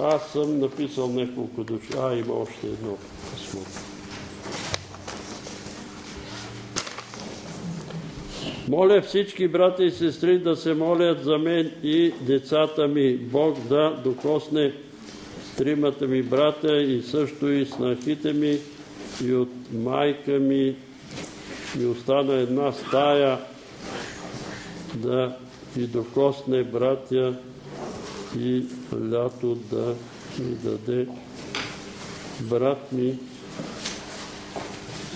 Аз съм написал няколко души. А, има още едно писмо. Моля всички брати и сестри да се молят за мен и децата ми. Бог да докосне тримата ми брата и също и снахите ми и от майка ми ми остана една стая да и докосне братя и лято да ми даде брат ми,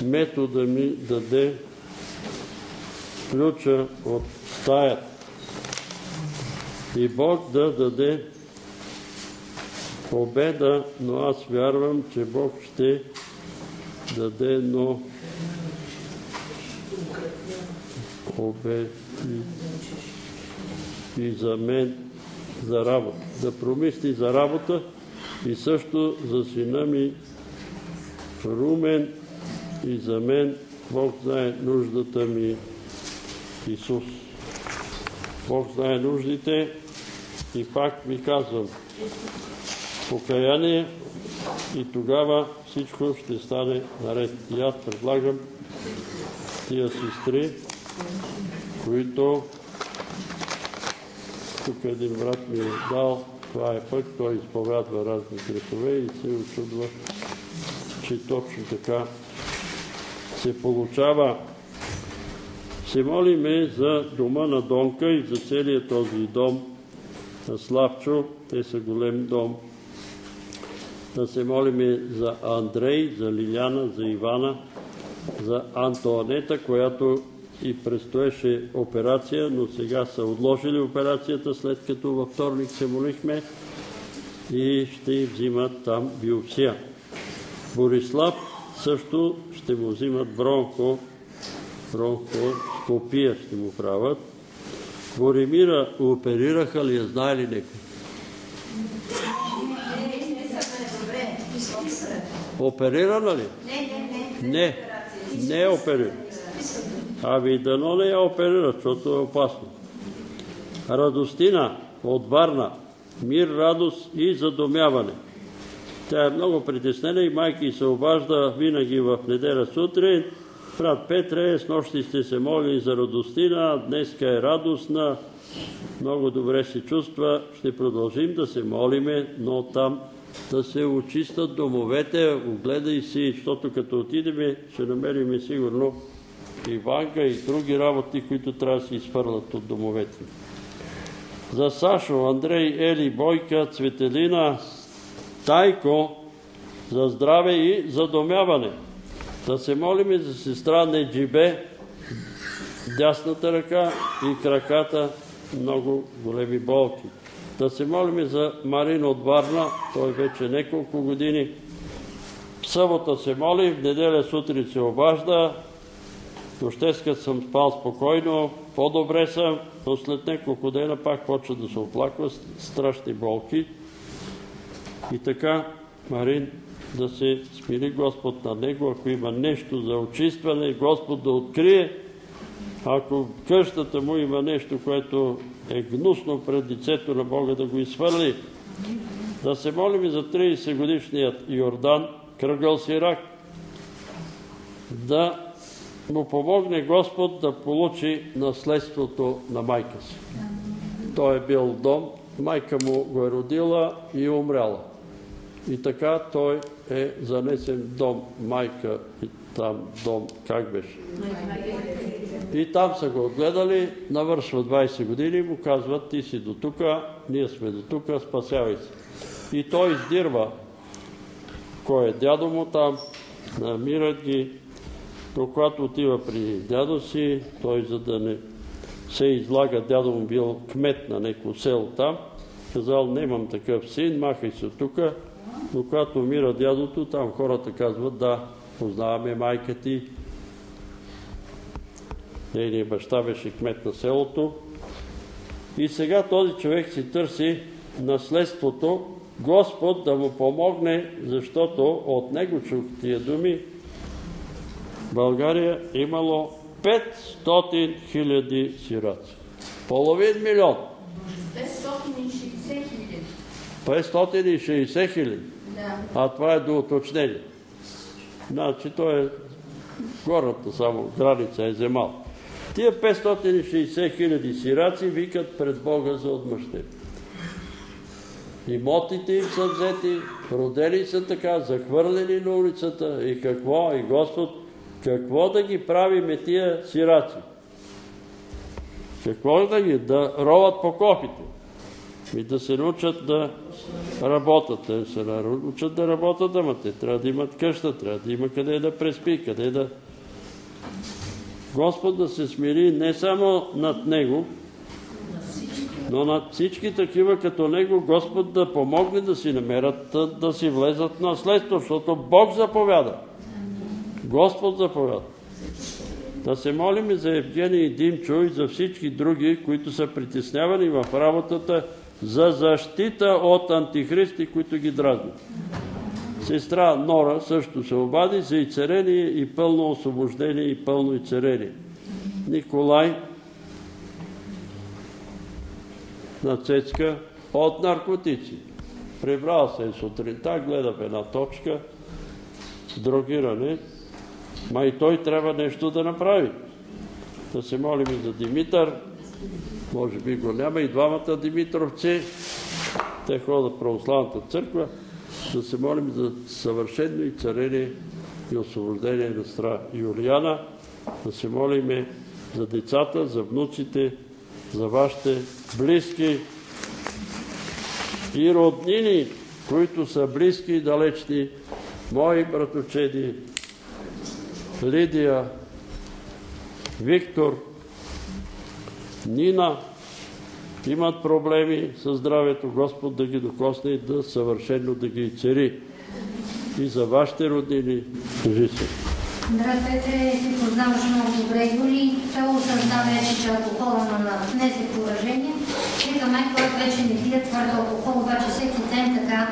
мето да ми даде ключа от стаята. И Бог да даде победа, но аз вярвам, че Бог ще даде едно победи и за мен за работа. Да промисли за работа и също за сина ми Румен и за мен Бог знае нуждата ми Исус. Бог знае нуждите и пак ви казвам покаяние и тогава всичко ще стане наред. И аз предлагам тия сестри, които тук един брат ми е дал, това е пък, той изповядва разни грехове и се очудва, че точно така се получава. Се молиме за дома на Донка и за целият този дом на Славчо, те са голем дом. Да се молиме за Андрей, за Лиляна, за Ивана, за Антуанета, която и предстоеше операция, но сега са отложили операцията, след като във вторник се молихме. и ще взимат там биопсия. Борислав също ще му взимат бронко, бронхоскопия ще му правят. Боремира оперираха ли я, знае ли некой? Оперирана ли? Не, не, не. Не, не е оперирана. Ами дано не я оперират, защото е опасно. Радостина от Варна. Мир, радост и задумяване. Тя е много притеснена и майки се обажда винаги в неделя сутрин. Брат Петре, с нощи сте се молили за радостина, днеска е радостна, много добре се чувства. Ще продължим да се молиме, но там да се очистят домовете, огледай си, защото като отидеме, ще намериме сигурно и ванка, и други работи, които трябва да се изфърлят от домовете. За Сашо, Андрей, Ели, Бойка, Цветелина, Тайко, за здраве и задомяване. Да се молиме за сестра Неджибе, дясната ръка и краката, много големи болки. Да се молиме за Марин от Варна, той вече няколко години. В събота се моли, в неделя сутрин се обажда, нощеска съм спал спокойно, по-добре съм, но след няколко дена пак почва да се оплаква, страшни болки. И така, Марин, да се смири Господ на него, ако има нещо за очистване, Господ да открие. Ако къщата му има нещо, което е гнусно пред лицето на Бога, да го изхвърли. Да се молим за 30 годишният Йордан, кръгъл Сирак, да му помогне Господ да получи наследството на майка си. Той е бил дом, майка му го е родила и е умряла. И така той е занесен дом, майка там дом, как беше? И там са го отгледали, навършва 20 години му казват, ти си до тука, ние сме до тука, спасявай се. И той издирва кой е дядо му там, намират ги, но когато отива при дядо си, той за да не се излага, дядо му бил кмет на неко село там, казал, немам такъв син, махай се тука, но когато умира дядото, там хората казват, да, познаваме майка ти. Нейният баща беше кмет на селото. И сега този човек си търси наследството, Господ да му помогне, защото от него чух тия думи. България имало 500 хиляди сираци. Половин милион. 560 хиляди. 560 хиляди. Да. А това е до уточнение. Значи то е горната само граница е земал. Тия 560 хиляди сираци викат пред Бога за отмъщение. Имотите им са взети, родени са така, захвърлени на улицата и какво? И Господ, какво да ги правиме тия сираци? Какво да ги? Да роват по копите. И да се научат да работят. Те се научат да работят, ама те трябва да имат къща, трябва да има къде да преспи, къде да... Господ да се смири не само над Него, но над всички такива като Него, Господ да помогне да си намерят, да си влезат на наследство, защото Бог заповяда. Господ заповяда. Да се молим и за Евгений и Димчо и за всички други, които са притеснявани в работата за защита от антихристи, които ги дразнят. Сестра Нора също се обади за изцерение и пълно освобождение и пълно изцерение. Николай на Цецка от наркотици. Прибрал се сутринта, гледа в една точка, дрогиране, ма и той трябва нещо да направи. Да се молим и за Димитър, може би го няма. И двамата Димитровци, те ходят в православната църква, да се молим за съвършено и царение и освобождение на стра Юлияна, да се молим за децата, за внуците, за вашите близки и роднини, които са близки и далечни, мои братовчеди, Лидия, Виктор, Нина, имат проблеми със здравето, Господ да ги докосне и да съвършено да ги цери. И за вашите роднини, кажи се. Брат Петре, ти познаваш много добре Юли. Той осъзна вече, че алкохола на нанесе поражение. Вика майка, вече не пие твърд алкохол, обаче всеки ден така.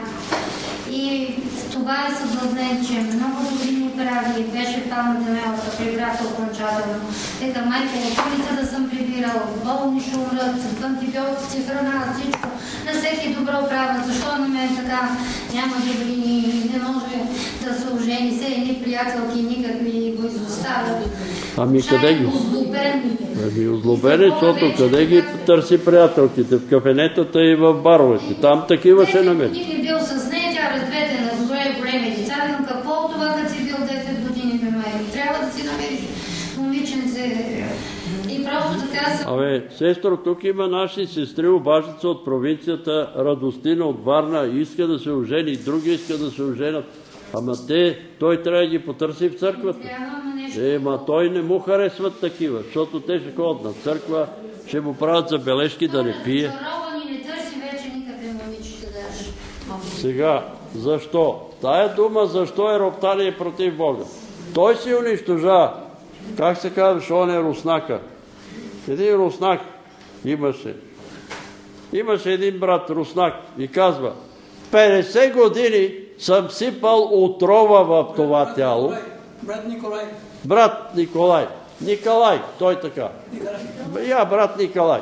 И това е съблазнен, че много години прави, беше там демелата, прибрата окончателно. Вика майка, от улица да съм прибирал, болни ще умрат, антибиотици, храна, всичко. На всеки добро правят, защо на мен така няма добрини, не може да се ожени, се едни приятелки никакви го изоставят. Ами къде ги? Озлобени. Ами озлобени, защото къде ги търси приятелките? В кафенетата и в баровете. Там такива ще намери. години бил с нея, тя разведена, с големи, големи деца. Викам, какво от това, като си бил 10 години бе майка? Трябва да си намериш момиченце. И просто така се... Абе, сестро, тук има наши сестри, обаждат се от провинцията, Радостина от Варна, иска да се ожени, други иска да се оженят. Ама те, той трябва да ги потърси в църквата. Е, ма той не му харесват такива, защото те ще ходят на църква, ще му правят забележки да не пие. Момичета даже. Сега, защо? Тая дума защо е роптание против Бога? Той си унищожава. Как се казваш, он е руснака. Един руснак имаше. Имаше един брат руснак и казва, 50 години съм сипал отрова в това тяло. Брат Николай. Брат Николай. Николай, той така. Я, брат Николай.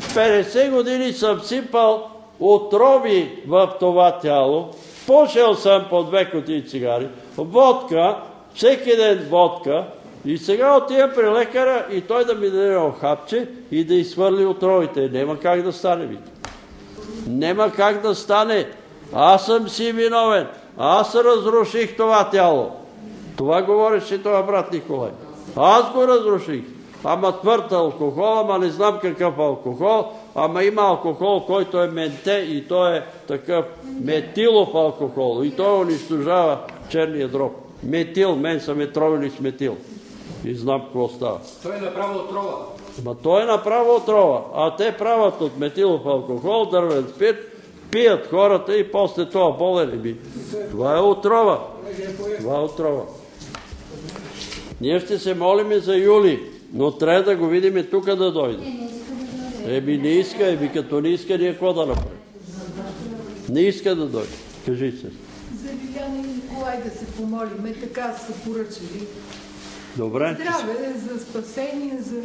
50 години съм сипал отрови в това тяло, пошел съм по две кутии цигари, водка, всеки ден водка, и сега отивам при лекара и той да ми даде хапче и да изхвърли отровите. Нема как да стане, вика. Нема как да стане. Аз съм си виновен. Аз разруших това тяло. Това говореше това брат Николай. Аз го разруших. Ама твърд алкохол, ама не знам какъв алкохол, ама има алкохол, който е менте и той е такъв метилов алкохол. И той унищожава черния дроб. Метил, мен са ме тровили с метил. И знам какво става. Той е направо отрова. Ма той е направо отрова, а те правят от метилов алкохол, дървен спирт, пият хората и после това болен би. Това е отрова. Това е отрова. Ние ще се молиме за Юли, но трябва да го видим тук да дойде. Еми не иска, еми като не иска, ние какво да направим? Не иска да дойде. Кажи се. За Лиляна и Николай да се помолиме, така са поръчали. Добре. Здраве, за спасение, за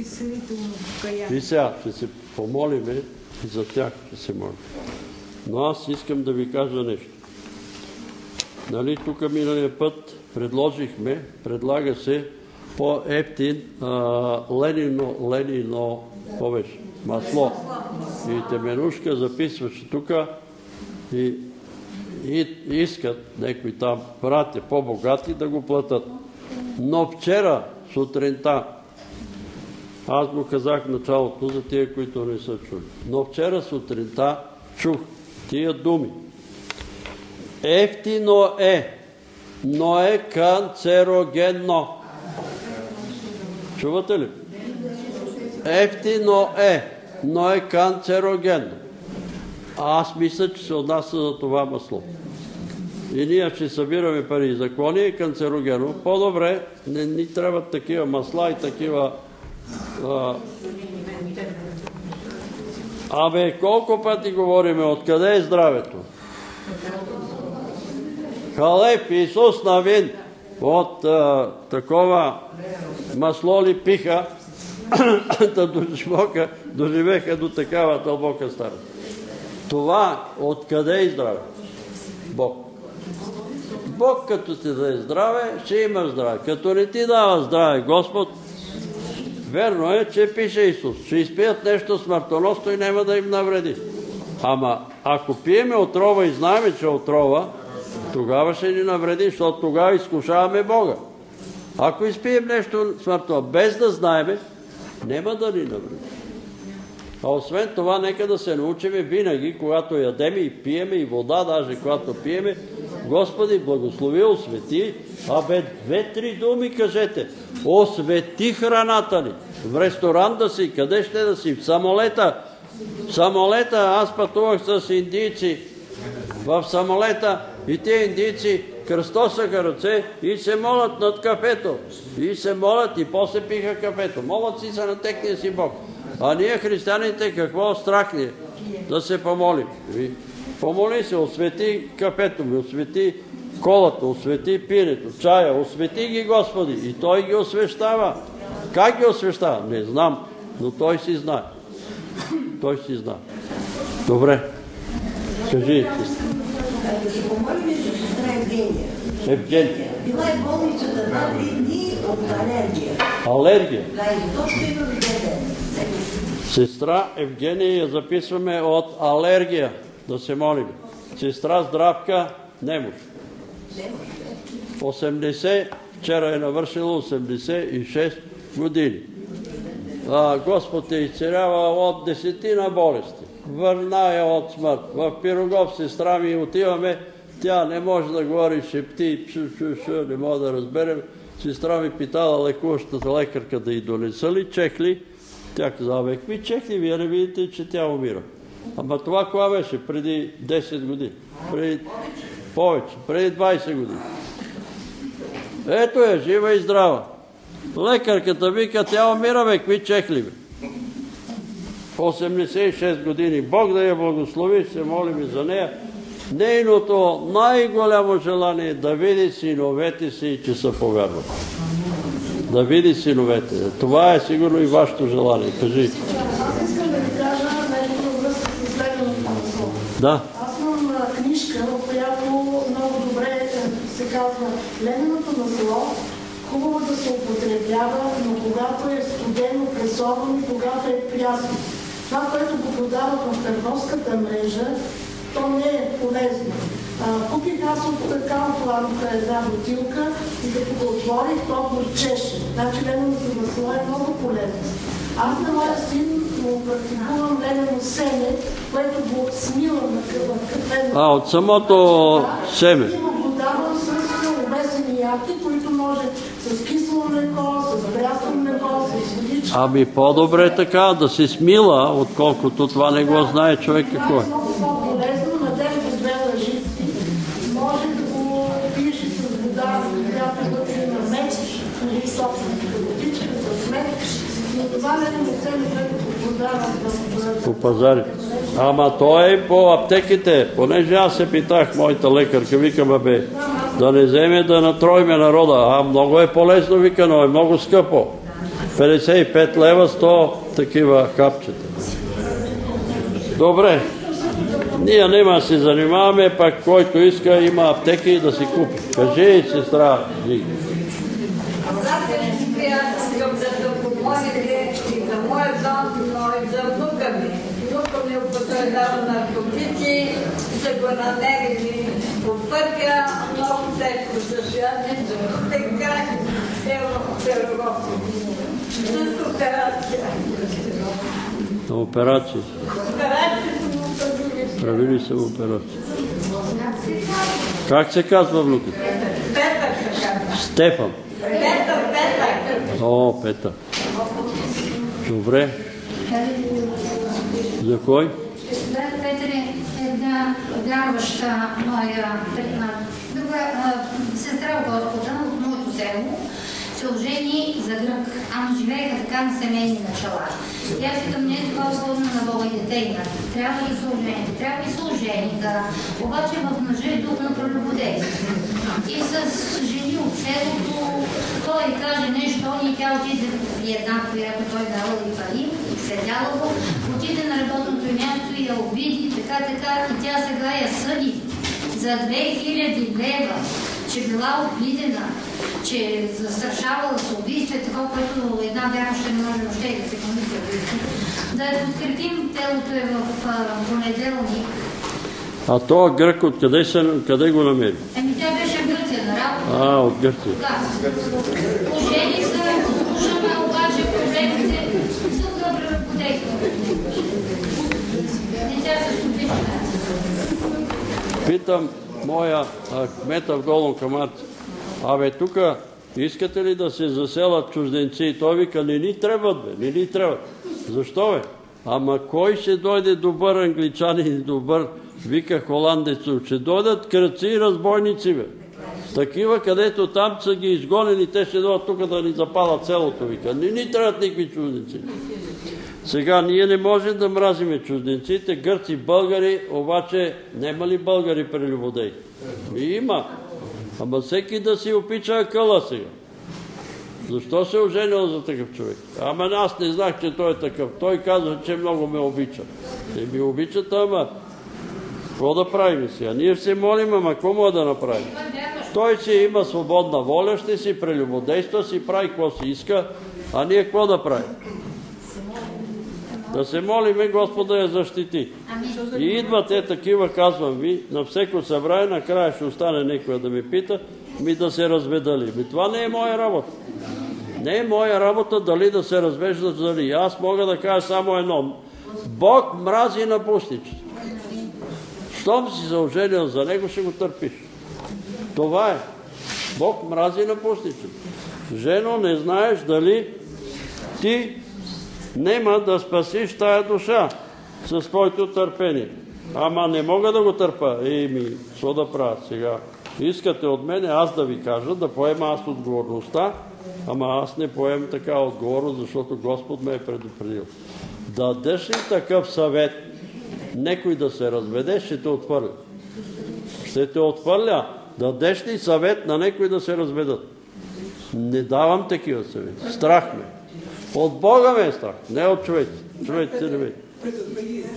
изселително И покаяние. сега ще се помолиме и за тях ще се молим. Но аз искам да ви кажа нещо. Нали, тук миналия път предложихме, предлага се по-ефтин ленино, ленино, какво беше? Масло. И Теменушка записваше тук и, и искат някои там братя по-богати да го платят. Но вчера сутринта аз го казах началото за тия, които не са чули. Но вчера сутринта чух тия думи. Ефтино е, но е канцерогенно. Чувате ли? Ефтино е, но е канцерогенно. Аз мисля, че се отнася за това масло. И ние ще събираме пари за клони и канцерогено. По-добре не ни трябват такива масла и такива Абе, колко пъти говориме, откъде е здравето? Халеп, Исус Навин, от такова масло ли пиха, доживоха, доживеха до такава дълбока старост. Това откъде е здраве? Бог. Бог като ти даде здраве, ще имаш здраве. Като не ти дава здраве Господ, верно е, че пише Исус. Ще изпият нещо смъртоносно и няма да им навреди. Ама ако пиеме отрова и знаеме, че е отрова, тогава ще ни навреди, защото тогава изкушаваме Бога. Ако изпием нещо смъртно, без да знаеме, няма да ни навреди. А освен това, нека да се научиме винаги, когато ядеме и пиеме, и вода даже, когато пиеме, Господи, благослови, освети, абе, две-три думи кажете, освети храната ни. В ресторанта си, къде ще да си, в самолета, Самолета, аз пътувах с индийци в самолета и те индийци кръстосаха ръце и се молят над кафето. И се молят и после пиха кафето. Молят си се на техния си Бог. А ние християните какво страх ни е? Да се помолим. Помоли се, освети кафето ми, освети колата, освети пирето, чая, освети ги Господи. И Той ги освещава. Как ги освещава? Не знам, но Той си знае. Той си знае. Добре. Кажи. Да се помолим за сестра Евгения. Евгения. Била е болницата два-три дни от алергия. Алергия. Да, и точно има дете. Сестра Евгения я записваме от алергия. Да се молим. Сестра Здравка немощ. 80, вчера е навършила 86 години. А, Господ е изцелява от десетина болести. Върна я от смърт. В Пирогов сестра ми отиваме, тя не може да говори шепти, шу, шу, шу, не може да разберем. Сестра ми питала лекуващата лекарка да й донеса ли чехли. Тя каза, бе, какви чехли, вие не видите, че тя умира. Ама това кога беше? Преди 10 години. Преди повече. Преди 20 години. Ето е, жива и здрава. Лекарката вика, тя умира, бе, какви чехли, бе. 86 години. Бог да я благослови, се молим и за нея. Нейното най-голямо желание е да види синовете си че са повярват. Да види синовете. Това е сигурно и вашето желание. Кажи. Аз искам да ви кажа нещо във връзка с изследването на слово. Да. Аз имам книжка, в която много добре е, се казва Лененото масло хубаво да се употребява, но когато е студено, пресовано и когато е прясно. Това, което го продават в търговската мрежа, то не е полезно. А, купих аз от Калпланка една бутилка и като го отворих, то горчеше. Значи лененото масло е много полезно. Аз на моя син му практикувам ленено семе, което го смилам на кафено. А, от самото семе. И му го давам с обесени ягти, които може с кисело млеко, с прясно млеко, с водичка. Ами по-добре така да се смила, отколкото това не го знае човек какво е. Много по пазари. Ама той е по аптеките, понеже аз се питах моята лекарка, викам, бе, да не вземе да натройме народа. А много е полезно, вика, но е много скъпо. 55 лева, 100 такива капчета. Добре. Ние няма се занимаваме, пак който иска, има аптеки да си купи. Кажи, сестра Жиги. Искам да те помолите и за моя дом, но и за внука ми. Внука ми употребява наркотици, са го намерили по пътя, много тежко състояние, така е в Пирогов. С операция. На операции. Операцията му правили. Са операции. Как се казва внукът? Петър се казва. Стефан. Петър, Петър. О, Петър. Добре. За кой? Брат Петър е една вярваща моя друга сестра от Господа от моето село се ожени за грък, ама живееха така на семейни начала. И аз викам, не е това условно на Бога и детейна. Трябва да се ожените, трябва и се ожениха. Обаче в мъжа е дух на прелюбодейство. И с жени от селото, той каже нещо, и тя отиде в една, която той дава и пари, го, отиде на работното място и я обиди, така, така, и тя сега я съди за 2000 лева, че била обидена, че застрашавала с убийство, такова, което една вярваща не може въобще да се убийство. Да подкрепим, телото е в понеделник. А то грък откъде, се, къде го намери? Еми тя беше в Гърция на работа. А, от Гърция. Да. Ожени се, слушаме обаче проблемите са на преподейство. Не тя се стопи. Питам моя а, кмета в Голон Камарци. Абе, тук искате ли да се заселят чужденци? И той вика, не ни трябват, бе, не ни трябват. Защо, бе? Ама кой ще дойде добър англичанин, добър, вика холандецов, ще дойдат кръци и разбойници, бе. Такива, където там са ги изгонени, те ще дойдат тук да ни запалят селото, вика. Не ни трябват никакви чужденци. Сега ние не можем да мразиме чужденците, гърци, българи, обаче нема ли българи при Любодей? Има. Ама всеки да си опича акъла сега. Защо се е оженил за такъв човек? Ама аз не знах, че той е такъв. Той казва, че много ме обича. Не ми обичат, ама какво да правим сега? Ние се молим, ама какво мога да направим? Той си има свободна воля, ще си прелюбодейства, си прави какво си иска, а ние какво да правим? Да се молиме Господ да я защити. И идват е такива, казвам ви, на всеко събрание, накрая ще остане някой да ми пита, ми да се разведали. Ми това не е моя работа. Не е моя работа дали да се развеждат дали. Аз мога да кажа само едно. Бог мрази напустничество. Щом си заоженил за него, ще го търпиш. Това е. Бог мрази напустничество. Жено, не знаеш дали ти нема да спасиш тая душа с твоето търпение. Ама не мога да го търпа. Еми, що да правя сега? Искате от мене аз да ви кажа, да поема аз отговорността, ама аз не поем така отговорност, защото Господ ме е предупредил. Дадеш ли такъв съвет, некой да се разведе, ще те отвърля. Ще те отвърля. Дадеш ли съвет на некой да се разведат? Не давам такива съвети. Страх ме. От Бога ме е страх, не от човеци. Човеците не ме.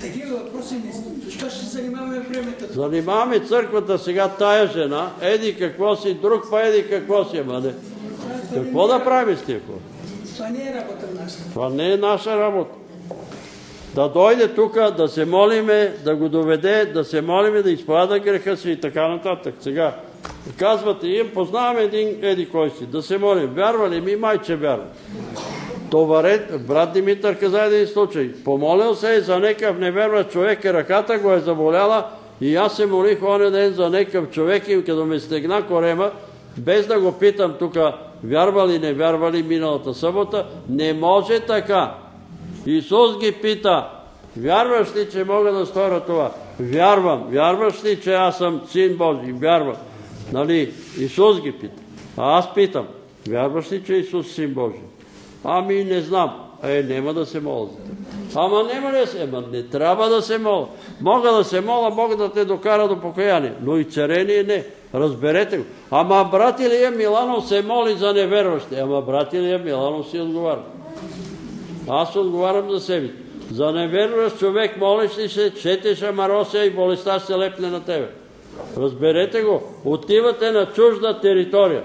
Такива въпроси не... Що ще занимаваме времето? Занимаваме църквата сега тая жена, еди какво си, друг па еди какво си, ама не. Какво да правим с тия хора? Това не е работа наша. Това не е наша работа. Да дойде тук, да се молиме, да го доведе, да се молиме, да изповяда греха си и така нататък. Сега, казвате им, познаваме един еди кой си, да се молим. Вярва ли ми? Майче вярва. Товарет, брат Димитър каза един случай. Помолил се и за некъв неверващ човек и ръката го е заболяла и аз се молих оня ден за некъв човек и като ме стегна корема, без да го питам тук, вярва ли, не вярва ли миналата събота, не може така. Исус ги пита, вярваш ли, че мога да сторя това? Вярвам. Вярваш ли, че аз съм син Божий? Вярвам. Нали? Исус ги пита. А аз питам, вярваш ли, че Исус е син Божий? Ами не знам. Е, няма да се моля. Ама няма ли се? Ама не трябва да се моля. Мога да се моля, мога да те докара до покаяние. Но и царение не. Разберете го. Ама брат Илия Миланов се моли за неверващи. Ама брат Илия Миланов си отговаря. Аз отговарям за себе. За неверващ човек молиш ли се, четеш амарося и болестта ще лепне на тебе. Разберете го. Отивате на чужда територия.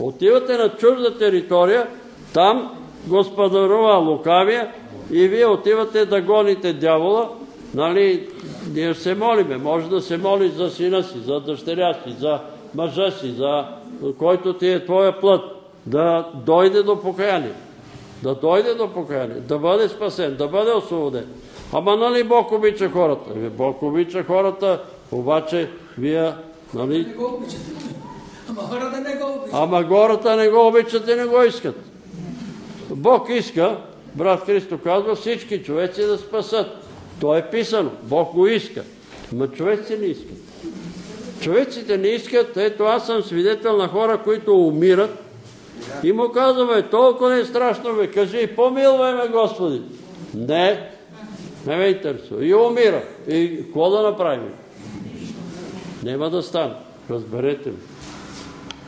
Отивате на чужда територия, там господарува лукавия и вие отивате да гоните дявола, нали, ние се молиме. Може да се моли за сина си, за дъщеря си, за мъжа си, за който ти е твоя плът, да дойде до покаяние. Да дойде до покаяние, да бъде спасен, да бъде освободен. Ама нали Бог обича хората? Ами, Бог обича хората, обаче вие, нали... Ама хората не го обичат. Ама хората не го обичат и не го искат. Бог иска, брат Христо казва, всички човеци да спасат. То е писано. Бог го иска. Но човеците не искат. Човеците не искат. Ето аз съм свидетел на хора, които умират. И му казваме, толкова не е страшно, бе, кажи, помилвай ме, Господи. Не, не ме интересува. И умира. И какво да направим? Няма да стане. Разберете ме.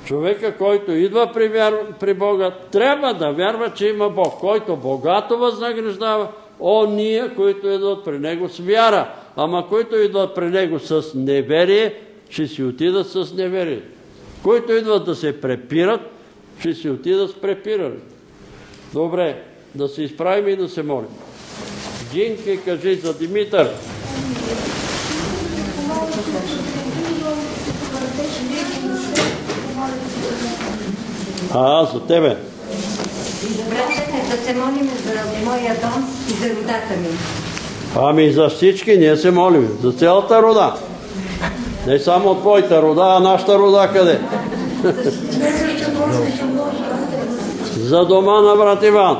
Човека, който идва при, Бога, трябва да вярва, че има Бог, който богато възнаграждава ония, които идват при Него с вяра. Ама които идват при Него с неверие, ще си отидат с неверие. Които идват да се препират, ще си отидат с препиране. Добре, да се изправим и да се молим. Гинки, кажи за Димитър. А, за тебе. Братята, да се молим за моя дом и за родата ми. Ами за всички ние се молим. За цялата рода. Не само от твоята рода, а нашата рода къде? за дома на брат Иван.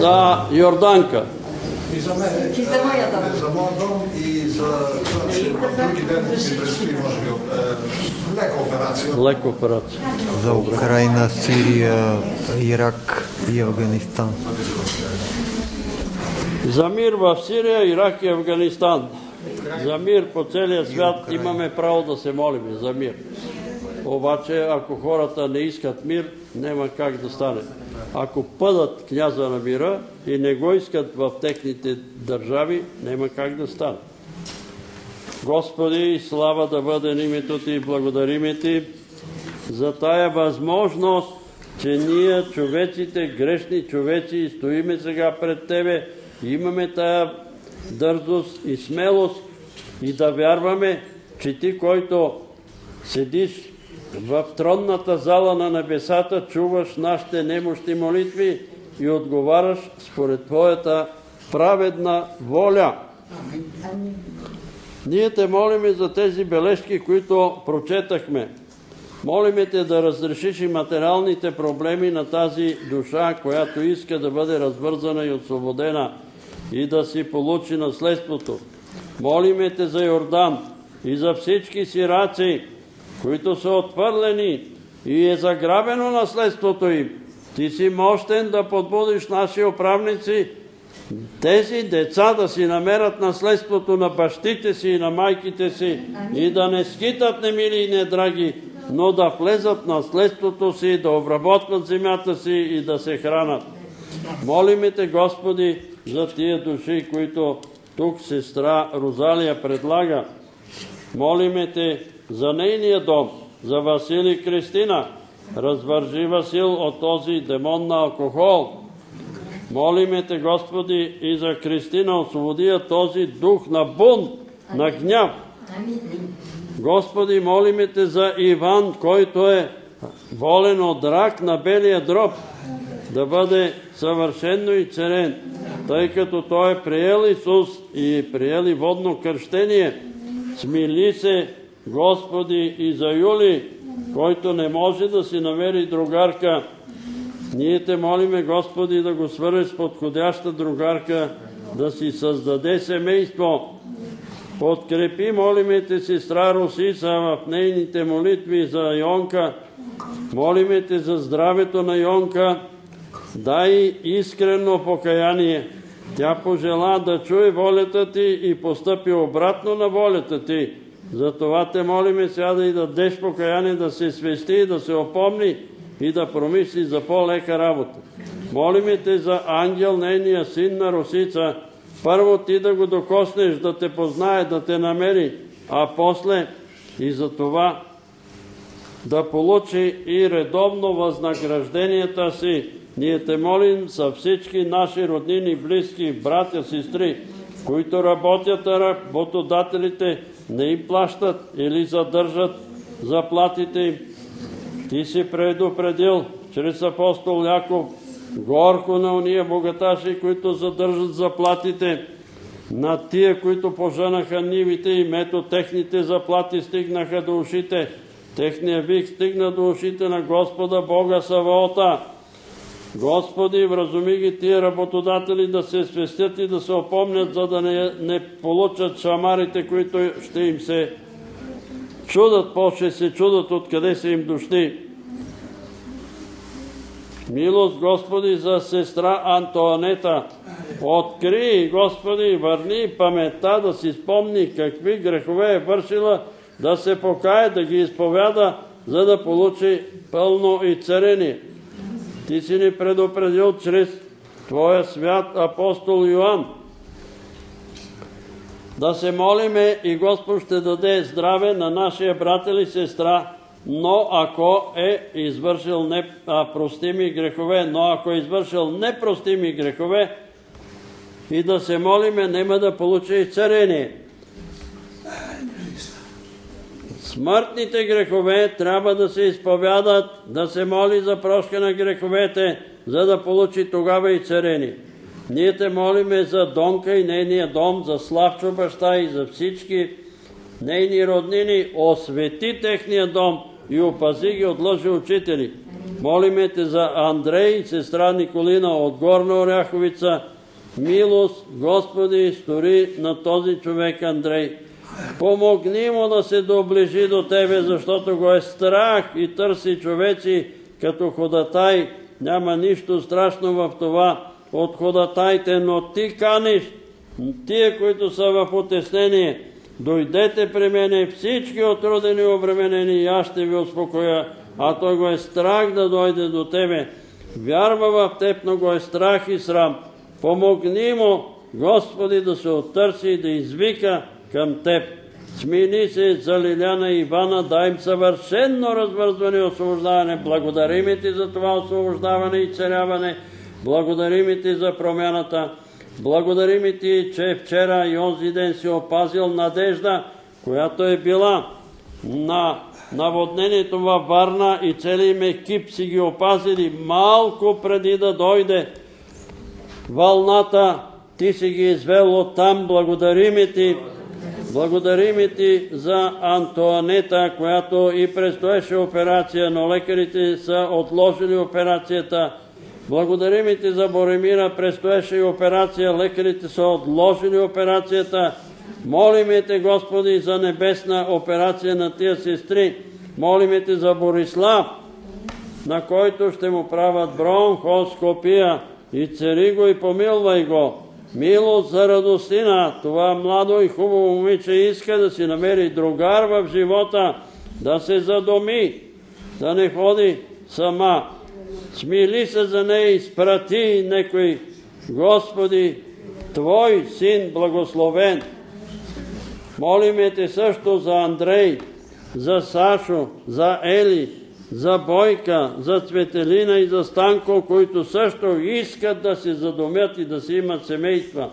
За Йорданка. И за мен, И за моя дом. За моя дом и за други ден ми предстои, може би, е, лека операция. Лека операция. За Украина, Сирия, Ирак и Афганистан. За мир в Сирия, Ирак и Афганистан. За мир по целия свят имаме право да се молим за мир. Обаче, ако хората не искат мир, няма как да стане. Ако пъдат княза на мира и не го искат в техните държави, няма как да стане. Господи, слава да бъде името Ти и благодариме Ти за тая възможност, че ние, човеците, грешни човеци, стоиме сега пред Тебе, имаме тая дързост и смелост и да вярваме, че Ти, който седиш в тронната зала на небесата, чуваш нашите немощни молитви и отговаряш според Твоята праведна воля. Ние те молиме за тези бележки, които прочетахме. Молиме те да разрешиш и материалните проблеми на тази душа, която иска да бъде развързана и освободена и да си получи наследството. Молиме те за Йордан и за всички сираци, които са отвърлени и е заграбено наследството им. Ти си мощен да подбудиш наши управници, тези деца да си намерят наследството на бащите си и на майките си и да не скитат немили и недраги, но да влезат наследството си, да обработват земята си и да се хранат. Молиме те, Господи, за тия души, които тук сестра Розалия предлага. Молиме те за нейния дом, за Васили Кристина. Развържи Васил от този демон на алкохол. Молиме те, Господи, и за Кристина, освободи я този дух на бунт, на гняв. Господи, молиме те за Иван, който е волен от рак на белия дроб, да бъде съвършенно и царен, тъй като той е приел Исус и е приел и водно кръщение. Смили се, Господи, и за Юли, който не може да си намери другарка. Ние те молиме, Господи, да го свържеш с подходяща другарка, да си създаде семейство. Подкрепи, молиме те, сестра Русица, в нейните молитви за Йонка. Молиме те за здравето на Йонка. Дай искрено покаяние. Тя пожела да чуе волята ти и постъпи обратно на волята ти. Затова те молиме сега да и дадеш покаяние, да се свести, да се опомни и да промисли за по-лека работа. Молиме те за ангел, нейния син на Русица. Първо ти да го докоснеш, да те познае, да те намери, а после и за това да получи и редовно възнагражденията си. Ние те молим за всички наши роднини, близки, братя, сестри, които работят, а работодателите не им плащат или задържат заплатите им. Ти си предупредил чрез апостол Яков горко на уния богаташи, които задържат заплатите на тия, които поженаха нивите и мето техните заплати стигнаха до ушите. Техният вик стигна до ушите на Господа Бога Саваота. Господи, вразуми ги тия работодатели да се свестят и да се опомнят, за да не, не получат шамарите, които ще им се чудат, после се чудат откъде са им дошли. Милост, Господи, за сестра Антоанета. Откри, Господи, върни паметта да си спомни какви грехове е вършила, да се покае, да ги изповяда, за да получи пълно и царение. Ти си ни предупредил чрез Твоя свят апостол Йоанн. Да се молиме и Господ ще даде здраве на нашия брат или сестра, но ако е извършил непростими грехове, но ако е извършил непростими грехове, и да се молиме, нема да получи изцарение. Смъртните грехове трябва да се изповядат, да се моли за прошка на греховете, за да получи тогава и царени. Ние те молиме за Донка и нейния дом, за Славчо баща и за всички нейни роднини. Освети техния дом и опази ги от лъжи учители. Молиме те за Андрей и сестра Николина от Горна Оряховица милост, Господи, стори на този човек Андрей. Помогни му да се доближи до Тебе, защото го е страх и търси човеци като ходатай. Няма нищо страшно в това от ходатайте, но Ти каниш тия, които са в отеснение, дойдете при мене всички отрудени и обременени и аз ще ви успокоя, а той го е страх да дойде до Тебе. Вярва в Теб, но го е страх и срам. Помогни му, Господи, да се оттърси и да извика към Теб. Смини се за Лиляна и Ивана, дай им съвършенно развързване и освобождаване. Благодарим Ти за това освобождаване и царяване. Благодарим Ти за промяната. Благодарим Ти, че вчера и онзи ден си опазил надежда, която е била на наводнението във Варна и целият екип си ги опазили малко преди да дойде вълната. Ти си ги извел от там. Благодарим Ти. Благодарим Ти за Антуанета, която и предстоеше операция, но лекарите са отложили операцията. Благодарим Ти за Боремира, предстоеше и операция, лекарите са отложили операцията. Молиме Те, Господи, за небесна операция на тия сестри. Молиме Те за Борислав, на който ще му правят бронхоскопия. И цари го и помилвай го. Милост за радостина. Това младо и хубаво момиче иска да си намери другар в живота, да се задоми, да не ходи сама. Смили се за нея и спрати некой. Господи, Твой син благословен. Молиме Те също за Андрей, за Сашо, за Ели, за Бойка, за Цветелина и за Станко, които също искат да се задумят и да си имат семейства.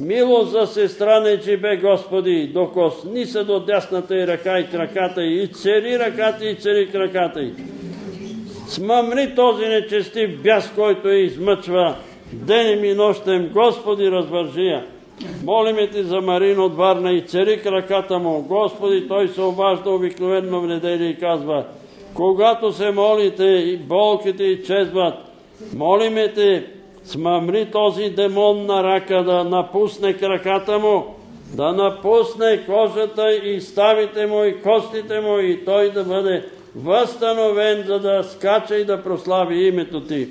Милост за сестра Неджибе, Господи, докосни се до дясната и ръка и краката и цери ръката и цери краката й. Смъмри този нечестив бяс, който я измъчва денем и нощем. Господи, развържи я. Молиме Ти за Марин от Варна и цери краката му. Господи, той се обажда обикновено в неделя и казва, когато се молите и болките изчезват, молиме Те, смъмри този демон на рака да напусне краката му, да напусне кожата и ставите му и костите му и той да бъде възстановен, за да скача и да прослави името Ти.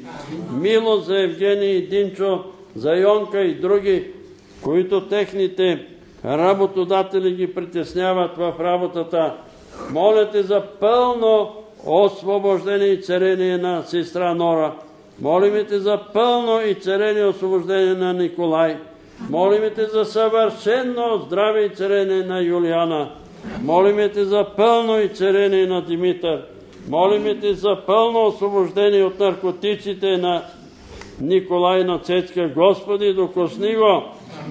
Милост за Евгений и Динчо, за Йонка и други, които техните работодатели ги притесняват в работата. Моля Те за пълно освобождение и царение на сестра Нора. Молиме Те за пълно и царение и освобождение на Николай. Молиме Те за съвършено здраве и царение на Юлиана. Молиме Те за пълно и царение на Димитър. Молиме Те за пълно освобождение от наркотиците на Николай на Цецка. Господи, докосни го,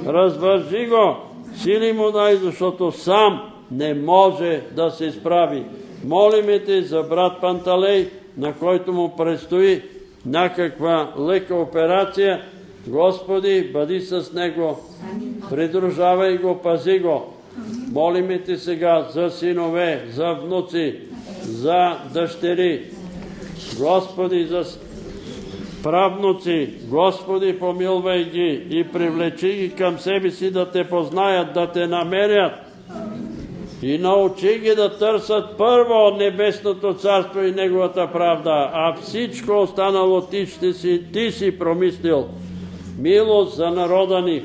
развържи го, сили му дай, защото сам не може да се справи. Молиме Те за брат Панталей, на който му предстои някаква лека операция. Господи, бъди с него, придружавай го, пази го. Молиме Те сега за синове, за внуци, за дъщери. Господи, за правнуци, Господи, помилвай ги и привлечи ги към себе си да Те познаят, да Те намерят. И научи ги да търсят първо Небесното царство и Неговата правда, а всичко останало Ти ще си, Ти си промислил. Милост за народа ни.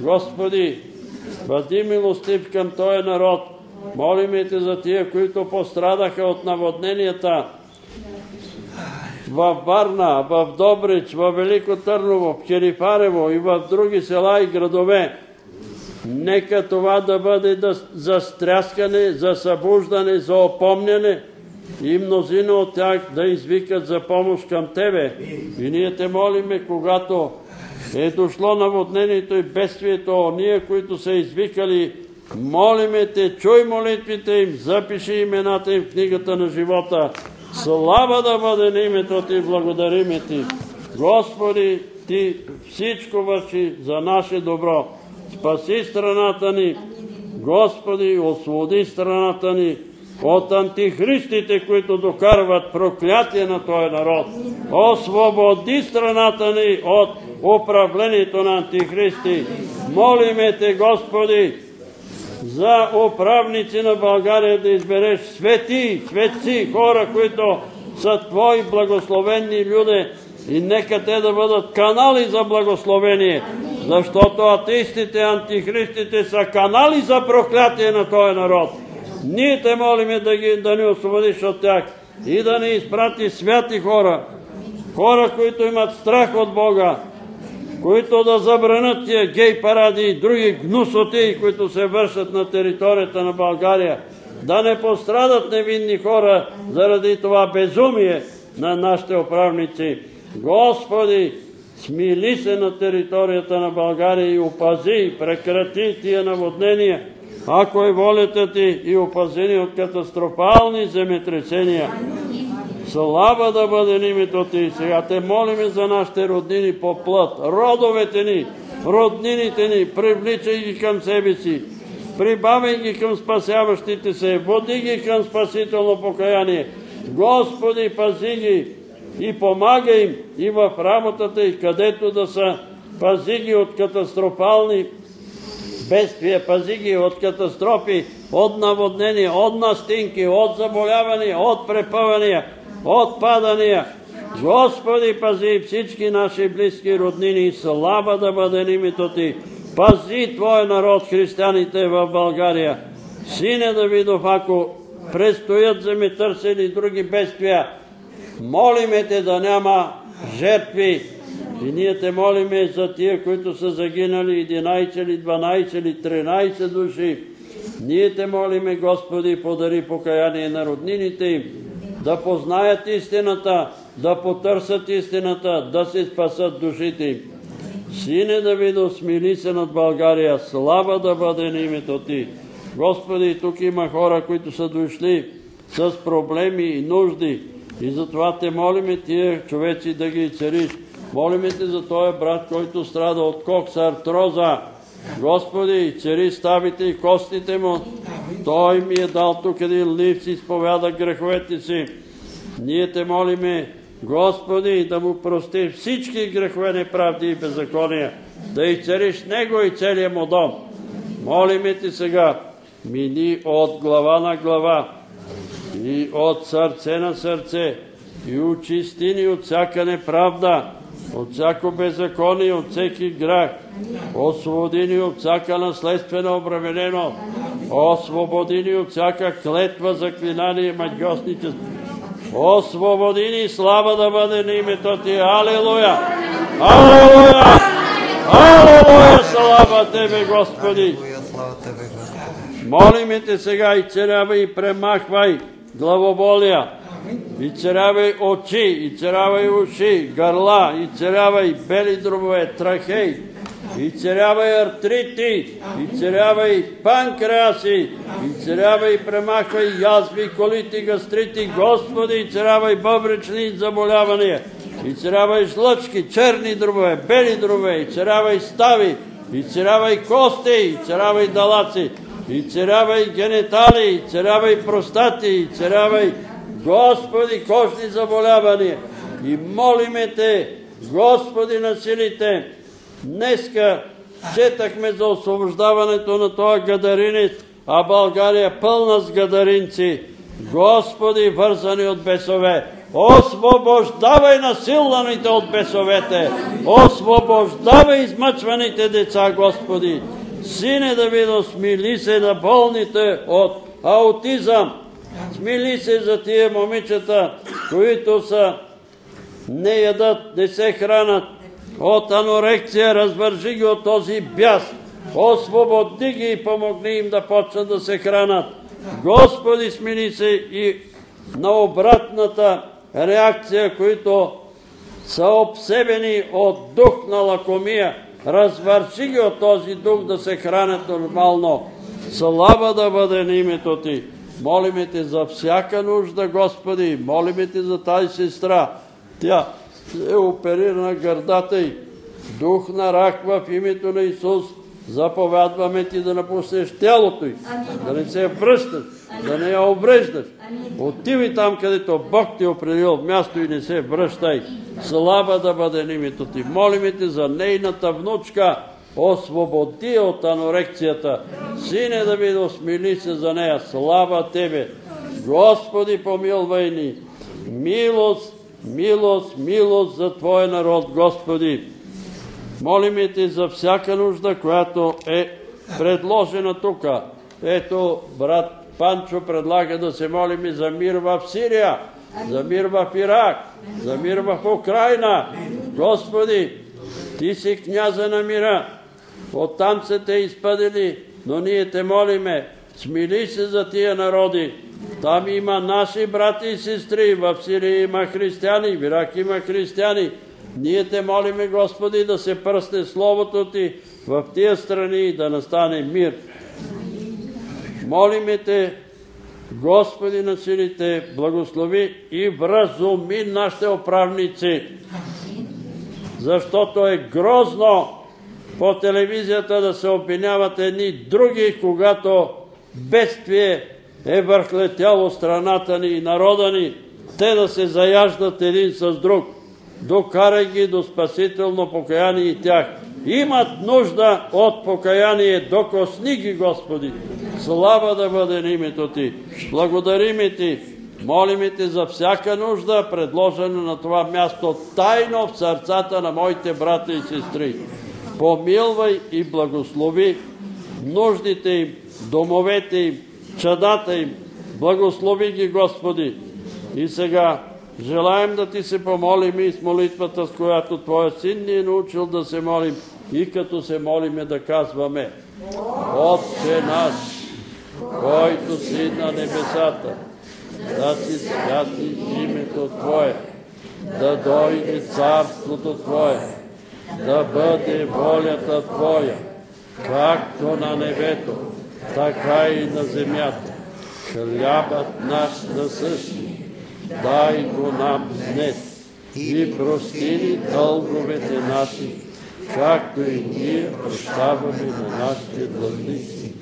Господи, бъди милостив към този народ. Молиме Те за тия, които пострадаха от наводненията в Варна, в Добрич, в Велико Търново, в Черифарево и в други села и градове. Нека това да бъде за стряскане, за събуждане, за опомняне и мнозина от тях да извикат за помощ към Тебе. И ние Те молиме, когато е дошло наводнението и бедствието, ние, които са извикали, молиме Те, чуй молитвите им, запиши имената им в книгата на живота. Слава да бъде на името Ти, благодариме Ти. Господи, Ти всичко върши за наше добро. Спаси страната ни, Господи, освободи страната ни от антихристите, които докарват проклятие на този народ. Освободи страната ни от управлението на антихристи. Молиме Те, Господи, за управници на България да избереш свети, светци, хора, които са Твои благословени люди и нека те да бъдат канали за благословение, защото атеистите, антихристите са канали за проклятие на този народ. Ние те молиме да, ги, да ни освободиш от тях и да ни изпрати святи хора, хора, които имат страх от Бога, които да забранят тия гей паради и други гнусоти, които се вършат на територията на България, да не пострадат невинни хора заради това безумие на нашите управници. Господи, смили се на територията на България и опази, прекрати тия наводнения, ако е волята ти и опази ни от катастрофални земетресения. Слава да бъде името Ти. Сега те молиме за нашите роднини по плът, родовете ни, роднините ни, привличай ги към себе си, прибавяй ги към спасяващите се, води ги към спасително покаяние. Господи, пази ги и помагай им и в работата и където да са. Пази ги от катастрофални бедствия, пази ги от катастрофи, от наводнения, от настинки, от заболявания, от препъвания, от падания. Господи, пази всички наши близки роднини слава да бъде името Ти. Пази Твой народ, християните в България. Сине Давидов, ако предстоят земетърсени и други бедствия, молиме Те да няма жертви. И ние Те молиме за тия, които са загинали 11 или 12 или 13 души. Ние Те молиме, Господи, подари покаяние на роднините им, да познаят истината, да потърсят истината, да се спасат душите им. Сине Давидо, смили се над България, слава да бъде на името Ти. Господи, тук има хора, които са дошли с проблеми и нужди. И затова те молиме тия човеци да ги цариш. Молиме те за този брат, който страда от кокс, артроза. Господи, цари ставите и костите му. Той ми е дал тук един лив, си изповяда греховете си. Ние те молиме, Господи, да му прости всички грехове, неправди и беззакония, да изцариш него и целия му дом. Молиме ти сега, мини от глава на глава и от сърце на сърце и очисти ни от всяка неправда, от всяко беззаконие, от всеки грях. Освободи ни от всяка наследствена обременено. Освободи ни от всяка клетва, заклинание и магиосничество. Освободи ни, слава да бъде на името Ти. Алелуя! Алелуя! Алелуя! Слава Тебе, Господи! Молиме Те сега и царявай и премахвай главоболия. И царявай очи, и царявай уши, гърла, и царявай бели дробове, трахей, и царявай артрити, и царявай панкреаси, и царявай премахвай язви, колити, гастрити, Господи, и царявай бъбречни заболявания, и царявай жлъчки, черни дробове, бели дробове, и царявай стави, и царявай кости, и царявай далаци, и царявай генитали, и царявай простати, и царявай Господи, кожни заболявания. И молиме Те, Господи на силите, днеска четахме за освобождаването на този гадаринец, а България пълна с гадаринци. Господи, вързани от бесове, освобождавай насилваните от бесовете, освобождавай измъчваните деца, Господи. Сине Давидо, смили се на болните от аутизъм, Смили се за тия момичета, които са не ядат, не се хранат от анорекция, развържи ги от този бяс. Освободи ги и помогни им да почнат да се хранат. Господи, смили се и на обратната реакция, които са обсебени от дух на лакомия. Развърши ги от този дух да се хранят нормално. Слава да бъде на името Ти. Молиме Те за всяка нужда, Господи. Молиме Те за тази сестра. Тя е оперирана гърдата й. Дух на рак в името на Исус. Заповядваме Ти да напуснеш тялото й. Да не се връщат. да не я обреждаш. Отивай там, където Бог ти е определил място и не се връщай. Слава да бъде името ти. Молиме те за нейната внучка. Освободи от анорекцията. Сине Давидо, смили се за нея. Слава Тебе. Господи, помилвай ни. Милост, милост, милост за Твоя народ, Господи. Молиме Те за всяка нужда, която е предложена тук. Ето, брат Панчо предлага да се молим и за мир в Сирия, за мир в Ирак, за мир в Украина. Господи, Ти си княза на мира. Оттам са те изпъдили, но ние те молиме. Смили се за тия народи. Там има наши брати и сестри, в Сирия има християни, в Ирак има християни. Ние те молиме, Господи, да се пръсне Словото Ти в тия страни и да настане мир. Молиме Те, Господи на силите, благослови и вразуми нашите управници, защото е грозно по телевизията да се обвиняват едни други, когато бедствие е върхлетяло страната ни и народа ни, те да се заяждат един с друг. Докарай ги до спасително покаяние и тях. Имат нужда от покаяние, докосни ги, Господи. Слава да бъде на името Ти. Благодариме Ти. Молиме Те за всяка нужда, предложена на това място, тайно в сърцата на моите брата и сестри. Помилвай и благослови нуждите им, домовете им, чадата им. Благослови ги, Господи. И сега желаем да Ти се помолим и с молитвата, с която Твоя син ни е научил да се молим и като се молиме да казваме Отче наш, който си на небесата, да си святи името Твое, да дойде царството Твое, да бъде волята Твоя, както на небето, така и на земята. Хлябът наш насъщни, дай го нам днес и прости ни дълговете наши, както и ние прощаваме на нашите длъжници.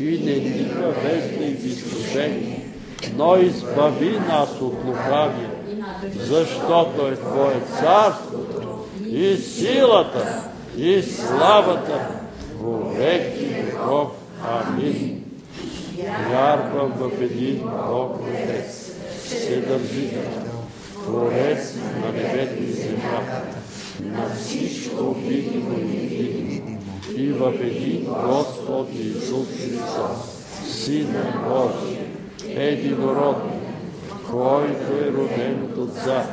И не ни въвеждай в изкушение, но избави нас от лукавия, защото е Твое царството и силата и славата во веки веков. Амин. Вярвам в един Бог Отец, Вседържител, Творец на небето и земята, на всичко видимо и невидимо, и в един Господ Исус Христос, Сина Божий, единороден, който е роден от Отца,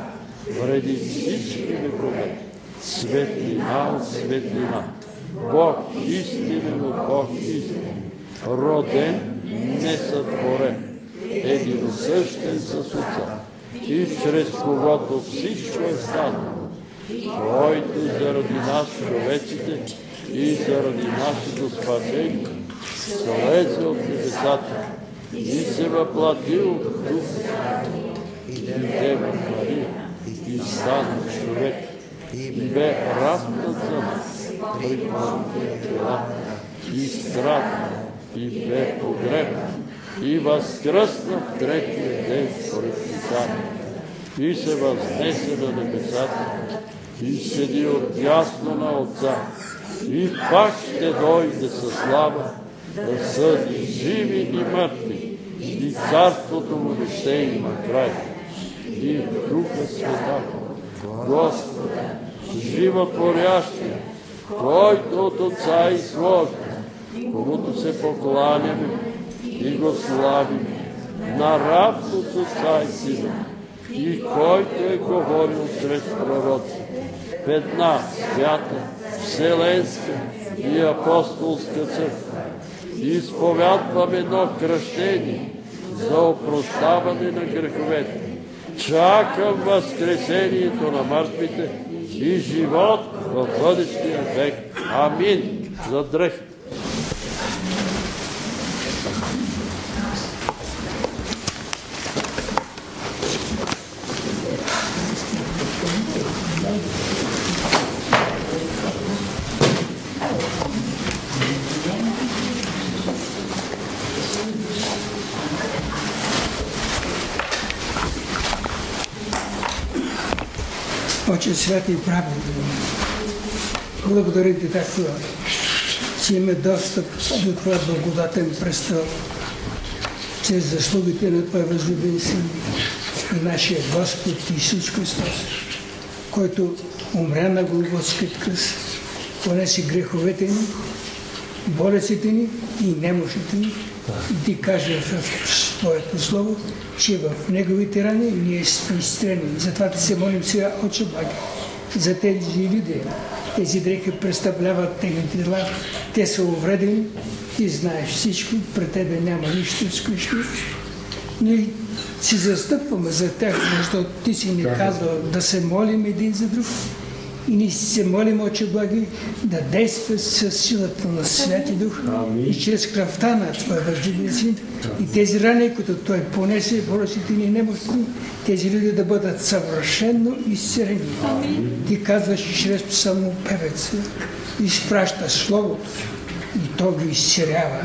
вреди всички векове, светлина от светлина, Бог истинен от Бог истинен, роден, несътворен, единосъщен с Отца, и чрез когото всичко е станало, който заради нас човеците и заради нашето спасение слезе от небесата и се въплатил в дух и Дева Мария и стана човек. И бе разпнат за нас при Божия тела и страда и бе погребан и възкръсна в третия ден според Писанието и се възнесе на небесата и седи отясно на Отца и пак ще дойде със слава да съди живи и мъртви и царството му не ще има край. И в Духа Света, Господа, животворящия, който от Отца изложи, комуто се покланяме и го славим, наравно с Отца и Сина, и който е говорил чрез пророци, в една свята, вселенска и апостолска църква. Изповядвам едно кръщение за опрощаване на греховете. Чакам възкресението на мъртвите и живот в бъдещия век. Амин. За дрехите. Отец Святый Правил ти така, че имаме достъп до това благодатен престол, чрез заслугите на Твоя възлюбен син и нашия Господ Исус Христос, който умря на Голготският кръст, понеси греховете ни, болестите ни и немощите ни. Ти кажа в Твоето Слово, че в Неговите рани ние сме изстрени. Затова ти се молим сега, Отче Благи, за тези люди. Тези дрехи представляват техните дела. Те са увредени. Ти знаеш всичко. Пред тебе няма нищо скучно. Ние си застъпваме за тях, защото ти си ни казал да се молим един за друг. И ние се молим, Отче Благи, да действа с силата на Святи Дух и чрез кръвта на Твоя възлюбен син и тези рани, които Той понесе, болестите ни немощни, тези люди да бъдат съвършенно изцелени. Ти казваш чрез псалмопевеца, изпраща Словото и то ги изцелява.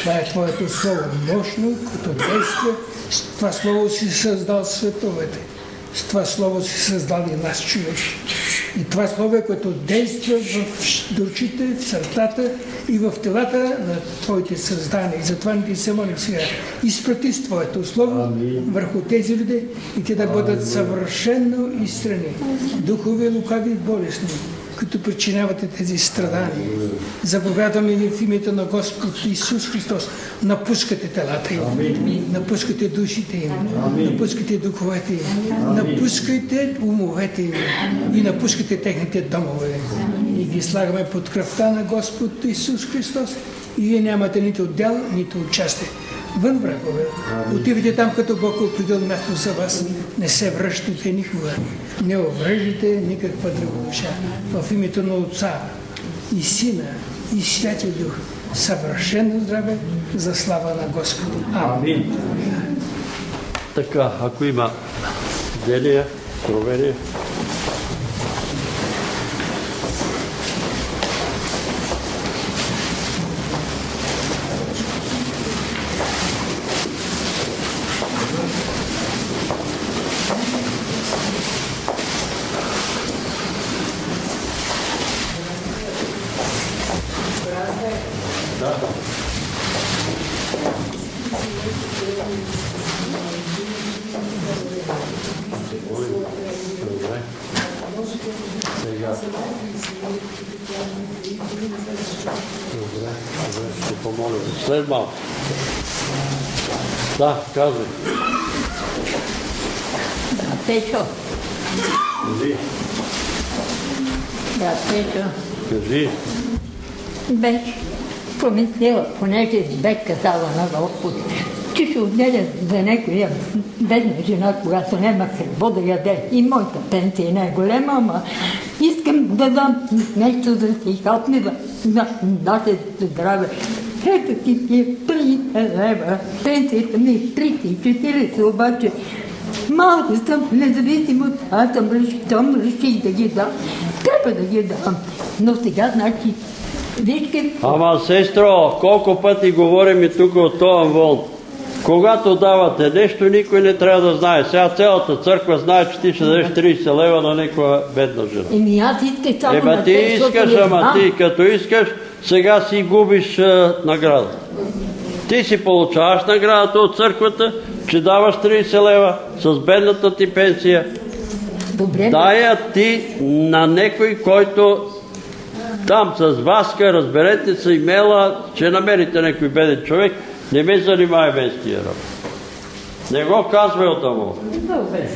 Това е Твоето Слово, мощно, като действа. С това Слово си създал световете. С това Слово си създал и нас човек. И това Слово е което действа в душите, в сърцата и в телата на Твоите създания. И затова ни ти се молим сега. Изпрати с Твоето Слово върху тези люди и те да бъдат съвършенно изстрани. Духови, лукави, болесни, които причинявате тези страдания. Заповядаме ви в името на Господ Исус Христос. Напускате телата им. Напускате душите им. Напускате духовете им. Напускайте умовете им. И напускате техните домове. И ги слагаме под кръвта на Господ Исус Христос. И вие нямате нито отдел, нито участие. Вън врагове. Отивайте там, като Бог е определил място за вас. Не се връщате никога. Не обреждате никаква друга душа. В името на Отца и Сина и Святия Дух. Съвършено здраве за слава на Господа. Амин. Така, ако има делия, проверя. Сега. Добре, добре, ще помоля. След малко. Да, казвай. Печо, Кажи. да, Печо, Кажи. бех помислила, понеже бех казала на Господ, че ще отделя за някоя бедна жена, когато няма какво да яде. И моята пенсия не е голема, ама искам да дам нещо да си хапне да, да се здраве. Ето ти ти 30 лева. Пенсията ми е 340, обаче малко съм, независимо от аз съм решил, реших да ги дам. Трябва да ги дам. Но сега, значи. Ама, сестро, колко пъти говорим и тук от този вълн. Когато давате нещо, никой не трябва да знае. Сега цялата църква знае, че ти ще дадеш 30 лева на някоя бедна жена. Еми аз исках само Ема на ти искаш, ама ти като искаш, сега си губиш а, награда. Ти си получаваш наградата от църквата, че даваш 30 лева с бедната ти пенсия. Добре, Дая ти на някой, който там с Васка, разберете се имейла, че намерите някой беден човек, не ме занимай без тия работа. Не го казвай от тамо. Добре.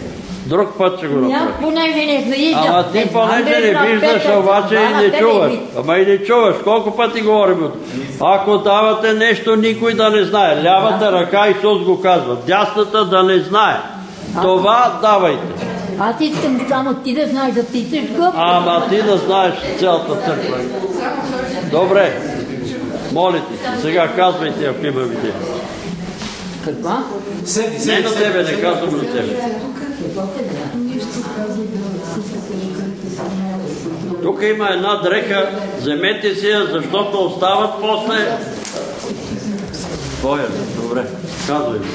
Друг път ще го направи. понеже не виждам. Ама ти понеже не виждаш, обаче и не чуваш. Ама и не чуваш. Колко пъти говорим от Ако давате нещо, никой да не знае. Лявата ръка Исус го казва. Дясната да не знае. Това давайте. Аз искам само ти да знаеш да пишеш го. Ама ти да знаеш цялата църква. Добре. Моля ти се. Сега казвайте, ако има видео. Каква? Не на тебе, не казвам на тебе. Тук има една дреха, вземете си я, защото остават после. Твоя, добре, казвай ми.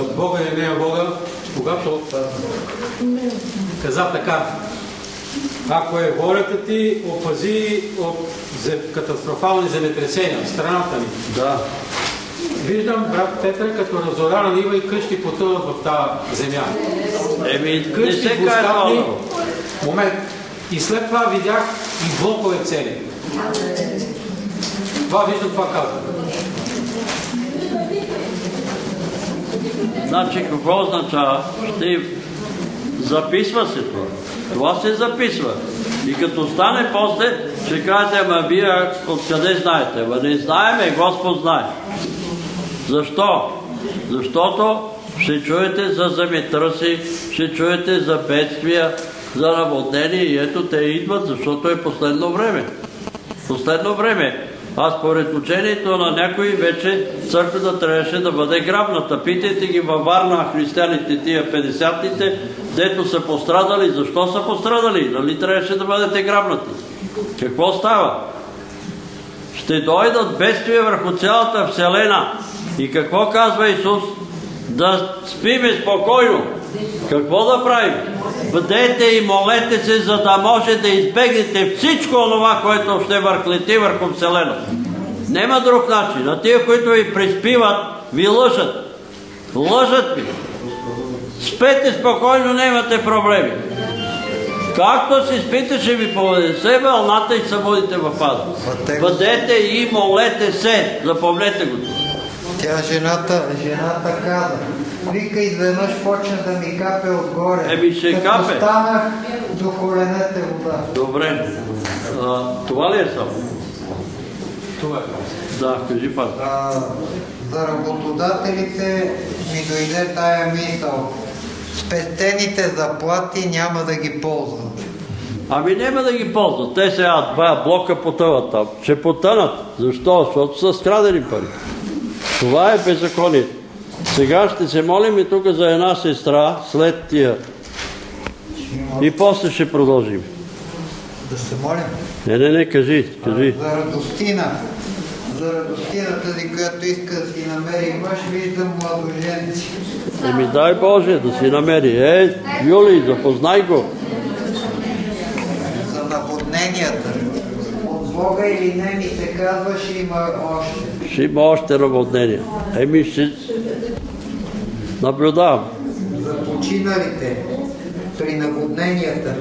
От Бога не е Бога, когато каза така. Ако е волята ти, опази от катастрофални земетресения в страната ни. Да. Виждам брат Петър като разорана нива и къщи потъват в тази земя. Еми, не къщи се двустатни. малко. Момент. И след това видях и блокове цели. Това виждам, това казвам. Значи какво означава? Ще записва се това. Това се записва. И като стане после, ще кажете, ама вие откъде знаете? Ама не знаеме, Господ знае. Защо? Защото ще чуете за земетръси, ще чуете за бедствия, за наводнения и ето те идват, защото е последно време. Последно време. А според учението на някои вече църквата трябваше да бъде грабната. Питайте ги във Варна християните, тия 50-тите, дето са пострадали. Защо са пострадали? Нали трябваше да бъдете грабнати? Какво става? Ще дойдат бедствия върху цялата Вселена. И какво казва Исус? Да спиме спокойно. Какво да правим? Бъдете и молете се, за да може да избегнете всичко това, което ще върхлети върху Вселена. Нема друг начин. А тия, които ви приспиват, ви лъжат. Лъжат ви. Спете спокойно, нямате проблеми. Както си спите, ще ви поведесе вълната и събудите в пада. Бъдете и молете се. Запомнете го. Тя жената, жената каза, вика изведнъж почна да ми капе отгоре. Еми, ще Като капе. станах до коленете вода. Добре. А, това ли е само? Това е. Да, кажи пак. За работодателите ми дойде тая мисъл. Спестените заплати няма да ги ползват. Ами няма да ги ползват. Те сега два блока потъват там. Ще потънат. Защо? Защото са скрадени пари. Това е беззаконие. Сега ще се молим и тук за една сестра след тия. И после ще продължим. Да се молим. Не, не, не, кажи, кажи. За радостина. За радостина, тази, която иска да си намери мъж, виждам младоженци. Еми дай Боже да си намери. Е, Юли, запознай го. За наводненията. От Бога или не ми се казва, ще има още. Ще има още наводнения. Еми ще наблюдавам. За починалите при наводненията.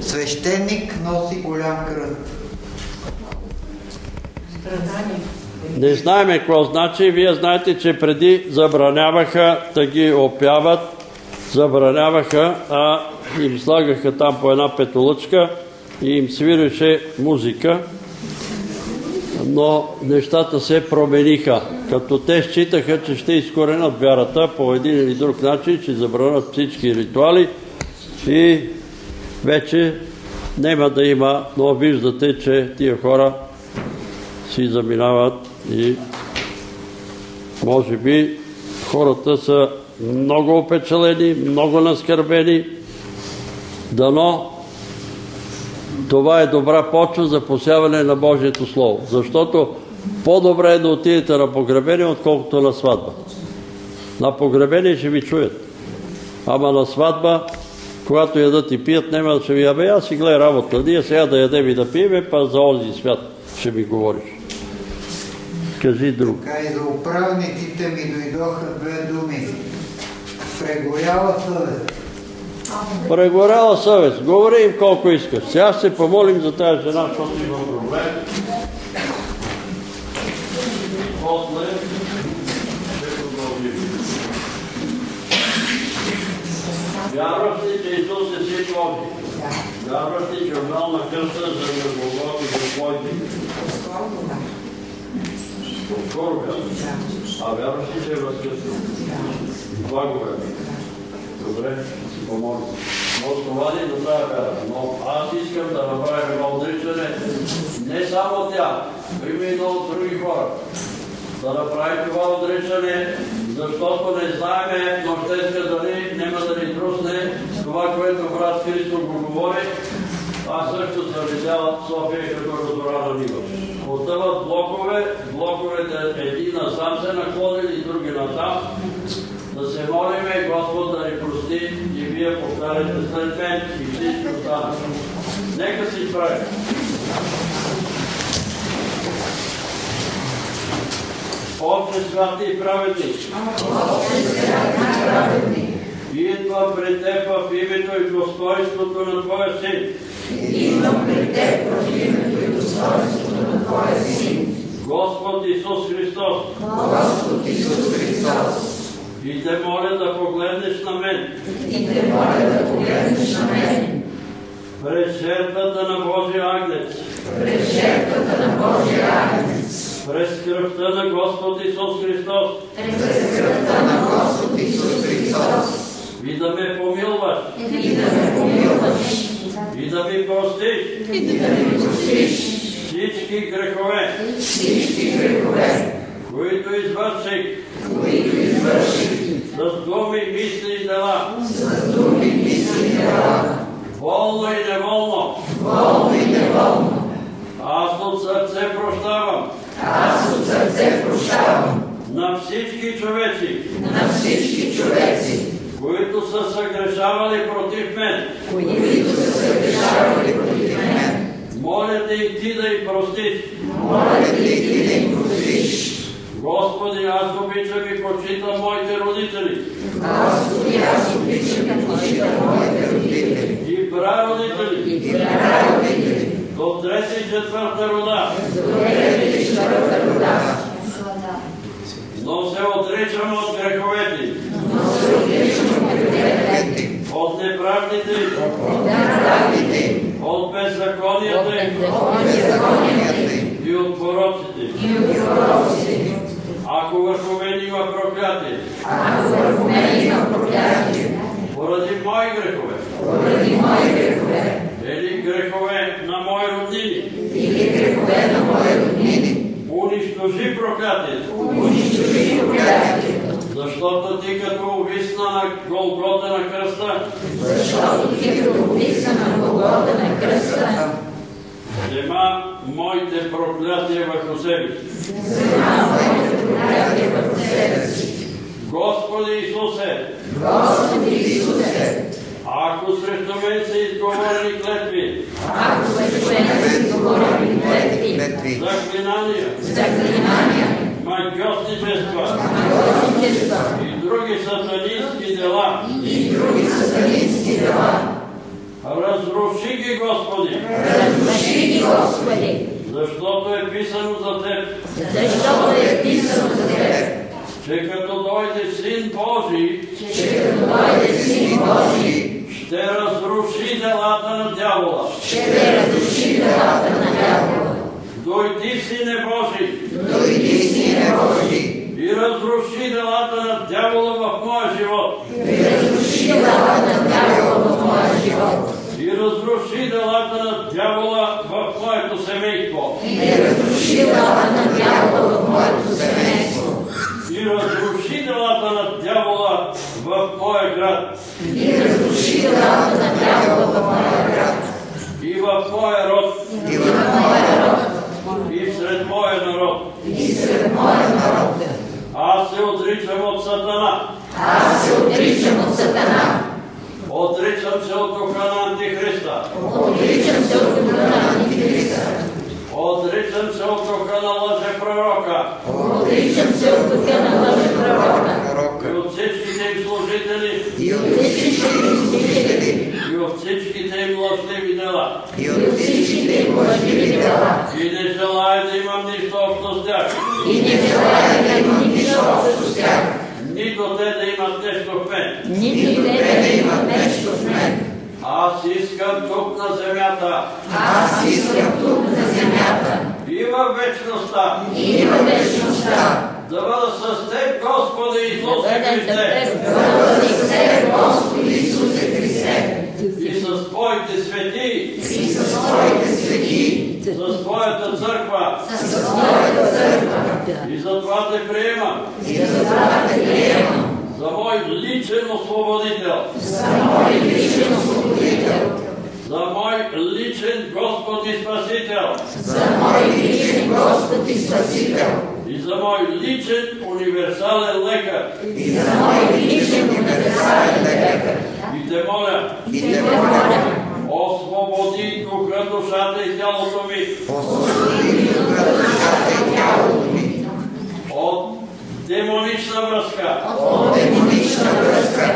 Свещеник носи голям кръст. Не знаеме какво значи. Вие знаете, че преди забраняваха да ги опяват, забраняваха, а им слагаха там по една петолъчка и им свиреше музика. Но нещата се промениха. Като те считаха, че ще изкоренят вярата по един или друг начин, ще забранят всички ритуали и вече няма да има, но виждате, че тия хора си заминават и може би хората са много опечалени, много наскърбени. Дано това е добра почва за посяване на Божието Слово. Защото по-добре е да отидете на погребение, отколкото на сватба. На погребение ще ви чуят. Ама на сватба, когато ядат и пият, няма да ще ви, абе аз си гледай работа. Ние сега да ядем и да пиеме, па за онзи свят ще ми говориш. Кажи друг. Така и за управниците ми дойдоха две думи. Прегоряла съвест. Прегоряла съвест. Говори им колко искаш. Сега се помолим за тази жена, защото има проблем. После. Вярваш ли, че Исус е син Божий? Вярваш ли, че умрал на кръста за Богов и за твоите? Скоро вярваш. А вярваш ли, че е възкръснал? Това го вярваш. Добре, си помогна. Но основание до тази. Но аз искам да направя едно отричане, не само тя, но има и много други хора. Да направи това отричане, защото не знаеме нощеска дали няма да ни трусне това, което брат Христо го говори. Аз също съм видял София като разорана нива. Отдават блокове, блоковете едни насам се наклонили, други насам. Да се молиме Господ да ни вие повтаряте след мен и всички останали. Нека се изправим. Отче святи и праведни, идва пред Теб в името и достоинството на Твоя Син. Идвам пред Теб в името и достоинството на Твоя Син, Господ Исус Христос. Господ Исус Христос. И те моля да погледнеш на мен. И те моля да погледнеш на мен. През жертвата на Божия агнец. През жертвата на Божия агнец. През кръвта на Господ Исус Христос. През кръвта на Господ Исус Христос. И да ме помилваш. И да ме помилваш. И да ми простиш. И да ми простиш. Всички грехове. Всички грехове. Които извърших. Които извърших. С думи, мисли и дела. С думи, мисли и дела. Волно и неволно. Волно и неволно. Аз от сърце прощавам. Аз от сърце прощавам. На всички човеци. На всички човеци. Които са съгрешавали против мен. Които са съгрешавали против мен. Моля те и ти да им простиш. Моля те и ти да им простиш. Господи, аз обичам и почитам моите родители. Господи, аз обичам и почитам моите родители. И прародители. И прародители. До трета и четвърта рода. До трета и четвърта рода. Но се отричам от греховете. Но се отричам от греховете. От неправдите. От неправдите. От беззаконията. От беззаконията. И от пороците. И от пороците. Ако върху мен има проклятие. Ако върху мен има проклятие. Поради мои грехове. Поради мои грехове. Или грехове на мои роднини. Или грехове на мои роднини. Унищожи проклятието. Унищожи проклятието. Защото ти като увисна на Голгота на кръста. Защото ти като увисна на Голгота на кръста. Взема моите проклятия върху себе си. Господи Исусе, Господи Исусе, ако срещу мен са изговорени клетви, ако срещу мен са изговорени клетви, заклинания, заклинания, магиосничества магиосничества и други сатанински дела, и други сатанински дела, разруши ги, Господи, разруши ги, Господи, защото е писано за Теб, защото е писано за Теб, че като дойде Син Божий, че като дойде Син Божий, ще разруши делата на дявола. ще разруши делата на дявола. Дойди, Сине Божий, Дойди, Сине Божий, и разруши делата на дявола в моя живот. и разруши делата на дявола разруши делата на дявола в моето семейство. И разруши делата на дявола в моето семейство. И разруши делата на дявола в моя град. И разруши делата на дявола в моя град. И в моя род. И в моя род. И сред моя народ. И сред моя народ. Аз се отричам от Сатана. Аз се отричам от Сатана. Отричам се от духа на Антихриста. Отричам се от духа на Антихриста. Отричам се от духа на лъжепророка. Отричам се от духа на лъжепророка. И от всичките им служители. И от всичките им служители. И от всичките им лъжливи дела. И от всичките им лъжливи дела. И не желая да имам нищо общо с тях. И не желая да имам нищо общо с тях. Нито те да имат нещо в мен. Нито те да имат нещо в мен. Аз искам тук на земята. Аз искам тук на земята. И във вечността. И във вечността. Да бъда с Теб, Господи Исусе Христе. Да бъда с Теб, Господи Исусе Христе. И с Твоите свети. И с Твоите свети. С Твоята църква. С Твоята църква. И за това те приемам. И за това те приемам. За мой личен освободител. За мой личен освободител. За мой личен Господ и Спасител. За мой личен Господ и Спасител. И за мой личен универсален лекар. И за мой личен универсален лекар. И те моля. И те моля. Освободи духа, душата и тялото ми. Освободи духа, душата и тялото ми. От демонична връзка. От демонична връзка.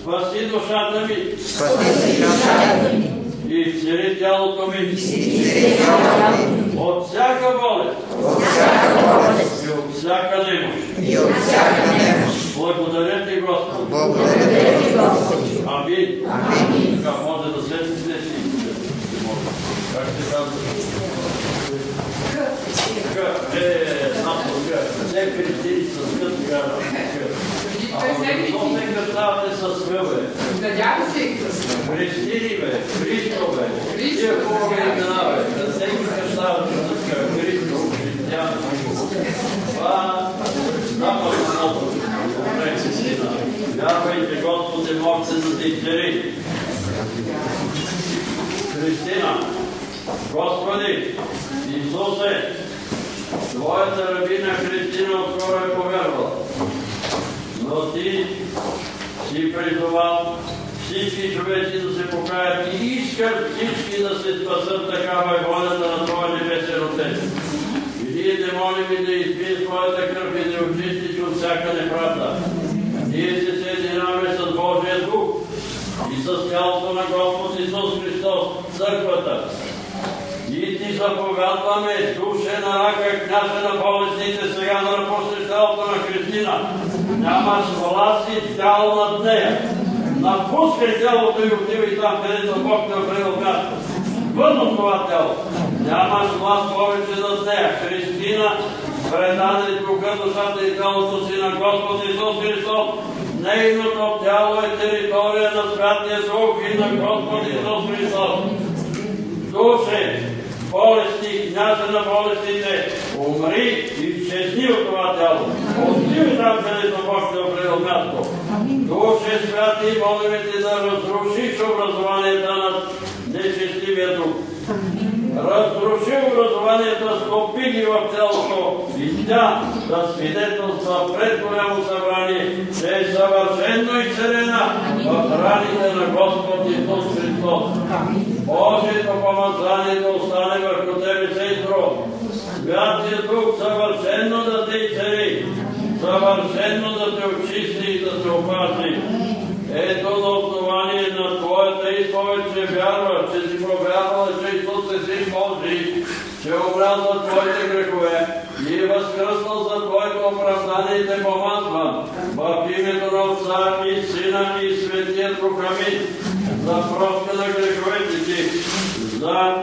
Спаси душата ми. Спаси душата ми. И изцели тялото ми. И изцели тялото ми. От всяка болест. От всяка болест. И от всяка немощ. И от всяка немощ. Благодаря ти, Господи. Благодаря ти, Господи. Амин. Амин. Така може да седнете си. Как се казва? К. Е, знато К. Все христини с К тогава. Ама защо се с К, бе? Надявам се. Христини, бе. Христо, бе. Тия хубави имена, бе. Да се ги кръщавате с К. Христо, християн. Това сина. Вярвайте, Господи, може да те изцели. Христина, Господи, Исусе, Твоята рабина Христина отскоро е повярвала. Но Ти си призовал всички човеци да се покаят и искат всички да се спасат такава е волята на Твоя небесен Отец. И ние те молим и да изпие Твоята кръв и да очистиш от всяка неправда. Ние се съединяваме с Божия Дух и с тялото на Господ Исус Христос, църквата. И ти заповядваме, душе на рака, княже на болестите, сега напуснеш тялото на Христина. Нямаш власт и тяло над нея. Напускай тялото и отивай там, където Бог те определил място. Вън от това тяло. Нямаш власт повече над нея. Христина, предаде духа, душата и тялото си на Господ Исус Христос. Нейното тяло е територия на Святия Дух и на Господ Исус Христос. Душе, болести, княже на болестите, умри и изчезни от това тяло. Отивай там, където Бог те определил място. Душе святи, молим ти да разрушиш образованията на нечестивия дух. Разруши образованията, стопи ги в тялото и тя да свидетелства пред голямо събрание, че е съвършено изцелена в раните на Господ Исус Христос. Божието помазание да остане върху тебе, сестро. Святия Дух съвършено да те изцели, съвършено да те очисти и да те опази. Ето на основание на Твоята изповед, че вярва, че си повярвала, че Син Божий, че за Твоите грехове и възкръснал за Твоето оправдание те помазва. В името на Отца и Сина и Светия Дух Амин. За проска на греховете ти, за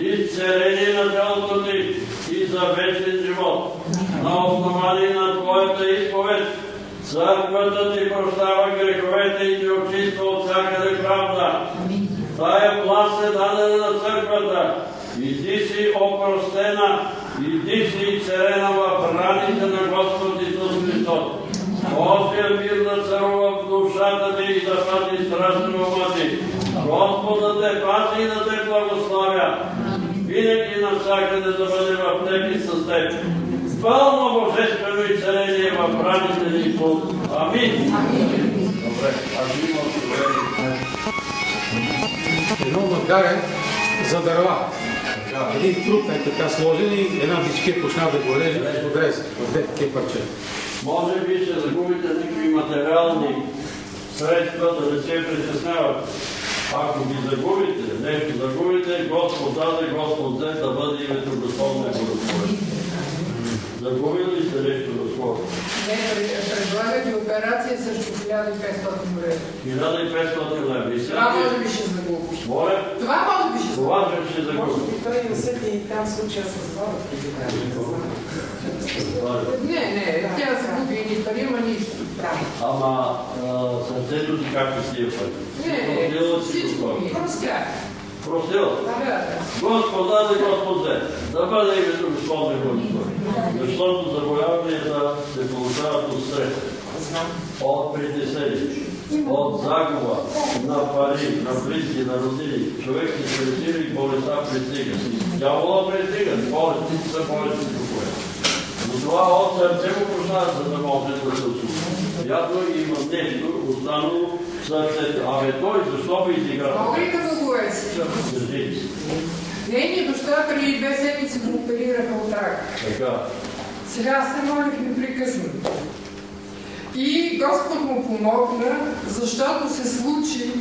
изцеление на тялото ти и за вечен живот. На основание на Твоята изповед, Църквата ти прощава греховете и ти очиства от всяка неправда. Тая власт е дадена на църквата и ти си опростена и ти си изцелена в раните на Господ Исус Христос. Божия мир да царува в душата ти и да пази страшно ума ти. Господ да те пази и да те благославя. Винаги навсякъде да бъде в теб и с теб пълно божествено изцеление в раните ни. Амин. Добре, ако има откровение. Едно магаре за дърва. Един труп е така сложен и една бичке почна да го реже и го дресе в две такива парче. Може би ще загубите някакви материални средства, да не се притесняват. Ако ги загубите, нещо загубите, Господ даде, Господ взе, да бъде името Господне Благословен. Загубили ли сте нещо наскоро? Не, предлагат и операция срещу 1500 лева. 1500 лева. И сега Това ти- може би ще загубиш. Моля? Това може би ще Това ще загубиш. загуби. Може би той усети и там случая с преди Не, не, тя загуби ни пари, има нищо. Ама сърцето ти как е с тия пари? Не, си всичко ми. Простя. Простила? Да, да. Господ даде, Господ взе. Да бъде името Господне Господи. Защото заболяванията се получават от стрес, от притеснение, от загуба на пари, на близки, на родини. Човек се пресили и болестта пристига. Дявола пристига, болестите са болести духове. Но това от сърце го прощава, за да може да се случи. Явно има нещо останало сърцето. Абе той защо би изиграл? Мога ли да благовестия? Кажи. Нейният баща преди две седмици го оперираха от рак. Така. Сега аз се молих непрекъснато. И Господ му помогна, защото се случи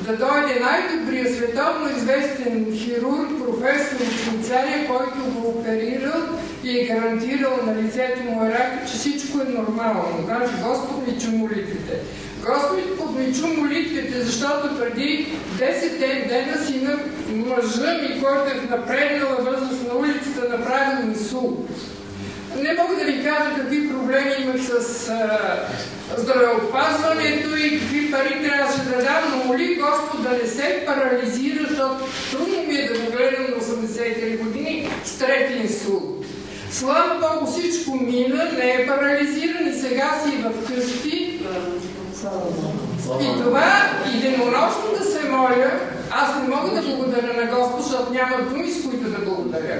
да дойде най-добрият световно известен хирург, професор от Швейцария, който го оперирал и е гарантирал на лицето му рак, че всичко е нормално. Значи Господ ми чу молитвите. Господ ми чу молитвите, защото преди 10 ден, дена сина мъжа ми, който е напреднала възраст на улицата, направил инсулт. Не мога да ви кажа какви проблеми имах с а, здравеопазването и какви пари трябваше да дам, но моли Господ да не се парализира, защото трудно ми е да го гледам на 83 години с трети инсулт. Слава Богу, всичко мина, не е парализиран и сега си в къщи. И това, и да се моля, аз не мога да благодаря на Господ, защото няма думи, с които да благодаря.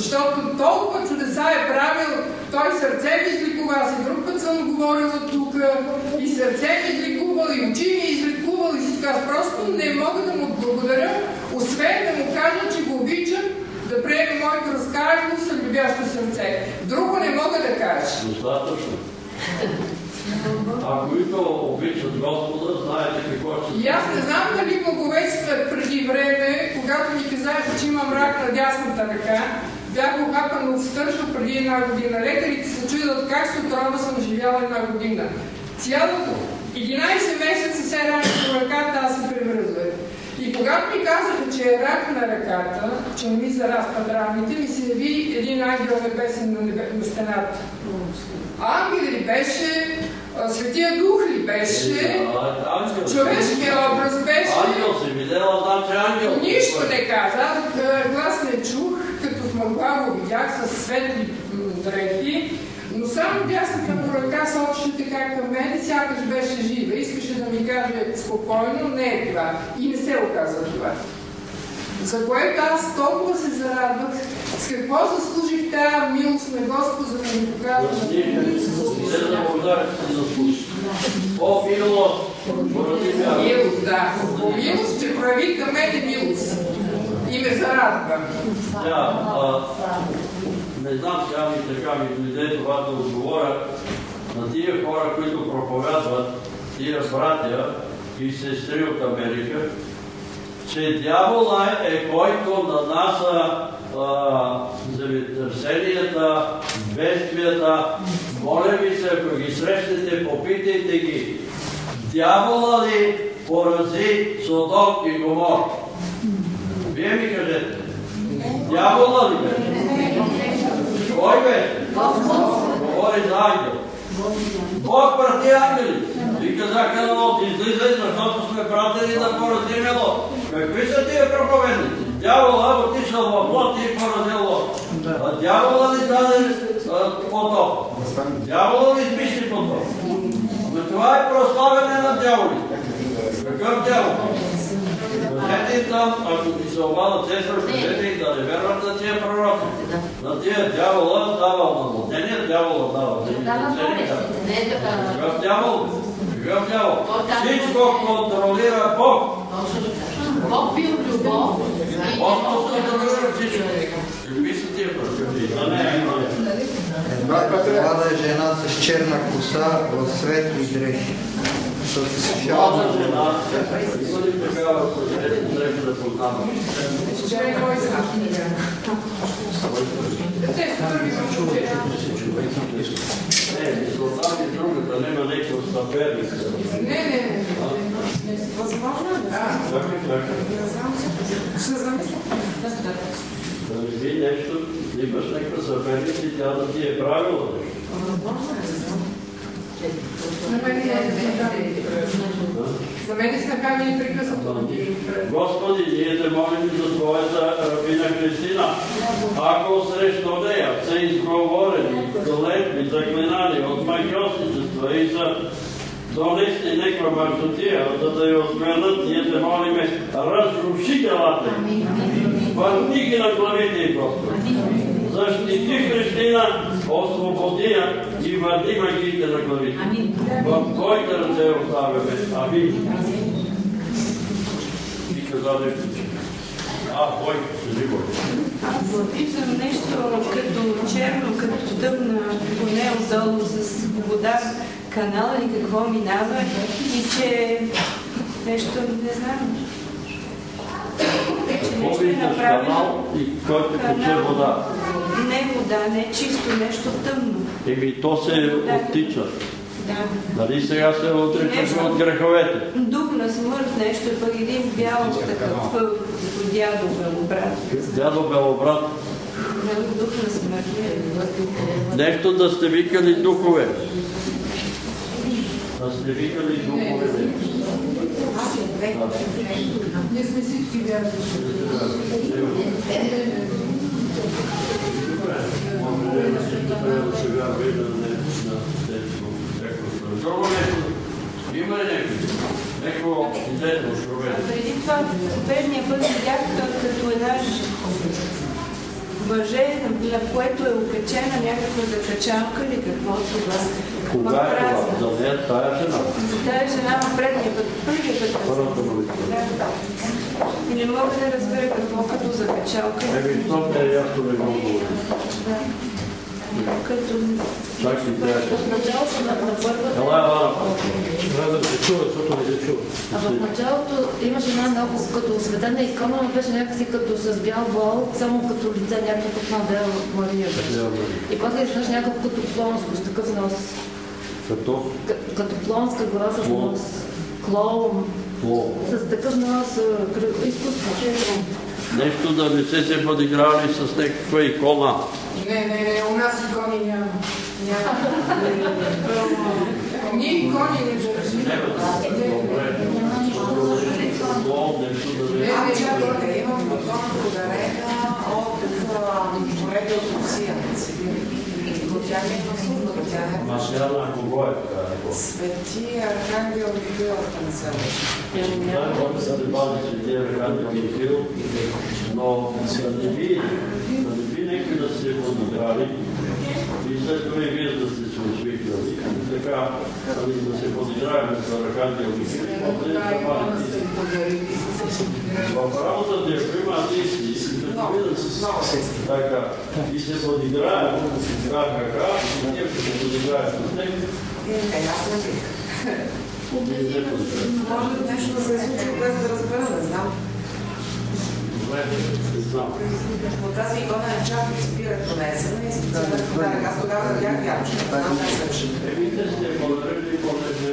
Защото толкова чудеса е правил, той сърце ми излекува, аз и друг път съм говорила тук, и сърце ми излекувал, и очи ми излекувал, и всичко. Аз просто не мога да му благодаря, освен да му кажа, че го обичам, да приеме моето разкаянно любящо сърце. Друго не мога да кажа. Достатъчно. А които обичат Господа, знаете какво ще И аз не знам дали благовествах преди време, когато ми казаха, че имам рак на дясната ръка. Бях го хапан от стържа преди една година. Лекарите се чудят как с отрова съм живяла една година. Цялото 11 месеца се рани по ръката, аз се превръзвах. И когато ми казаха, че е рак на ръката, че ми зарастват раните, ми се яви един ангел небесен на, небе, на стената. Ангел ли беше, Светия Дух ли беше, човешкия образ беше. Ангел си видела, значи ангел. Нищо не каза. Глас не чух, мъгла го видях с светли дрехи, но само дясната му ръка сочи така към мен, сякаш беше жива. Искаше да ми каже спокойно, не е това. И не се оказа това. За което аз толкова се зарадвах, с какво заслужих тази милост на Господ, за да ми че заслужиш. О, милост. Милост, да. Милост, че прави към мене милост. И ме зарадва. Да, а, не знам сега ми така ми дойде това да отговоря на тия хора, които проповядват, тия братя и сестри от Америка, че дявола е който нанася а, земетресенията, бедствията. Моля ви се, ако ги срещнете, попитайте ги. Дявола ли порази Содом и Гомор? Кажете. Дявола ли беше? Кой беше? Говори за ангел. Бог прати ангели. И казаха на Лот, излизай, защото сме пратени да поразим Лот. Какви са тия проповедници? Дявола отишъл в Лот и поразил Лот. А дявола ли даде потоп? Дявола ли измисли потоп? Но това е прославяне на дяволите. Какъв дявол? Им там, ако ти се обадат сестра, кажете им да не вярват на тия пророци. На тия дявола давал на младения, дявола давал. Какъв дявол? Какъв дявол? Всичко контролира Бог. Бог бил любов. Бог контролира всичко. Какви са тия пророци? Да не, не. Млада жена с черна коса в светли дрехи. С Млада шалма. жена, бъде такава, която трябва да познавам. Вчера е мой първи Не, е другата, няма някакво съперник. Не, не, не. Възможно е да Чакай, чакай. се замисля. Да не би нещо, имаш някаква съперница и тя да ти е правила нещо. На мен не е За мен е снахами непрекъснато. Господи, ние те молим за Твоята рабина Христина. Ако срещу нея са изговорени клетви, заклинани от магиосничества и за донести неква мъртотия, за да я отменят, ние те молиме, разруши. Върни ги на главите Господи. Защити Христина освободи я и върни магиите на главите. В Твоите ръце оставяме. Амин. И каза нещо. А, Бой, кажи Бой. Аз виждам нещо като черно, като тъмна, поне отдолу с вода, канал или какво минава и че нещо, не знам, Какво е виждаш направено. канал и който тече вода? Не вода, не чисто, нещо тъмно. Еми, то се оттича. Да. Нали сега се отричаш Нещо. от греховете? Дух на смърт, нещо, пък един бял такъв, дядо белобрат. Дядо Белобрат, Дух на смърт. нещо да сте викали духове. Да сте викали духове. Аз съм две. Ние сме всички вярващи. Друго нещо. Има ли някой? Неко интересно откровение? Преди това, предния път видях като една мъже, на което е окачена някаква закачалка или какво това. Кога е това? За нея тая жена. Тая жена на предния път, първия път. Първата молитва. Да. И не мога да разбера какво като закачалка. Еми, то не е ясно не го говори. Да. Като... Си трябва. Първата... Ела, ела. Трябва да се чува, защото не се чува. А в началото имаше една много като осветена икона, но беше някакси като с бял вол, само като лице някакъв на Бела Мария беше. И после изведнъж някакъв като плонско, с такъв нос. Като? Като плонска глава с нос. Клоун. С такъв нос, изкуство. Нещо да не сте се подигравали с някаква икона. Не, не, не, у нас икони няма. Няма. Ние икони не да Не, не... не, чакайте, имам икона подарена от Мореби от Русия. Тя не е абсурдна, тя е Ама сега на кого е? Свети Архангел Михаил са дебали Архангел но да не би, да не би някой да се подиграли и след това и вие да сте се усвикнали. Така, ами да се подиграем с Архангел Михаил, защото не е запалите. В работата, ако има атеисти, да видят с така, и се подиграем, ха-ха-ха, и ние ще се подиграем с него. Е, и подиграем. Може нещо да се е случило без да разбера, не знам. Не. Но тази икона е чак и спира донесена и специално подарък. Аз тогава не бях вярваща, не знам как се реши. Еми, те сте подарили, понеже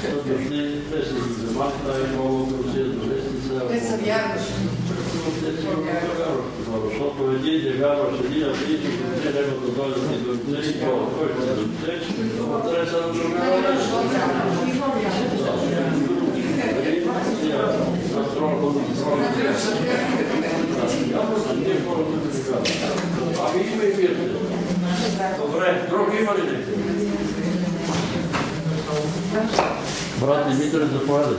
са дошли, те са е много Русия. Те вярващи. Те са много вярващи, защото един не един да дойдат и до ще трябва да Ами има и фирми. Добре, друг има ли някой? Брат Димитър, заповядай.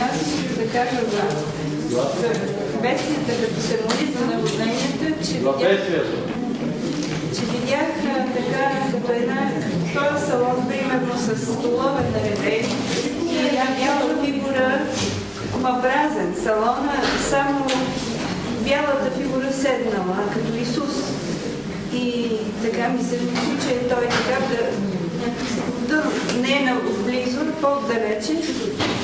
Аз ще да кажа за бедствията, като се моли за наводненията, че видях, че видях така като една, този салон, примерно с столове наредени една бяла фигура, ма празен. Салона само бялата фигура седнала, като Исус. И така ми се мисли, че той така да, да не е отблизо, по-далече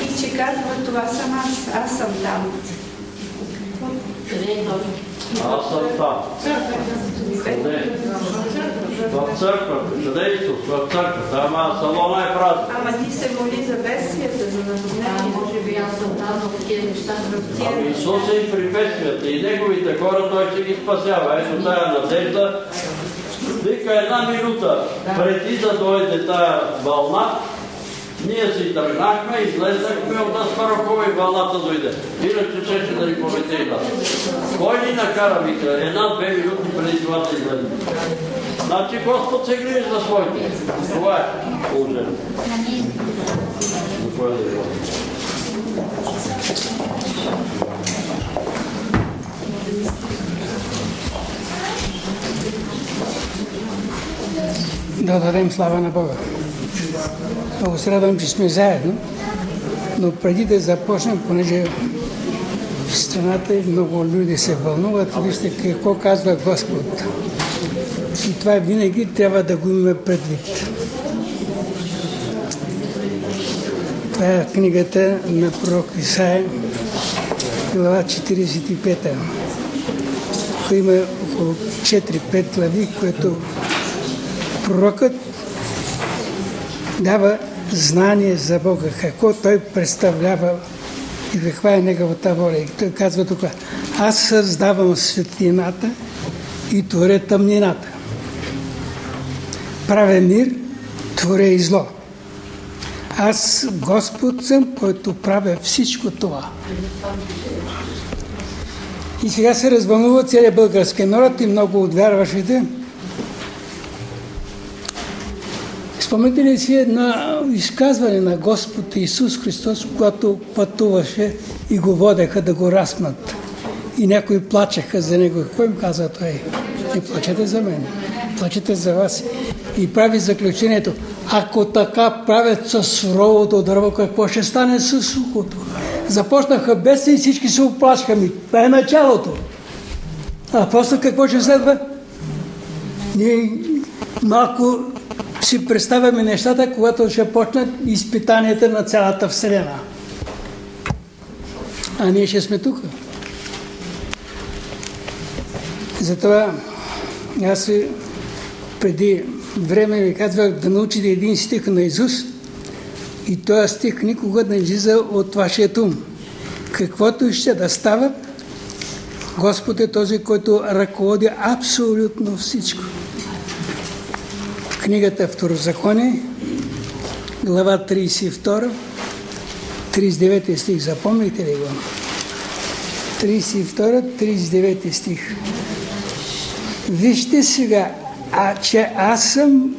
и че казва това съм аз, аз съм там. Къде е? Аз съм там. Къде? В църквата. Къде е Исус? В църквата. Ама салона е празен. Ама ти се моли за бедствията, за наводнение. може би аз съм там в тези неща. Ами Исус е и при бедствията. И неговите хора той ще ги спасява. Ето тая надежда. Вика една минута преди да дойде тая вълна, ние си тръгнахме, излезнахме от Аспарахова и вълната дойде. Иначе ще да ни помете и нас. Кой ни накара, вика, една-две минути преди това да излезнем. Значи Господ се грижи за своите. Това е положението. Да дадем слава на Бога. Много се радвам, че сме заедно, но преди да започнем, понеже в страната много люди се вълнуват, вижте какво казва Господ. И това винаги трябва да го имаме предвид. Това е книгата на пророк Исаия, глава 45. Има около 4-5 глави, което пророкът дава знание за Бога, какво той представлява и каква е неговата воля. И той казва тук, аз създавам светлината и творя тъмнината. Правя мир, творя и зло. Аз Господ съм, който правя всичко това. И сега се развълнува целият български народ и много от вярващите. Спомните ли си едно изказване на Господ Исус Христос, когато пътуваше и го водеха да го разпнат? И някои плачеха за него. Какво им каза той? Не плачете за мен, плачете за вас. И прави заключението. Ако така правят с суровото дърво, какво ще стане с сухото? Започнаха беса и всички се оплашка ми. Това е началото. А после какво ще следва? Ние малко си представяме нещата, когато ще почнат изпитанията на цялата Вселена. А ние ще сме тук. Затова аз преди време ви казвах да научите един стих на Исус и този стих никога не излиза от вашия ум. Каквото ще да става, Господ е този, който ръководи абсолютно всичко. Книгата Второзаконие, глава 32, 39 стих, запомните ли го? 32, 39 стих. Вижте сега, а че аз съм,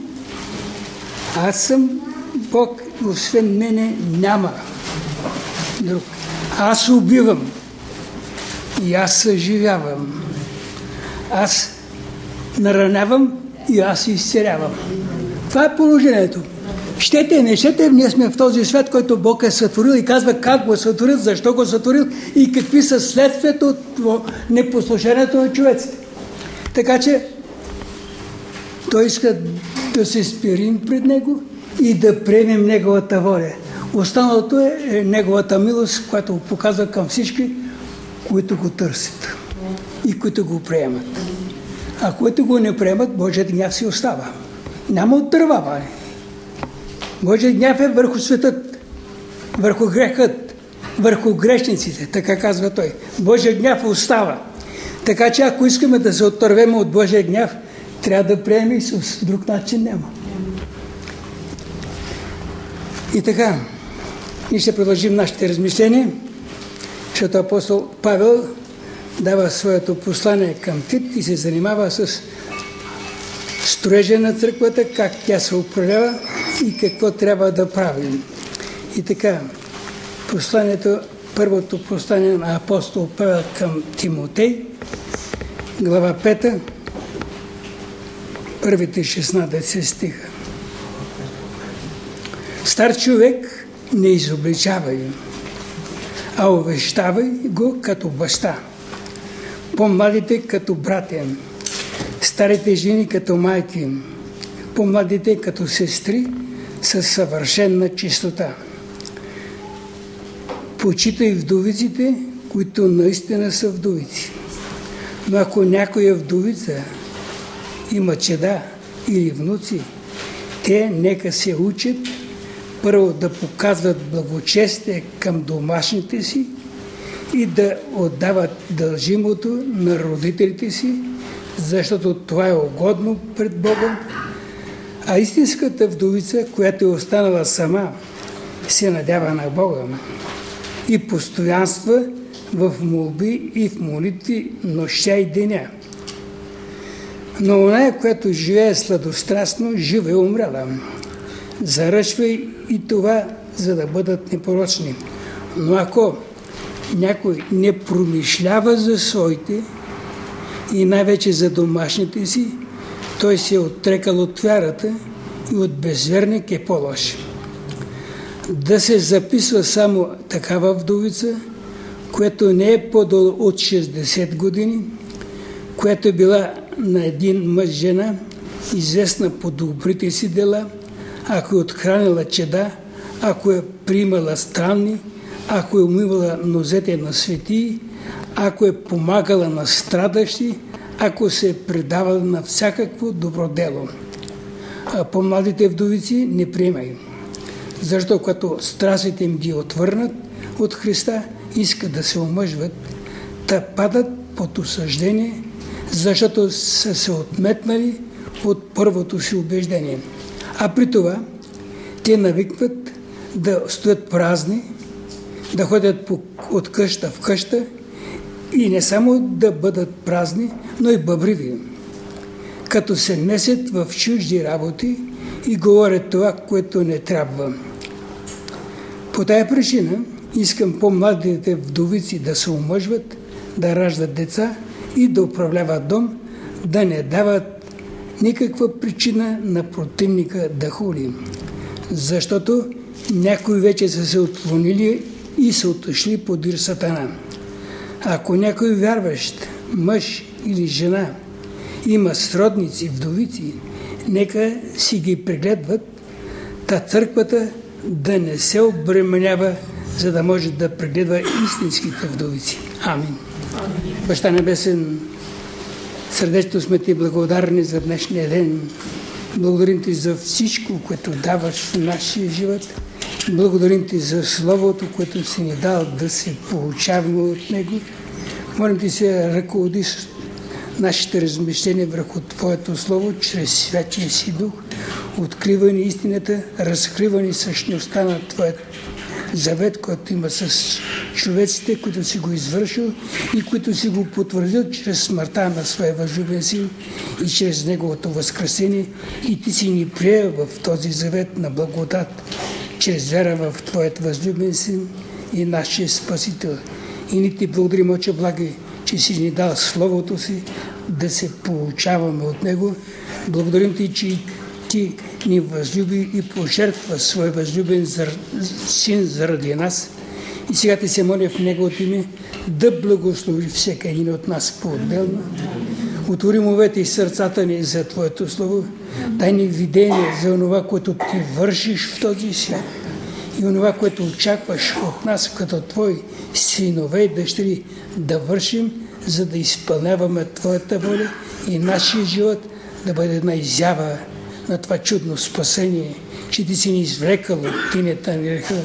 аз съм Бог, освен мене няма друг. Аз убивам и аз съживявам. Аз наранявам и аз изцелявам. Това е положението. Щете, не щете, ние сме в този свят, който Бог е сътворил и казва как го е сътворил, защо го е сътворил и какви са следствията от непослушението на човеците. Така че той иска да се спирим пред Него и да приемем Неговата воля. Останалото е, е Неговата милост, която показва към всички, които го търсят и които го приемат. А които го не приемат, Божият гняв си остава. Няма отърваване. Божият гняв е върху светът, върху грехът, върху грешниците, така казва той. Божият гняв остава. Така че ако искаме да се отървем от Божия гняв, трябва да приемем Исус. Друг начин няма. И така, ние ще продължим нашите размисления, защото апостол Павел дава своето послание към Тит и се занимава с строежа на църквата, как тя се управлява и какво трябва да правим. И така, посланието, първото послание на апостол Павел към Тимотей, глава 5, първите 16 стиха. Стар човек не изобличавай, а увещавай го като баща, по-младите като братен, старите жени като майки, по-младите като сестри със съвършенна чистота. Почитай вдовиците, които наистина са вдовици. Но ако някоя вдовица има чеда или внуци, те нека се учат първо да показват благочестие към домашните си и да отдават дължимото на родителите си, защото това е угодно пред Бога. А истинската вдовица, която е останала сама, се надява на Бога и постоянства в молби и в молитви нощя и деня. Но оная, която живее сладострастно, жива е умряла. Заръчвай и това, за да бъдат непорочни. Но ако някой не промишлява за своите и най-вече за домашните си, той се е отрекал от вярата и от безверник е по-лош. Да се записва само такава вдовица, която не е по-долу от 60 години, която е била на един мъж жена, известна по добрите си дела, ако е отхранила чеда, ако е приимала странни, ако е умивала нозете на светии, ако е помагала на страдащи, ако се е предавала на всякакво добро дело. А по-младите вдовици не приемай. Защо като страстите им ги отвърнат от Христа, искат да се омъжват, да падат под осъждение, защото са се отметнали от първото си убеждение. А при това те навикват да стоят празни, да ходят от къща в къща и не само да бъдат празни, но и бъбриви. Като се месят в чужди работи и говорят това, което не трябва. По тая причина искам по-младите вдовици да се омъжват, да раждат деца и да управляват дом, да не дават никаква причина на противника да хули. Защото някои вече са се отклонили и са отошли подир сатана. Ако някой вярващ, мъж или жена, има сродници, вдовици, нека си ги прегледват, та църквата да не се обременява, за да може да прегледва истинските вдовици. Амин. Баща Небесен, сърдечно сме ти благодарни за днешния ден. Благодарим ти за всичко, което даваш в нашия живот. Благодарим ти за Словото, което си ни дал да се получаваме от него. Молим ти се, ръководиш нашите размещения върху Твоето Слово, чрез Святия си Дух, откривани истината, разкривани същността на Твоето завет, който има с човеците, които си го извършил и които си го потвърдил чрез смъртта на своя възлюбен син и чрез неговото възкресение. И ти си ни приел в този завет на благодат, чрез вера в Твоят възлюбен син и нашия Спасител. И ни ти благодарим, Отче благи, че си ни дал Словото си, да се получаваме от Него. Благодарим ти, че ти ни възлюби и пожертва свой възлюбен син заради нас. И сега ти се моля в Неговото име да благослови всеки един от нас по-отделно. Отвори умовете и сърцата ни за Твоето Слово. Дай ни видение за това, което Ти вършиш в този свят и онова, което очакваш от нас като Твои синове и дъщери да вършим, за да изпълняваме Твоята воля и нашия живот да бъде една изява на това чудно спасение, че ти си ни извлекал от тинята на греха,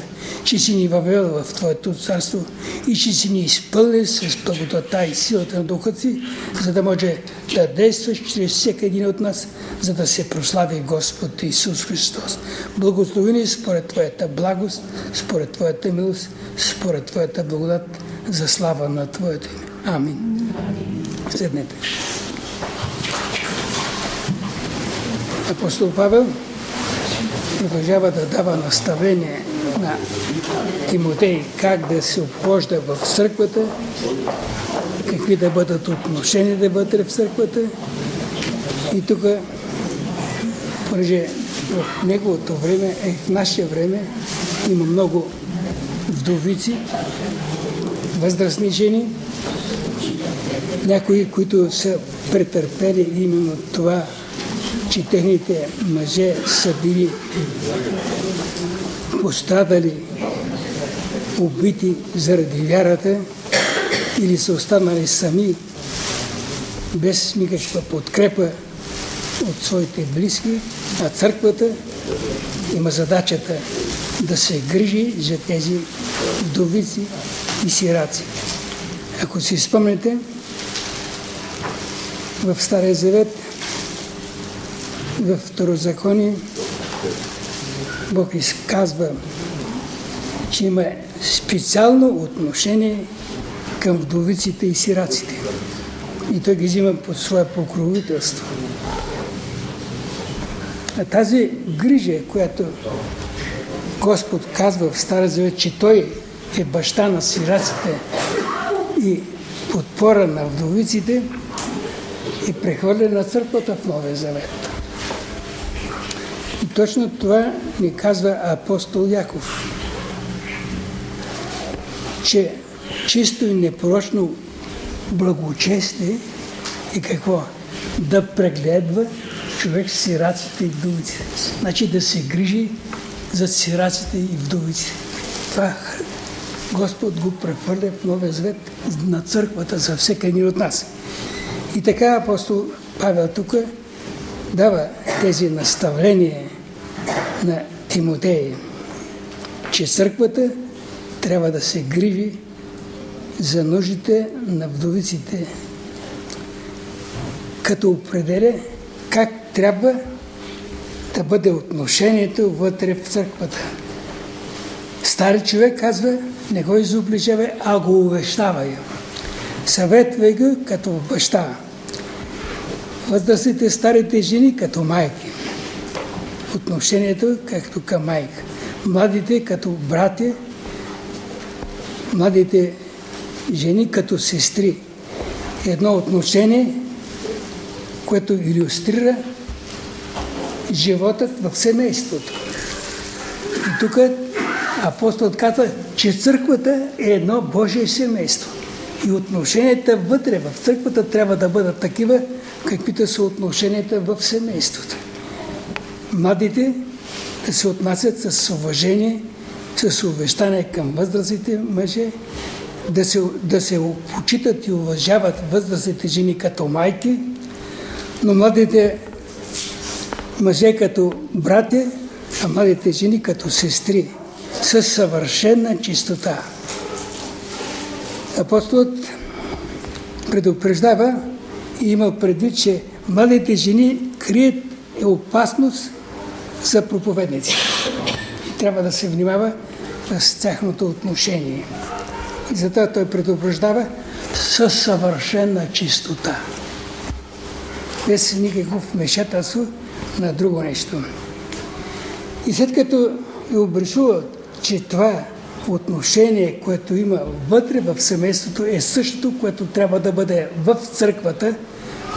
че си ни въвел в Твоето царство и че си ни изпълнил с благодата и силата на Духа си, за да може да действаш чрез всеки един от нас, за да се прослави Господ Исус Христос. Благослови ни според Твоята благост, според Твоята милост, според Твоята благодат за слава на Твоето име. Амин. Седнете. Апостол Павел продължава да дава наставление на Тимотей как да се обхожда в църквата, какви да бъдат отношения вътре в църквата. И тук, понеже в неговото време, е в нашия време, има много вдовици, възрастни жени, някои, които са претърпели именно това че техните мъже са били пострадали, убити заради вярата или са останали сами без никаква подкрепа от своите близки, а църквата има задачата да се грижи за тези вдовици и сираци. Ако си спомнете, в Стария Завет в Второзаконие Бог изказва, че има специално отношение към вдовиците и сираците. И той ги взима под своя покровителство. А тази грижа, която Господ казва в Стара Завет, че Той е баща на сираците и подпора на вдовиците, е прехвърлена на църквата в Новия Завет точно това ни казва апостол Яков, че чисто и непорочно благочестие и какво? Да прегледва човек сираците и вдовиците. Значи да се грижи за сираците и вдовиците. Това Господ го прехвърля в Новия Завет на църквата за всеки един от нас. И така апостол Павел тук дава тези наставления на Тимотей, че църквата трябва да се грижи за нуждите на вдовиците, като определя как трябва да бъде отношението вътре в църквата. Стари човек казва, не го изоближавай, а го увещавай. Съветвай го като баща. Възрастните старите жени като майки. Отношението както към майка. Младите като братя, младите жени като сестри. Едно отношение, което иллюстрира животът в семейството. И тук апостолът казва, че църквата е едно Божие семейство. И отношенията вътре в църквата трябва да бъдат такива, каквито са отношенията в семейството. Младите да се отнасят с уважение, с увещание към възрастните мъже, да се, да се почитат и уважават възрастните жени като майки, но младите мъже като брате, а младите жени като сестри, с съвършена чистота. Апостолът предупреждава и има предвид, че младите жени крият опасност за проповедници. Трябва да се внимава с тяхното отношение. И затова той предупреждава със съвършена чистота. Без никакво вмешателство на друго нещо. И след като ви обрисува, че това отношение, което има вътре в семейството, е същото, което трябва да бъде в църквата,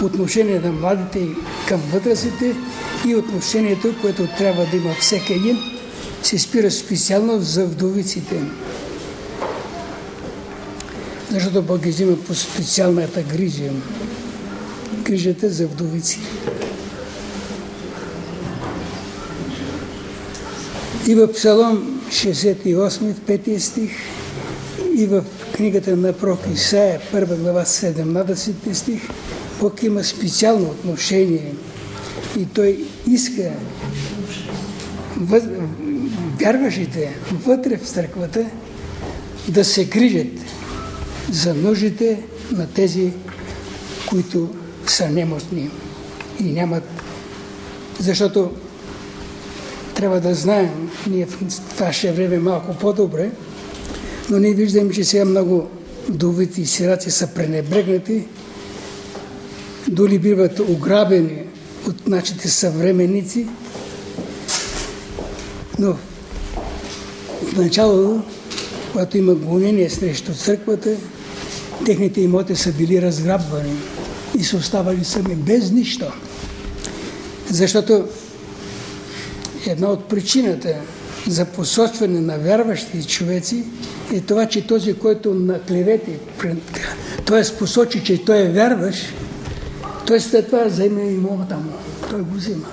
отношение на младите към възрастите и отношението, което трябва да има всеки един, се спира специално за вдовиците. Защото Бог ги взима по специалната грижа. Грижата за вдовиците. И в Псалом 68, в 5 стих, и в книгата на пророк Исаия, 1 глава, 17 стих, Бог има специално отношение и Той иска вярващите вътре в църквата да се грижат за нуждите на тези, които са немощни и нямат. Защото трябва да знаем, ние в ще време малко по-добре, но ние виждаме, че сега много довити сираци са пренебрегнати, доли биват ограбени от нашите съвременници, но в началото, когато има гонение срещу църквата, техните имоти са били разграбвани и са оставали сами без нищо. Защото една от причината за посочване на вярващи човеци е това, че този, който наклевети, т.е. посочи, че той е вярващ, той след това вземе имота му. Той го взима.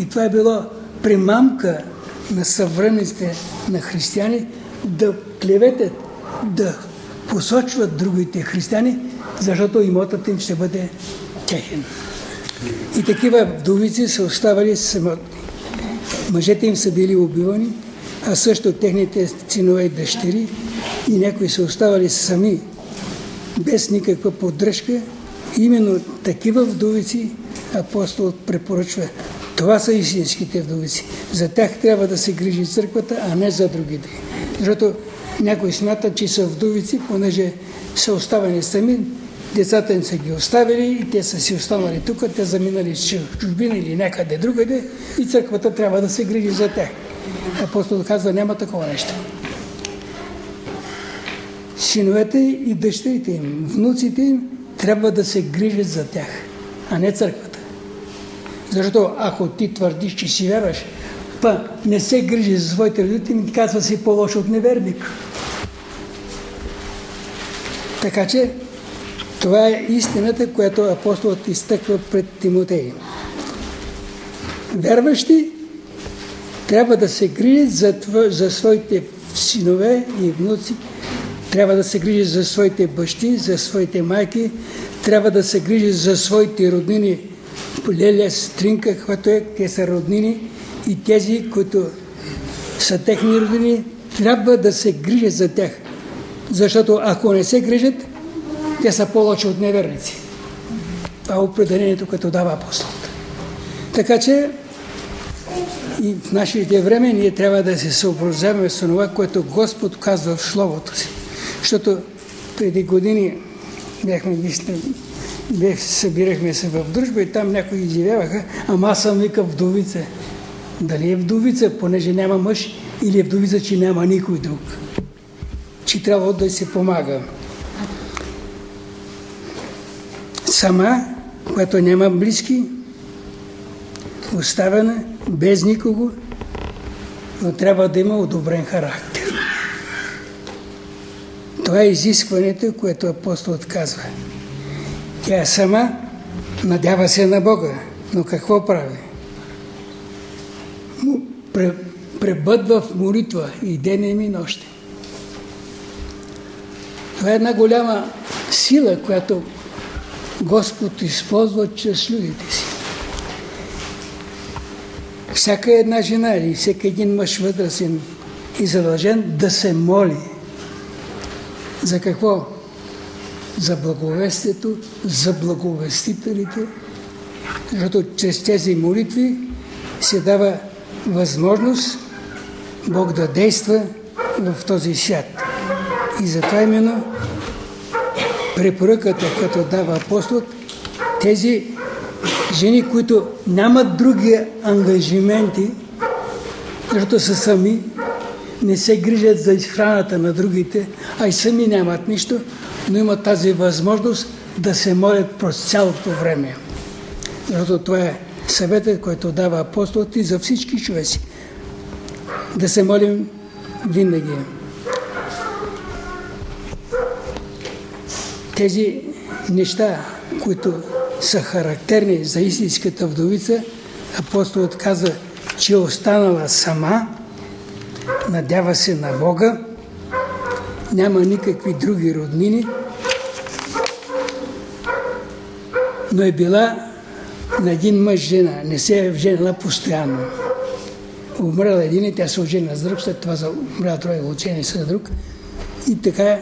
И това е било примамка на съвременните на християни да клеветят, да посочват другите християни, защото имотът им ще бъде техен. И такива вдовици са оставали самотни. Мъжете им са били убивани, а също техните синове и дъщери и някои са оставали сами, без никаква поддръжка. Именно такива вдовици апостол препоръчва. Това са истинските вдовици. За тях трябва да се грижи църквата, а не за другите. Защото някои смятат, че са вдовици, понеже са оставени сами, Децата им са ги оставили и те са си останали тук, те заминали в чужбина или някъде другаде и църквата трябва да се грижи за тях. Апостол казва, няма такова нещо. Синовете и дъщерите им, внуците им трябва да се грижат за тях, а не църквата. Защото ако ти твърдиш, че си вярваш, па не се грижи за своите родители, казва си по-лошо от неверник. Така че това е истината, която апостолът изтъква пред Тимотей. Вярващи трябва да се грижат за, за своите синове и внуци, трябва да се грижат за своите бащи, за своите майки, трябва да се грижат за своите роднини, леля, стринка, каквато е, те са роднини и тези, които са техни роднини, трябва да се грижат за тях. Защото ако не се грижат, те са по-лоши от неверници. Това е определението, което дава апостолът. Така че и в нашите време ние трябва да се съобразяваме с това, което Господ казва в Словото си. Защото преди години бяхме бях, събирахме се в дружба и там някои изявяваха, ама аз съм вика вдовица. Дали е вдовица, понеже няма мъж, или е вдовица, че няма никой друг. Че трябва да се помага. Сама, която няма близки, оставена, без никого, но трябва да има одобрен характер. Това е изискването, което апостолът казва. Тя е сама, надява се на Бога, но какво прави? Пребъдва в молитва и ден и нощи. Това е една голяма сила, която Господ използва чрез людите си. Всяка една жена или всеки един мъж възрастен е задължен да се моли. За какво? За благовестието, за благовестителите, защото чрез тези молитви се дава възможност Бог да действа в този свят. И затова именно препоръката, като дава апостол, тези жени, които нямат други ангажименти, защото са сами, не се грижат за изхраната на другите, а и сами нямат нищо, но имат тази възможност да се молят през цялото време. Защото това е съветът, който дава апостолът и за всички човеци. Да се молим винаги. Тези неща, които са характерни за истинската вдовица, апостолът казва, че е останала сама, надява се на Бога, няма никакви други роднини, но е била на един мъж жена, не се е женила постоянно. Умрал един и тя се ожена с друг, след това умря трое учени с друг. И така,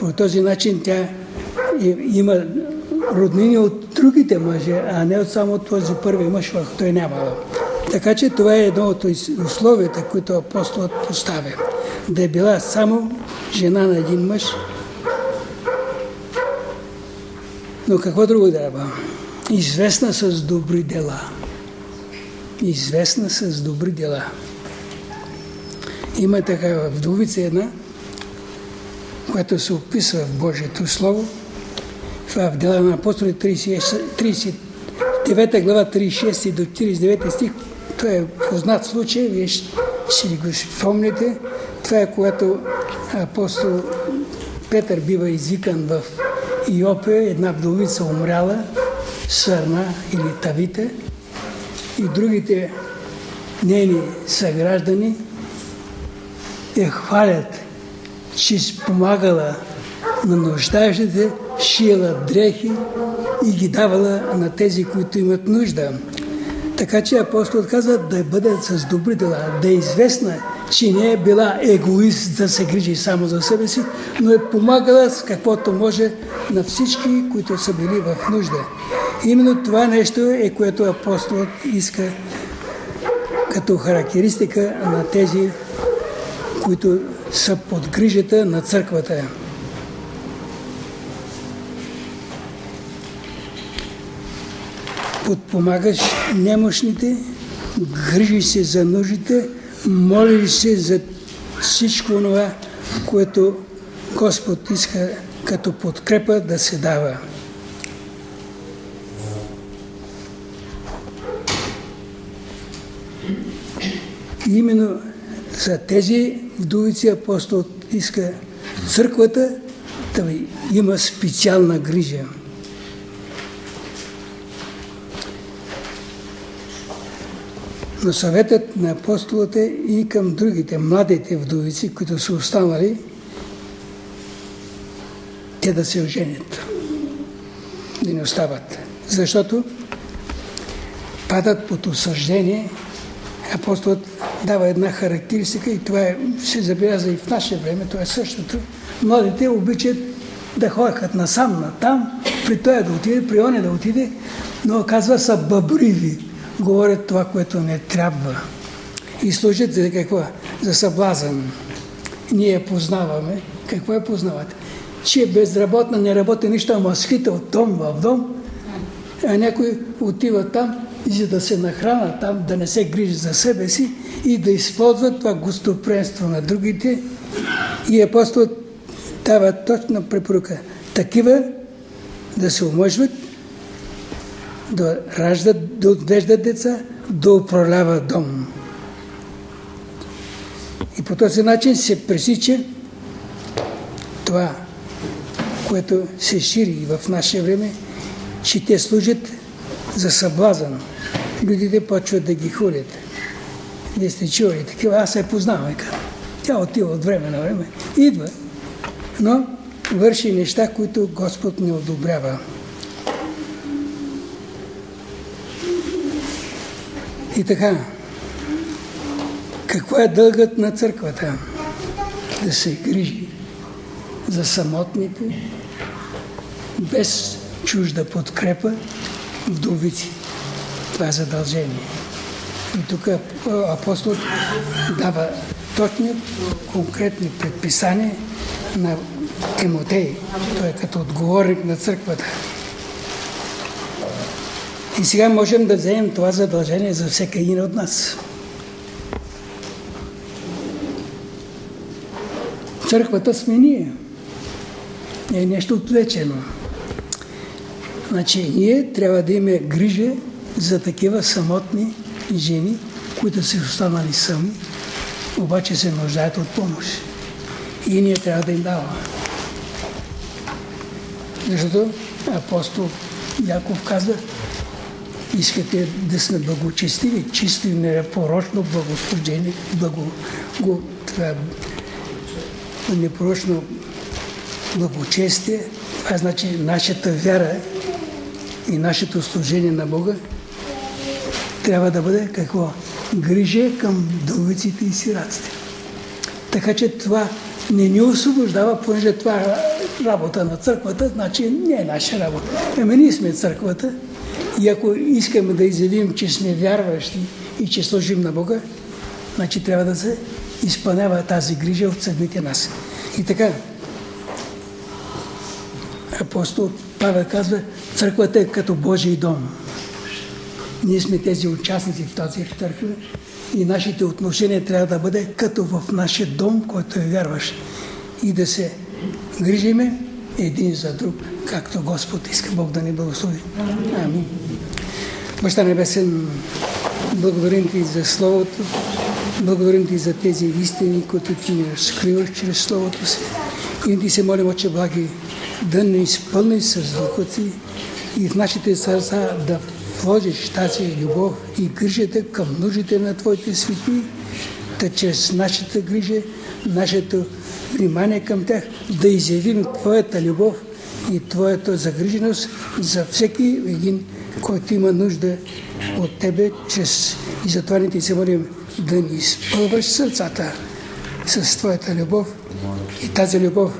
по този начин тя има роднини от другите мъже, а не от само този първи мъж, върху той няма. Така че това е едно от условията, които апостолът поставя. Да е била само жена на един мъж. Но какво друго трябва? Известна с добри дела. Известна с добри дела. Има такава вдовица една, която се описва в Божието Слово – това в Дела на апостоли 39 глава 36 до 49 стих. Това е познат случай, вие ще ли го спомните. Това е когато апостол Петър бива извикан в Иопе, една вдовица умряла, Сърна или Тавите и другите нейни съграждани я хвалят, че спомагала на нуждаещите шиела дрехи и ги давала на тези, които имат нужда. Така че апостол каза да бъде с добри дела, да е известна, че не е била егоист да се грижи само за себе си, но е помагала с каквото може на всички, които са били в нужда. Именно това нещо е, което апостолът иска като характеристика на тези, които са под грижата на църквата. подпомагаш немощните, грижиш се за нуждите, молиш се за всичко това, което Господ иска като подкрепа да се дава. Именно за тези вдовици апостол иска църквата да има специална грижа. Но съветът на апостолите и към другите, младите вдовици, които са останали, те да се оженят. Да не остават. Защото падат под осъждение. Апостолът дава една характеристика и това е, се забеляза и в наше време, това е същото. Младите обичат да ходят насам, натам, при той да отиде, при оне да отиде, но казва са бъбриви, говорят това, което не трябва. И служат за какво? За съблазън. Ние познаваме. Какво е познавате? Че е безработна, не работи нищо, ама скита от дом в дом, а някой отива там, за да се нахрана там, да не се грижи за себе си и да използва това гостоприемство на другите. И апостол дава точна препоръка. Такива да се омъжват, да раждат, да отглеждат деца, да управлява дом. И по този начин се пресича това, което се шири в наше време, че те служат за съблазън. Людите почват да ги хулят. Вие сте чували такива, аз се познавам. Тя отива от време на време. Идва, но върши неща, които Господ не одобрява. И така, какво е дългът на църквата? Да се грижи за самотните, без чужда подкрепа, вдовици. Това е задължение. И тук апостол дава точни, конкретни предписания на Тимотей. Той е като отговорник на църквата. И сега можем да вземем това задължение за всеки един от нас. Църквата сме ние. Не е нещо отвлечено. Значи ние трябва да имаме грижа за такива самотни жени, които са останали сами, обаче се нуждаят от помощ. И ние трябва да им даваме. Защото апостол Яков казва, искате да сме благочестиви, чисто и непорочно благослужение, благо, го, това, непорочно благочестие, това значи нашата вяра и нашето служение на Бога трябва да бъде какво? Грижа към дълвиците и сираците. Така че това не ни освобождава, понеже това е работа на църквата, значи не е наша работа. Ами ние сме църквата и ако искаме да изявим, че сме вярващи и че служим на Бога, значи трябва да се изпълнява тази грижа от самите нас. И така, апостол Павел казва, църквата е като Божий дом. Ние сме тези участници в тази църква и нашите отношения трябва да бъде като в нашия дом, който е вярваш. И да се грижиме един за друг, както Господ иска Бог да ни благослови. Амин. Баща Небесен, благодарим Ти за Словото, благодарим Ти за тези истини, които Ти ни разкриваш чрез Словото си. И Ти се молим, Отче Благи, да ни изпълни с Духа Си и в нашите сърца да вложиш тази любов и грижата към нуждите на Твоите свети, да чрез нашата грижа, нашето внимание към тях, да изявим Твоята любов и Твоята загриженост за всеки един, който има нужда от Тебе, чрез и затова не Ти се молим да ни изпълваш сърцата с Твоята любов и тази любов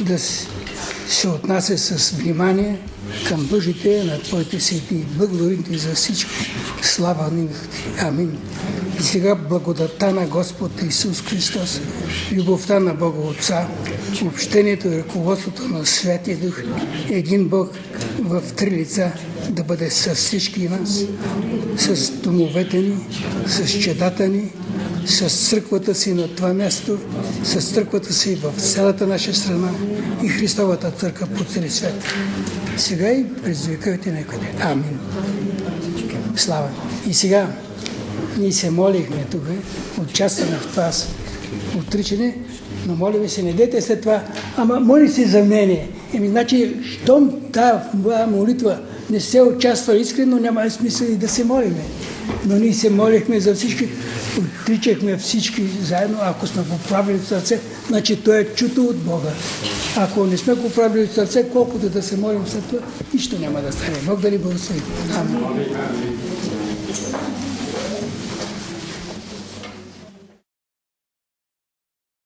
да се отнася с внимание към Божите на Твоите свети. Благодарим Ти за всичко. Слава ни. Амин. И сега благодата на Господ Исус Христос, любовта на Бога Отца, общението и ръководството на Святия Дух, един Бог в три лица да бъде с всички нас, с домовете ни, с чедата ни, с църквата си на това място, с църквата си в цялата наша страна и Христовата църква по цели свят. Сега и през вековете некъде. Амин. Слава. И сега Ние се молихме тук, участваме в това отричане, но молиме се, не дете след това, ама моли се за мене. Еми, значи, щом тази молитва не се участва искрено, няма смисъл и да се молиме. Но ние се молихме за всички, отричахме всички заедно, ако сме го правили в сърце, значи то е чуто от Бога. Ако не сме го правили в сърце, колкото да се молим след това, нищо няма да стане. Бог да ни благослови. Амин.